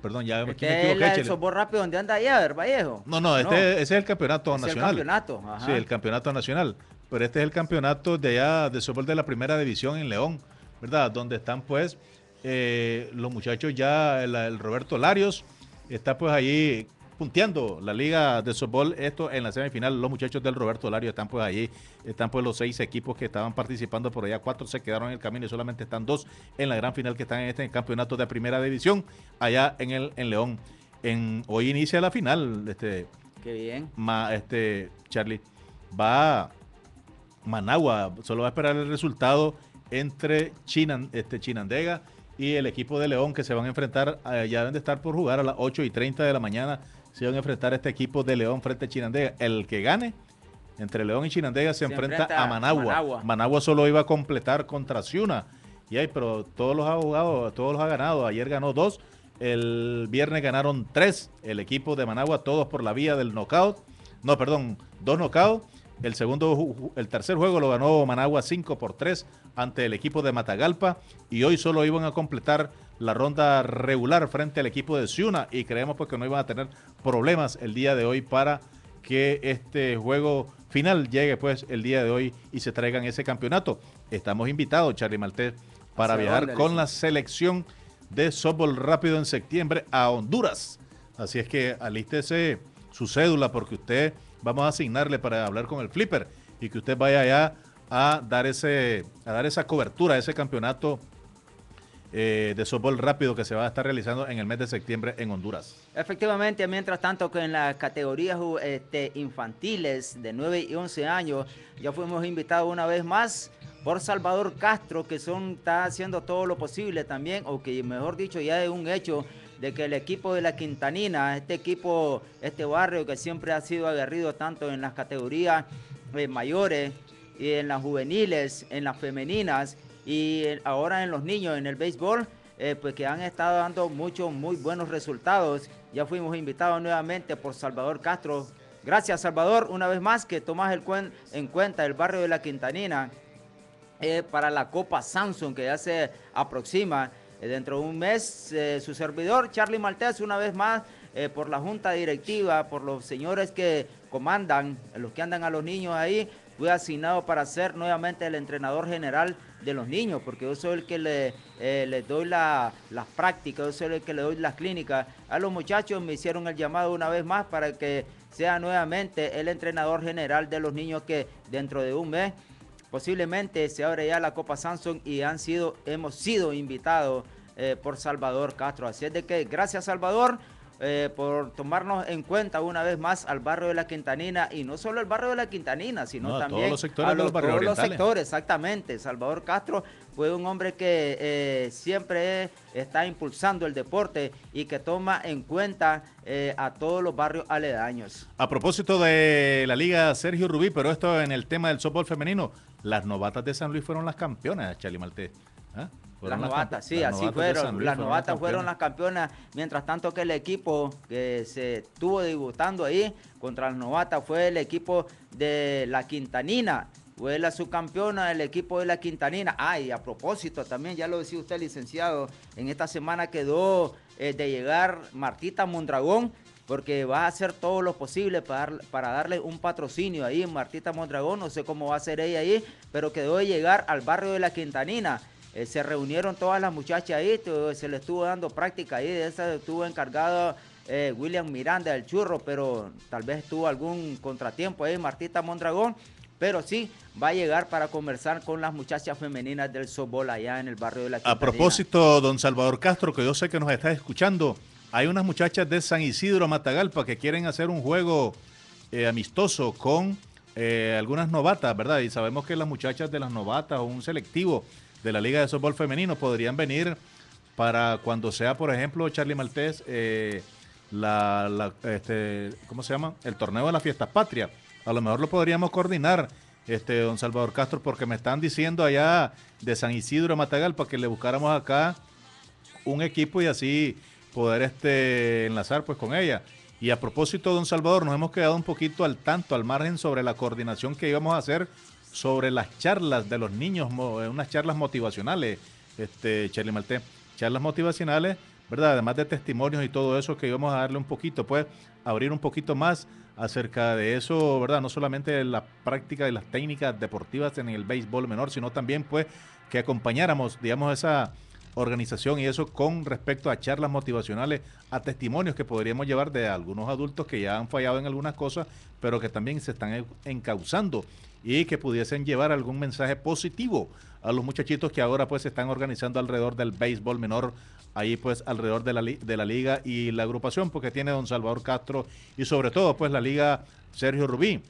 perdón, ya me este equivoqué. el softball rápido donde anda allá, Vallejo. No, no, este, ese es el campeonato es nacional. el campeonato, ajá. Sí, el campeonato nacional. Pero este es el campeonato de allá de softball de la primera división en León, ¿verdad? Donde están pues eh, los muchachos ya, el, el Roberto Larios, está pues ahí punteando la liga de softball. Esto en la semifinal, los muchachos del Roberto Lario están pues allí, están pues los seis equipos que estaban participando por allá, cuatro se quedaron en el camino y solamente están dos en la gran final que están en este campeonato de primera división allá en el en León. En, hoy inicia la final, este, Qué bien. Ma, este, Charlie, va Managua, solo va a esperar el resultado entre Chinan, este, Chinandega y el equipo de León que se van a enfrentar, ya deben de estar por jugar a las 8 y 30 de la mañana se van a enfrentar a este equipo de León frente a Chinandega. El que gane entre León y Chinandega se, Se enfrenta, enfrenta a Managua. a Managua. Managua solo iba a completar contra Ciuna. Y ahí, pero todos los ha jugado, todos los ha ganado. Ayer ganó dos, el viernes ganaron tres. El equipo de Managua, todos por la vía del knockout. No, perdón, dos knockouts. El segundo, el tercer juego lo ganó Managua 5 por 3 ante el equipo de Matagalpa y hoy solo iban a completar la ronda regular frente al equipo de Ciuna y creemos pues que no iban a tener problemas el día de hoy para que este juego final llegue pues el día de hoy y se traigan ese campeonato. Estamos invitados, Charlie Maltés, para ¿Hacia viajar con la selección de softball rápido en septiembre a Honduras. Así es que alístese su cédula porque usted vamos a asignarle para hablar con el flipper y que usted vaya allá a dar ese a dar esa cobertura ese campeonato eh, de softball rápido que se va a estar realizando en el mes de septiembre en Honduras. Efectivamente, mientras tanto que en las categorías este, infantiles de 9 y 11 años ya fuimos invitados una vez más por Salvador Castro, que son, está haciendo todo lo posible también, o que mejor dicho ya es un hecho de que el equipo de la Quintanina, este equipo, este barrio que siempre ha sido aguerrido tanto en las categorías eh, mayores, y en las juveniles, en las femeninas y ahora en los niños, en el béisbol, eh, pues que han estado dando muchos muy buenos resultados. Ya fuimos invitados nuevamente por Salvador Castro. Gracias Salvador, una vez más que tomas el en cuenta el barrio de la Quintanina eh, para la Copa Samsung que ya se aproxima. Eh, dentro de un mes, su servidor Charlie Maltés, una vez más, por la junta directiva, por los señores que comandan, los que andan a los niños ahí, fui asignado para ser nuevamente el entrenador general de los niños, porque yo soy el que le, eh, les doy la, las prácticas, yo soy el que le doy las clínicas. A los muchachos me hicieron el llamado una vez más para que sea nuevamente el entrenador general de los niños que dentro de un mes posiblemente se abre ya la Copa Samsung y han sido, hemos sido invitados eh, por Salvador Castro. Así es de que gracias Salvador. Eh, por tomarnos en cuenta una vez más al barrio de la Quintanina y no solo el barrio de la Quintanina, sino también todos los sectores a los, de todos los sectores, exactamente. Salvador Castro fue un hombre que eh, siempre está impulsando el deporte y que toma en cuenta eh, a todos los barrios aledaños. A propósito de la Liga Sergio Rubí, pero esto en el tema del softball femenino, las novatas de San Luis fueron las campeonas, Chali Malte. ¿Ah? Las novatas, sí, así fueron. Las novatas fueron las campeonas. Mientras tanto que el equipo que se estuvo debutando ahí contra las novatas fue el equipo de la Quintanina. Fue la subcampeona del equipo de la Quintanina. Ay, a propósito, también ya lo decía usted, licenciado, en esta semana quedó eh, de llegar Martita Mondragón, porque va a hacer todo lo posible para, para darle un patrocinio ahí Martita Mondragón. No sé cómo va a ser ella ahí, pero quedó de llegar al barrio de la Quintanina. Eh, se reunieron todas las muchachas ahí, se le estuvo dando práctica ahí, de esa estuvo encargado eh, William Miranda del Churro, pero tal vez tuvo algún contratiempo ahí, Martita Mondragón, pero sí va a llegar para conversar con las muchachas femeninas del softball allá en el barrio de la A propósito, don Salvador Castro, que yo sé que nos está escuchando, hay unas muchachas de San Isidro Matagalpa que quieren hacer un juego eh, amistoso con algunas novatas, ¿verdad? Y sabemos que las muchachas de las novatas o un selectivo de la Liga de Softball Femenino podrían venir para cuando sea, por ejemplo, Charlie Maltés, eh, la, este, ¿cómo se llama? El torneo de la fiesta patria. A lo mejor lo podríamos coordinar, este, don Salvador Castro, porque me están diciendo allá de San Isidro Matagalpa que le buscáramos acá un equipo y así poder este, enlazar pues con ella. Y a propósito, don Salvador, nos hemos quedado un poquito al tanto, al margen sobre la coordinación que íbamos a hacer sobre las charlas de los niños, eh, unas charlas motivacionales, este, Charlie Malte, charlas motivacionales, ¿verdad? Además de testimonios y todo eso que íbamos a darle un poquito, pues abrir un poquito más acerca de eso, ¿verdad? No solamente la práctica de las técnicas deportivas en el béisbol menor, sino también pues que acompañáramos, digamos, esa organización y eso con respecto a charlas motivacionales, a testimonios que podríamos llevar de algunos adultos que ya han fallado en algunas cosas, pero que también se están encauzando y que pudiesen llevar algún mensaje positivo a los muchachitos que ahora pues se están organizando alrededor del béisbol menor, ahí pues alrededor de la, de la liga y la agrupación porque tiene don Salvador Castro y sobre todo pues la liga Sergio Rubí,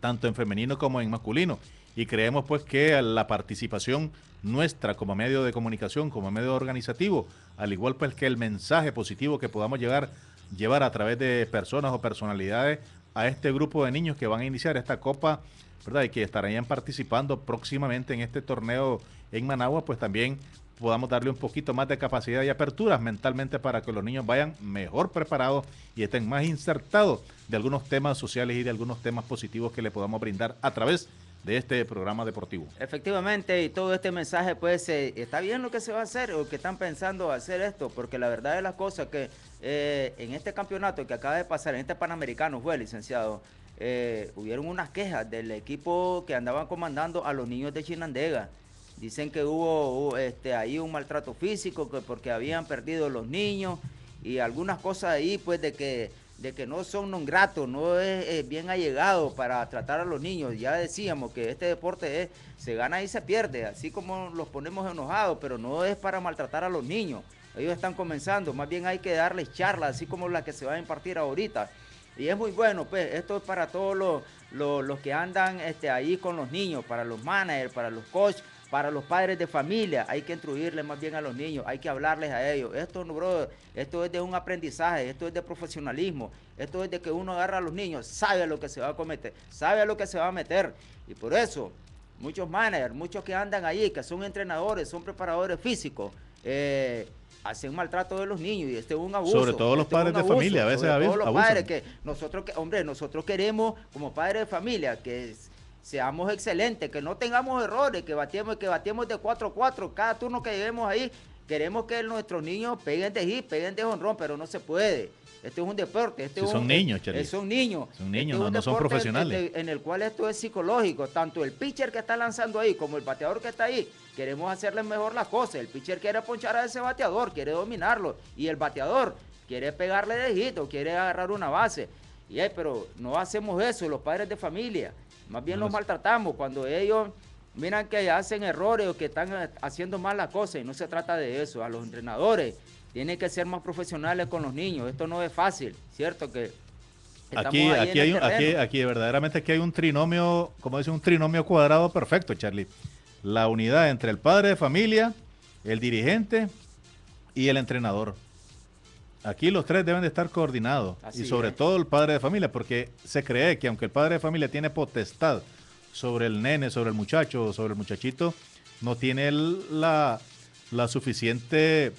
tanto en femenino como en masculino. Y creemos pues que la participación nuestra como medio de comunicación, como medio organizativo, al igual pues que el mensaje positivo que podamos llegar, llevar a través de personas o personalidades a este grupo de niños que van a iniciar esta Copa ¿verdad? Y que estarían participando próximamente en este torneo en Managua, pues también podamos darle un poquito más de capacidad y aperturas mentalmente para que los niños vayan mejor preparados y estén más insertados de algunos temas sociales y de algunos temas positivos que le podamos brindar a través de este programa deportivo. Efectivamente, y todo este mensaje, pues, eh, está bien lo que se va a hacer o que están pensando hacer esto, porque la verdad es la cosa que eh, en este campeonato que acaba de pasar, en este Panamericano fue, licenciado, eh, hubieron unas quejas del equipo que andaban comandando a los niños de Chinandega. Dicen que hubo este, ahí un maltrato físico que porque habían perdido los niños y algunas cosas ahí pues de que, de que no son non gratos, no es, bien allegado para tratar a los niños. Ya decíamos que este deporte es, se gana y se pierde, así como los ponemos enojados, pero no es para maltratar a los niños. Ellos están comenzando, más bien hay que darles charlas, así como la que se va a impartir ahorita y es muy bueno, pues, esto es para todos los, los, que andan este, ahí con los niños, para los managers, para los coaches, para los padres de familia, hay que instruirles más bien a los niños, hay que hablarles a ellos. Esto, no, bro, esto es de un aprendizaje, esto es de profesionalismo, esto es de que uno agarra a los niños, sabe a lo que se va a cometer, sabe a lo que se va a meter. Y por eso, muchos managers, muchos que andan ahí, que son entrenadores, son preparadores físicos, eh, hacen maltrato de los niños y este es un abuso. Sobre todo los este es padres de familia, a veces sobre los padres que nosotros que hombre, nosotros queremos como padres de familia que seamos excelentes, que no tengamos errores, que batiemos que batiemos de 4 a 4 cada turno que lleguemos ahí. Queremos que nuestros niños peguen de hit, peguen de honrón, pero no se puede. Este es un deporte, este es son un- niños, eh, son niños. Son niños, no- son profesionales. En, en el cual esto es psicológico, tanto el pitcher que está lanzando ahí como el bateador que está ahí, queremos hacerle mejor las cosas. El pitcher quiere ponchar a ese bateador, quiere dominarlo, y el bateador quiere pegarle de hit o quiere agarrar una base. Y ay, pero no hacemos eso, los padres de familia. Más bien No los maltratamos cuando ellos miran que hacen errores o que están eh, haciendo mal las cosas y no se trata de eso. A los entrenadores tienen que ser más profesionales con los niños. Esto no es fácil, ¿cierto? Que Aquí, aquí, hay un, aquí, aquí verdaderamente aquí hay un trinomio, como dice, un trinomio cuadrado perfecto, Charlie. La unidad entre el padre de familia, el dirigente y el entrenador. Aquí los tres deben de estar coordinados Así y sobre es. todo el padre de familia, porque se cree que aunque el padre de familia tiene potestad sobre el nene, sobre el muchacho, sobre el muchachito, no tiene la, la suficiente,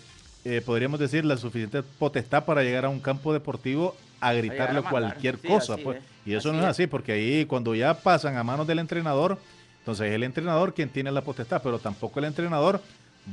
eh, podríamos decir, la suficiente potestad para llegar a un campo deportivo a gritarle a cualquier Sí, cosa. pues. es. Y eso Así no es es. así, porque ahí cuando ya pasan a manos del entrenador, entonces es el entrenador quien tiene la potestad, pero tampoco el entrenador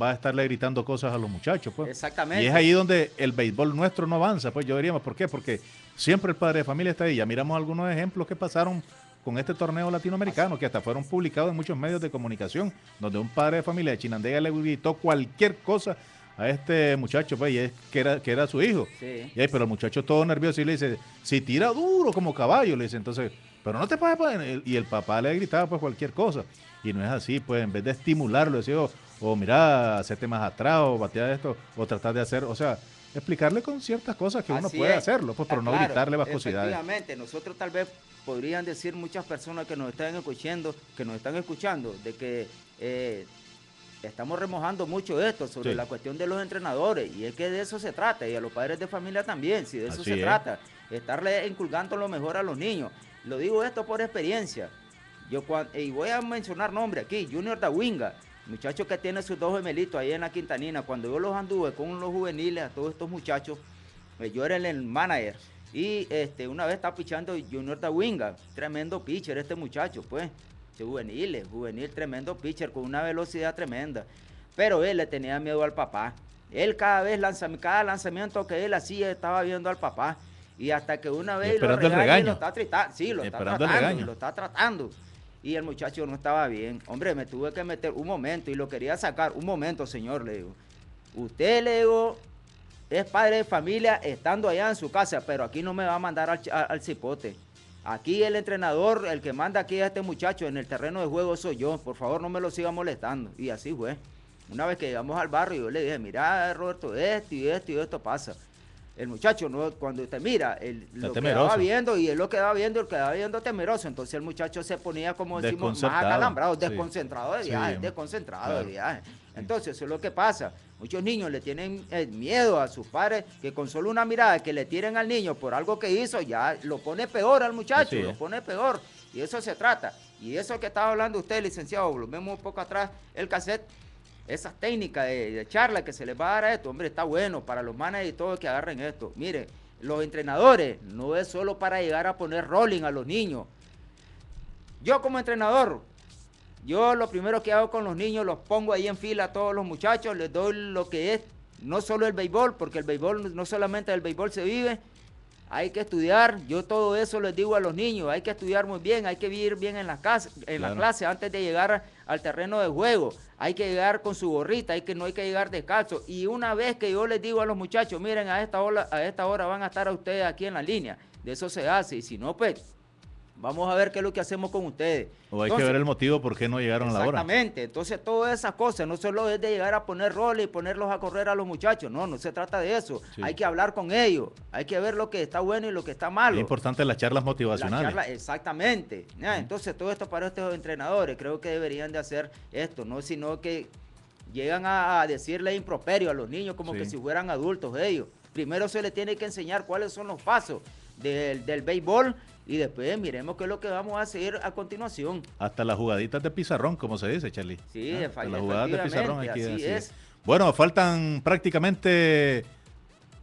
va a estarle gritando cosas a los muchachos. Pues. Exactamente. Y es ahí donde el béisbol nuestro no avanza, pues yo diríamos, ¿por qué? Porque siempre el padre de familia está ahí. Ya miramos algunos ejemplos que pasaron con este torneo latinoamericano, que hasta fueron publicados en muchos medios de comunicación, donde un padre de familia de Chinandega le gritó cualquier cosa a este muchacho, pues, y es que era, que era su hijo. Sí. Y ahí, pero el muchacho todo nervioso y le dice, si tira duro como caballo, le dice, entonces, pero no te pases, pues", y el papá le gritaba pues cualquier cosa. Y no es así, pues en vez de estimularlo, decía, o, o mira, hacerte más atrás, o batear esto, o tratar de hacer, o sea, explicarle con ciertas cosas que uno puede es. hacerlo, pues, pero Ah, no gritarle vascosidades. Efectivamente, nosotros tal vez podrían decir muchas personas que nos están escuchando, que nos están escuchando, de que eh, estamos remojando mucho esto sobre Sí. la cuestión de los entrenadores, y es que de eso se trata, y a los padres de familia también, si de eso Así se es. trata, estarle inculcando lo mejor a los niños. Lo digo esto por experiencia. Yo cuan- y voy a mencionar nombre aquí, Junior Dawinga, muchacho que tiene sus dos gemelitos ahí en la Quintanina. Cuando yo los anduve con los juveniles, a todos estos muchachos, eh, yo era el, manager. Y este, una vez estaba pichando Junior Dawinga, tremendo pitcher este muchacho, pues. Juveniles, juvenil, tremendo pitcher, con una velocidad tremenda. Pero él le tenía miedo al papá. Él cada vez, lanzam- cada lanzamiento que él hacía, estaba viendo al papá. Y hasta que una vez lo regaña lo está trita- sí, lo está tratando, lo está tratando. Y el muchacho no estaba bien. Hombre, me tuve que meter un momento y lo quería sacar. Un momento, señor, le digo. Usted, le digo, es padre de familia estando allá en su casa, pero aquí no me va a mandar al- al cipote. Aquí el entrenador, el que manda aquí a este muchacho en el terreno de juego soy yo. Por favor, no me lo siga molestando. Y así fue. Una vez que llegamos al barrio, yo le dije, mira, Roberto, esto y esto y esto pasa. El muchacho, no, cuando usted mira, él lo temeroso. quedaba viendo y él lo quedaba viendo, él quedaba viendo temeroso. Entonces el muchacho se ponía, como decimos, más acalambrado, desconcentrado de viaje, desconcentrado Claro. de viaje. Entonces, eso es lo que pasa. Muchos niños le tienen eh, miedo a sus padres que con solo una mirada que le tiren al niño por algo que hizo, ya lo pone peor al muchacho, lo pone peor. Y eso se trata. Y eso que estaba hablando usted, licenciado, volvemos un poco atrás, el cassette, esas técnicas de, de charla que se les va a dar a esto, hombre, está bueno para los managers y todo que agarren esto. Mire, los entrenadores no es solo para llegar a poner rolling a los niños. Yo como entrenador, yo lo primero que hago con los niños, los pongo ahí en fila a todos los muchachos, les doy lo que es, no solo el béisbol, porque el béisbol, no solamente el béisbol se vive, hay que estudiar, yo todo eso les digo a los niños, hay que estudiar muy bien, hay que vivir bien en la, casa, en la clase antes de llegar al terreno de juego, hay que llegar con su gorrita, hay que, no hay que llegar descalzo. Y una vez que yo les digo a los muchachos, miren, a esta hora, a esta hora van a estar a ustedes aquí en la línea, de eso se hace, y si no, pues Vamos a ver qué es lo que hacemos con ustedes. O hay que ver el motivo por qué no llegaron a la hora. Exactamente. Entonces, todas esas cosas, no solo es de llegar a poner roles y ponerlos a correr a los muchachos. No, no se trata de eso. Hay que hablar con ellos. Hay que ver lo que está bueno y lo que está malo. Es importante las charlas motivacionales. exactamente. Entonces, todo esto para estos entrenadores, creo que deberían de hacer esto, no sino que llegan a, decirle improperio a los niños como que si fueran adultos ellos. Primero se les tiene que enseñar cuáles son los pasos del, del béisbol y después miremos qué es lo que vamos a hacer a continuación. Hasta las jugaditas de pizarrón, como se dice, Charlie. Sí, ¿Ah? las jugadas de pizarrón aquí así es. Bueno, faltan prácticamente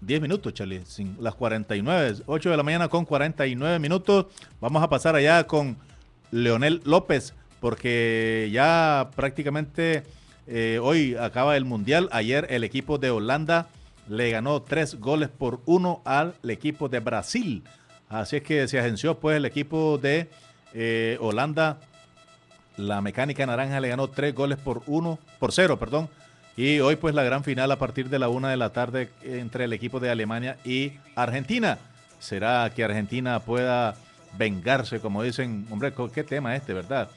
10 minutos, Charlie, las 49, 8 de la mañana con 49 minutos. Vamos a pasar allá con Leonel López, porque ya prácticamente eh, hoy acaba el Mundial. Ayer el equipo de Holanda le ganó tres goles por uno al equipo de Brasil. Así es que se agenció pues el equipo de eh, Holanda. La mecánica naranja le ganó tres goles por uno, por cero, perdón. Y hoy pues la gran final a partir de la una de la tarde entre el equipo de Alemania y Argentina. ¿Será que Argentina pueda vengarse, como dicen? Hombre, ¿qué tema este, verdad?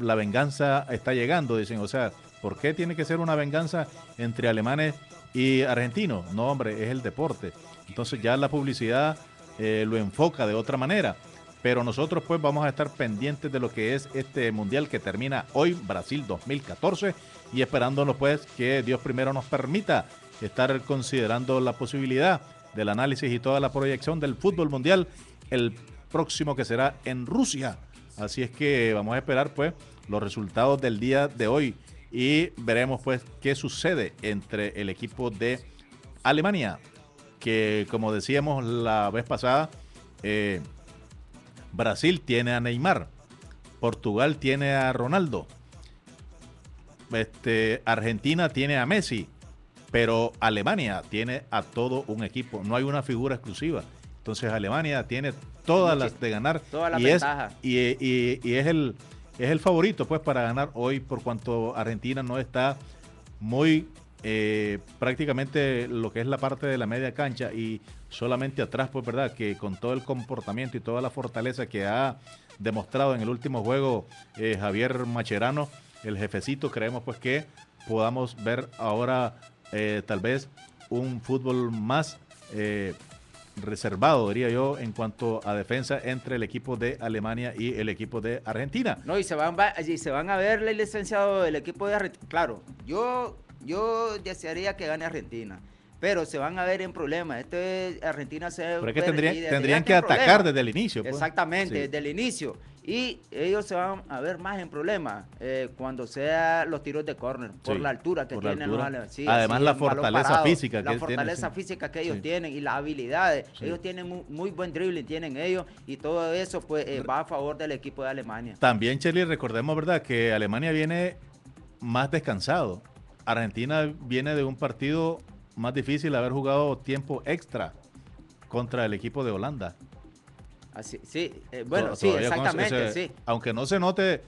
La venganza está llegando, dicen. O sea, ¿por qué tiene que ser una venganza entre alemanes y argentinos? No, hombre, es el deporte. Entonces ya la publicidad eh, lo enfoca de otra manera. Pero nosotros pues vamos a estar pendientes de lo que es este mundial que termina hoy, Brasil 2014, y esperándonos pues que Dios primero nos permita estar considerando la posibilidad del análisis y toda la proyección del fútbol mundial, el próximo que será en Rusia. Así es que vamos a esperar pues los resultados del día de hoy y veremos pues qué sucede entre el equipo de Alemania, que como decíamos la vez pasada, eh, Brasil tiene a Neymar, Portugal tiene a Ronaldo, este, Argentina tiene a Messi, pero Alemania tiene a todo un equipo, no hay una figura exclusiva. Entonces Alemania tiene todas las de ganar y, es, y, es el es el favorito pues para ganar hoy por cuanto Argentina no está muy eh, prácticamente lo que es la parte de la media cancha y solamente atrás, pues verdad, que con todo el comportamiento y toda la fortaleza que ha demostrado en el último juego eh, Javier Macherano, el jefecito, creemos pues que podamos ver ahora eh, tal vez un fútbol más reservado, diría yo, en cuanto a defensa entre el equipo de Alemania y el equipo de Argentina. No, y se van, y se van a ver el licenciado del equipo de Argentina. Claro, yo yo desearía que gane Argentina. Pero se van a ver en problemas. Este Argentina se Pero es que tendrían, que atacar desde el inicio. Pues. Exactamente, desde el inicio. Y ellos se van a ver más en problemas eh, cuando sea los tiros de córner, por la altura que tienen los Además, la fortaleza física que La fortaleza física que ellos tienen y las habilidades. Ellos tienen muy, buen dribbling, tienen ellos, y todo eso pues eh, va a favor del equipo de Alemania. También, Chely, recordemos, ¿verdad?, que Alemania viene más descansado. Argentina viene de un partido más difícil, haber jugado tiempo extra contra el equipo de Holanda. Así, sí, eh, bueno, sí, exactamente, sí. Aunque no se note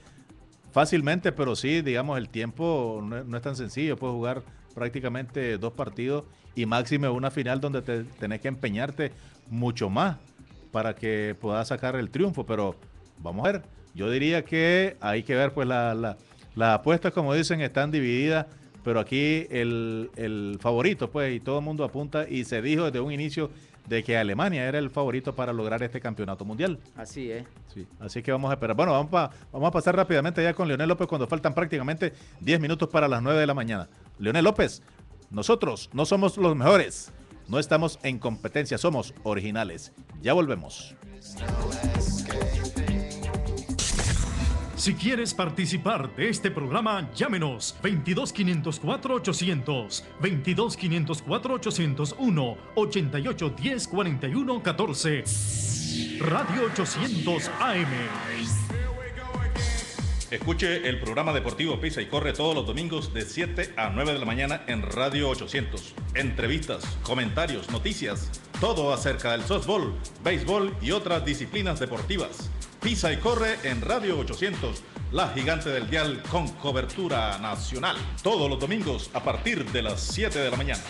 fácilmente, pero sí, digamos, el tiempo no, es tan sencillo. Puedes jugar prácticamente dos partidos y máximo una final donde te tenés que empeñarte mucho más para que puedas sacar el triunfo. Pero vamos a ver, yo diría que hay que ver, pues la, la, las apuestas, como dicen, están divididas pero aquí el, favorito, pues, y todo el mundo apunta y se dijo desde un inicio de que Alemania era el favorito para lograr este campeonato mundial. Así es. Sí, así que vamos a esperar. Bueno, vamos, vamos a pasar rápidamente ya con Leonel López cuando faltan prácticamente 10 minutos para las 9 de la mañana. Leonel López, nosotros no somos los mejores, no estamos en competencia, somos originales. Ya volvemos. Si quieres participar de este programa, llámenos 22 504 800, 22 504 801, 88 10 41 14. Radio 800 AM. Escuche el programa deportivo Pisa y Corre todos los domingos de 7 a 9 de la mañana en Radio 800. Entrevistas, comentarios, noticias, todo acerca del softball, béisbol y otras disciplinas deportivas. Pisa y corre en Radio 800, la gigante del dial con cobertura nacional. Todos los domingos a partir de las 7 de la mañana.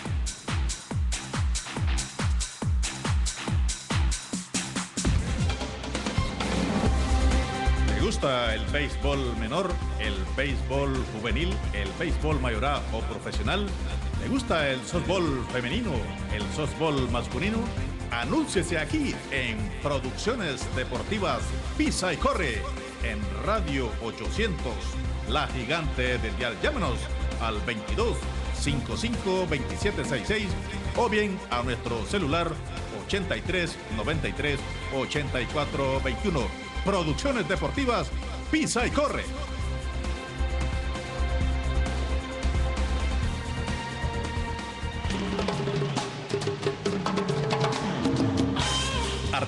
gusta el béisbol menor, el béisbol juvenil, el béisbol mayoral o profesional? ¿Le gusta el softball femenino, el softball masculino? Anúnciese aquí en Producciones Deportivas Pisa y Corre en Radio 800, la gigante del dial. Llámenos al 22 55 2766 o bien a nuestro celular 83 93 84 21. Producciones Deportivas Pisa y Corre.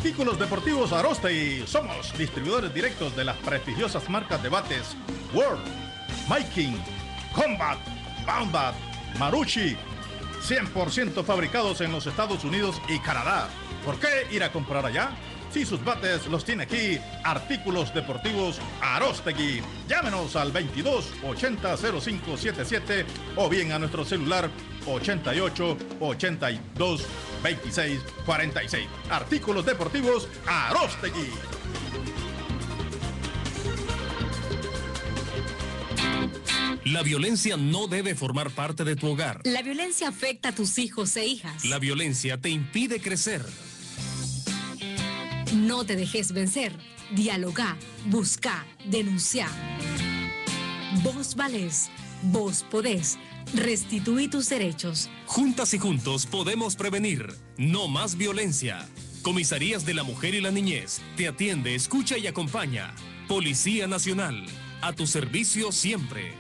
Artículos deportivos Aroste y somos distribuidores directos de las prestigiosas marcas de bates World, Viking, Combat, Boundbat, Marucci, 100% fabricados en los Estados Unidos y Canadá. ¿Por qué ir a comprar allá? Si sus bates los tiene aquí, artículos deportivos Arostegui. Llámenos al 22 80 0577 o bien a nuestro celular 88 82 26 46. Artículos deportivos Arostegui. La violencia no debe formar parte de tu hogar. La violencia afecta a tus hijos e hijas. La violencia te impide crecer. No te dejes vencer. Dialoga, busca, denuncia. Vos valés, vos podés. Restituí tus derechos. Juntas y juntos podemos prevenir. No más violencia. Comisarías de la Mujer y la Niñez. Te atiende, escucha y acompaña. Policía Nacional. A tu servicio siempre.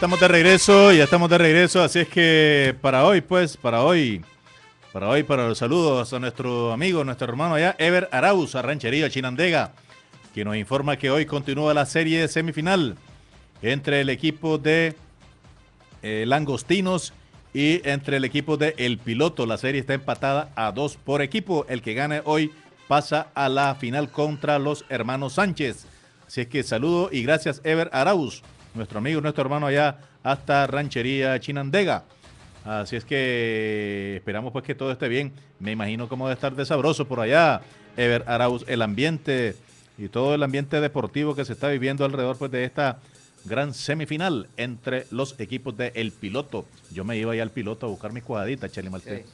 Estamos de regreso, ya estamos de regreso, así es que para hoy, pues, para hoy, para hoy, para los saludos a nuestro amigo, nuestro hermano allá, Ever Arauz, a Ranchería Chinandega, que nos informa que hoy continúa la serie semifinal entre el equipo de eh, Langostinos y entre el equipo de El Piloto. La serie está empatada a dos por equipo. El que gane hoy pasa a la final contra los hermanos Sánchez. Así es que saludo y gracias, Ever Arauz nuestro amigo, nuestro hermano allá hasta Ranchería Chinandega. Así es que esperamos pues que todo esté bien. Me imagino cómo debe estar de sabroso por allá, Ever Arauz, el ambiente y todo el ambiente deportivo que se está viviendo alrededor pues de esta gran semifinal entre los equipos de El Piloto. Yo me iba allá al Piloto a buscar mi cuadradita, Chale Malte.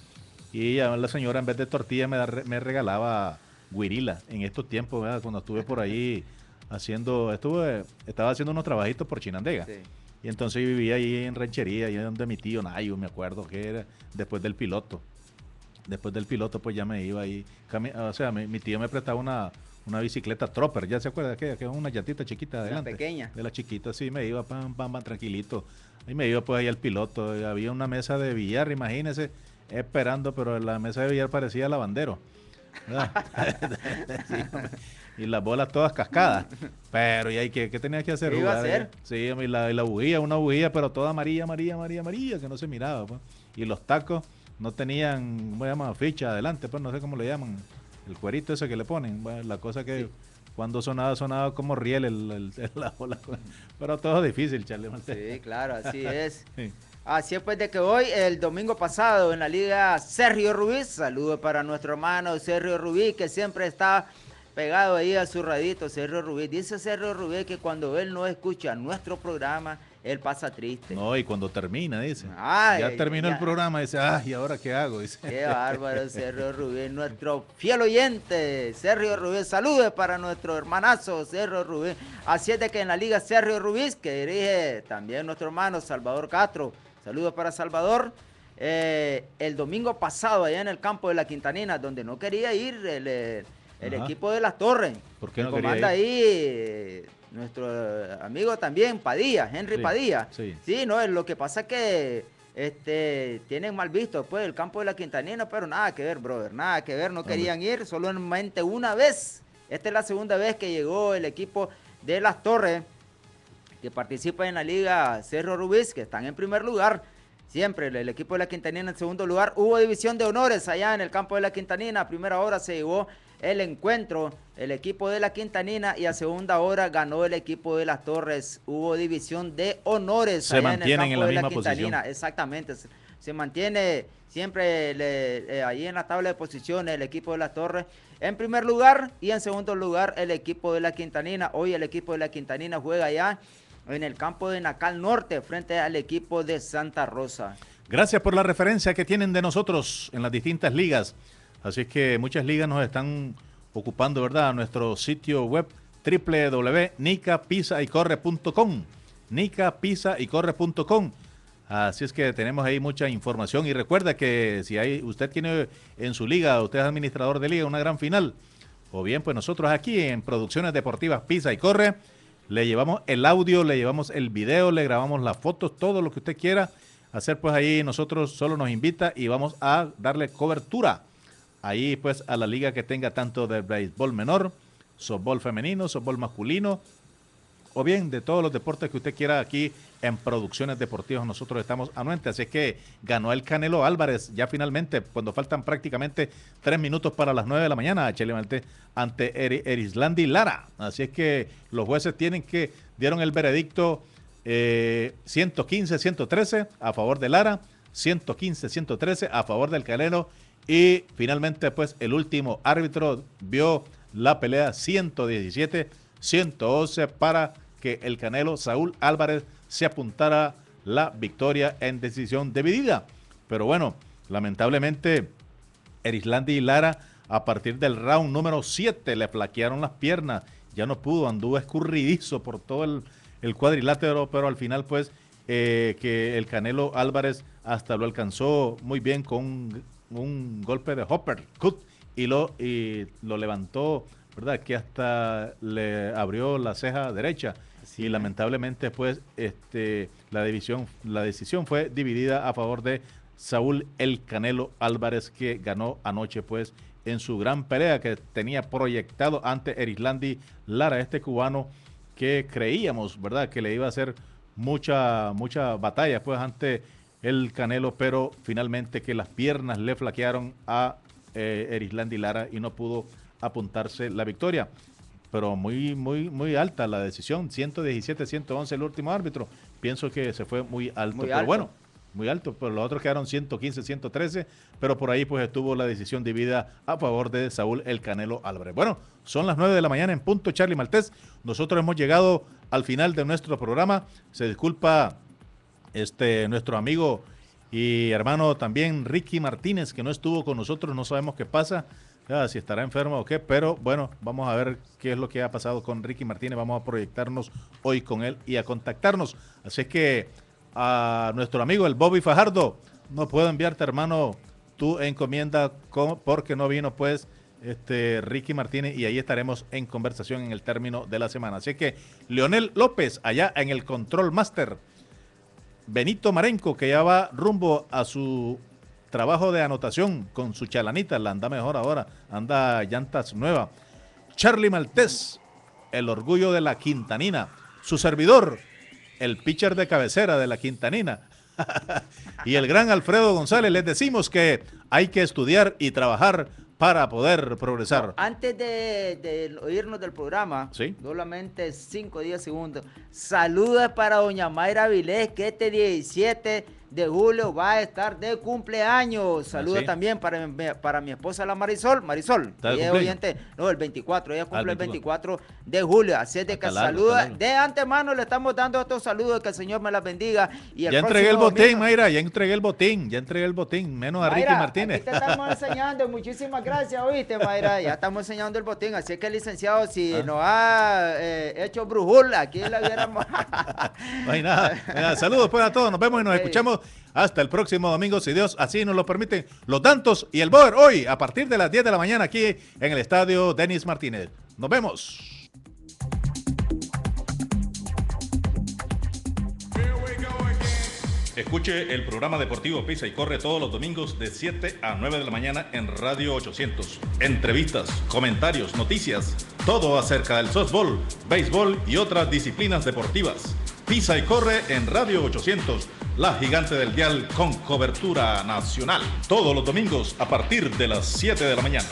Y la señora en vez de tortilla me, me regalaba guirila en estos tiempos, ¿verdad? cuando estuve por ahí haciendo, estuve, estaba haciendo unos trabajitos por Chinandega. Y entonces yo vivía ahí en ranchería, ahí donde mi tío Nayo, me acuerdo que era después del piloto. Después del piloto, pues ya me iba ahí. O sea, mi, tío me prestaba una, una bicicleta Tropper, ¿ya se acuerda? Que, que es una llantita chiquita adelante. pequeña. De la chiquita, sí, me iba pam, pam, pam, tranquilito. Ahí me iba pues ahí al piloto. Había una mesa de billar, imagínese, esperando, pero la mesa de billar parecía lavandero. sí, y las bolas todas cascadas. Pero, ¿y ahí qué, qué tenía que hacer? ¿Qué iba a hacer? Sí, y la, la bujía, una bujía, pero toda amarilla, amarilla, amarilla, amarilla, que no se miraba. Pues. Y los tacos no tenían, ¿cómo se llama? Ficha adelante, pues no sé cómo le llaman. El cuerito ese que le ponen. la cosa que cuando sonaba, sonaba como riel el, la bola. Pero todo difícil, Charlie. Sí, claro, así es. Así es pues de que hoy, el domingo pasado, en la Liga Sergio Rubí, saludo para nuestro hermano Sergio Rubí, que siempre está pegado ahí a su radito, Sergio Rubí. Dice Sergio Rubí que cuando él no escucha nuestro programa, él pasa triste. No, y cuando termina, dice. ya terminó el programa, dice, ay, ¿y ahora qué hago? Dice. Qué bárbaro, Sergio Rubí, nuestro fiel oyente, Sergio Rubí. Saludos para nuestro hermanazo, Sergio Rubí. Así es de que en la Liga Sergio Rubí, que dirige también nuestro hermano Salvador Castro. Saludos para Salvador. Eh, el domingo pasado, allá en el campo de la Quintanina, donde no quería ir el el equipo de las Torres. ¿Por qué no comanda ahí eh, nuestro amigo también, Padilla, Henry Padilla. Sí. sí, no, lo que pasa es que este, tienen mal visto pues el campo de la Quintanina, pero nada que ver, brother, nada que ver, no querían ir, solamente una vez. Esta es la segunda vez que llegó el equipo de las Torres, que participa en la Liga Cerro Rubís, que están en primer lugar. Siempre el, equipo de la Quintanina en segundo lugar. Hubo división de honores allá en el campo de la Quintanina. A primera hora se llevó el encuentro, el equipo de la Quintanina y a segunda hora ganó el equipo de las Torres. Hubo división de honores se mantienen en, la, misma Quintanina. Exactamente. se mantiene siempre eh, ahí en la tabla de posiciones el equipo de las Torres en primer lugar y en segundo lugar el equipo de la Quintanina. Hoy el equipo de la Quintanina juega ya en el campo de Nacal Norte frente al equipo de Santa Rosa. Gracias por la referencia que tienen de nosotros en las distintas ligas. Así es que muchas ligas nos están ocupando, ¿verdad? Nuestro sitio web www.nicapisaycorre.com nicapisaycorre.com Así es que tenemos ahí mucha información y recuerda que si hay, usted tiene en su liga, usted es administrador de liga, una gran final, o bien pues nosotros aquí en Producciones Deportivas Pisa y Corre, le llevamos el audio, le llevamos el video, le grabamos las fotos, todo lo que usted quiera hacer pues ahí nosotros solo nos invita y vamos a darle cobertura ahí pues a la liga que tenga tanto de béisbol menor, softball femenino, softball masculino, o bien de todos los deportes que usted quiera aquí en Producciones Deportivas. Nosotros estamos anuentes. Así es que ganó el Canelo Álvarez ya finalmente, cuando faltan prácticamente tres minutos para las nueve de la mañana, Chele ante Erislandi Lara. Así es que los jueces tienen que, dieron el veredicto 115-113 eh, a favor de Lara, 115-113 a favor del Canelo. Y finalmente, pues el último árbitro vio la pelea 117-111 para que el Canelo Saúl Álvarez se apuntara la victoria en decisión dividida. Pero bueno, lamentablemente Erislandi y Lara a partir del round número 7 le flaquearon las piernas, ya no pudo, anduvo escurridizo por todo el, cuadrilátero, pero al final pues eh, que el Canelo Álvarez hasta lo alcanzó muy bien con un, golpe de hopper cut y lo, y lo levantó ¿verdad? Que hasta le abrió la ceja derecha. y lamentablemente, pues, este, la, división, la decisión fue dividida a favor de Saúl El Canelo Álvarez, que ganó anoche, pues, en su gran pelea que tenía proyectado ante Erislandi Lara, este cubano que creíamos, ¿verdad?, que le iba a hacer mucha, mucha batalla, pues, ante el Canelo, pero finalmente que las piernas le flaquearon a eh, Erislandi Lara y no pudo apuntarse la victoria. Pero muy, muy, muy alta la decisión, 117-111 el último árbitro. Pienso que se fue muy alto, pero bueno, muy alto, pero los otros quedaron 115-113, pero por ahí pues estuvo la decisión dividida a favor de Saúl El Canelo Álvarez. Bueno, son las 9 de la mañana en punto, Charlie Maltés. Nosotros hemos llegado al final de nuestro programa. Se disculpa este nuestro amigo y hermano también Ricky Martínez, que no estuvo con nosotros, no sabemos qué pasa si estará enfermo o qué, pero bueno, vamos a ver qué es lo que ha pasado con Ricky Martínez, vamos a proyectarnos hoy con él y a contactarnos. Así es que a nuestro amigo el Bobby Fajardo, no puedo enviarte hermano tu encomienda porque no vino pues este Ricky Martínez y ahí estaremos en conversación en el término de la semana. Así que Leonel López allá en el Control Master. Benito Marenco que ya va rumbo a su trabajo de anotación con su chalanita, la anda mejor ahora, anda llantas nueva. Charlie Maltés, el orgullo de la Quintanina. Su servidor, el pitcher de cabecera de la Quintanina. y el gran Alfredo González, les decimos que hay que estudiar y trabajar para poder progresar. antes de, oírnos del programa, solamente 5 o 10 segundos. Saludos para doña Mayra Vilés, que este 17 de julio va a estar de cumpleaños. Saludos también para, para mi esposa la Marisol. Marisol, ella es oyente, no, el 24, ella cumple el 24 de julio. Así es de que saluda. De antemano le estamos dando estos saludos, que el Señor me las bendiga. Y ya entregué el botín, Mayra, ya entregué el botín, ya entregué el botín, menos a Ricky Martínez. Aquí te estamos enseñando, muchísimas gracias, oíste, Mayra. Ya estamos enseñando el botín, así que licenciado, si ah. nos ha eh, hecho brujula, aquí la viéramos. no hay nada. Saludos pues a todos, nos vemos y nos escuchamos hasta el próximo domingo, si Dios así nos lo permite. Los Dantos y el Boer hoy a partir de las 10 de la mañana aquí en el estadio Denis Martínez. Nos vemos. Escuche el programa deportivo Pisa y Corre todos los domingos de 7 a 9 de la mañana en Radio 800. Entrevistas, comentarios, noticias, todo acerca del softball, béisbol y otras disciplinas deportivas. Pisa y Corre en Radio 800 la gigante del dial con cobertura nacional. Todos los domingos a partir de las 7 de la mañana.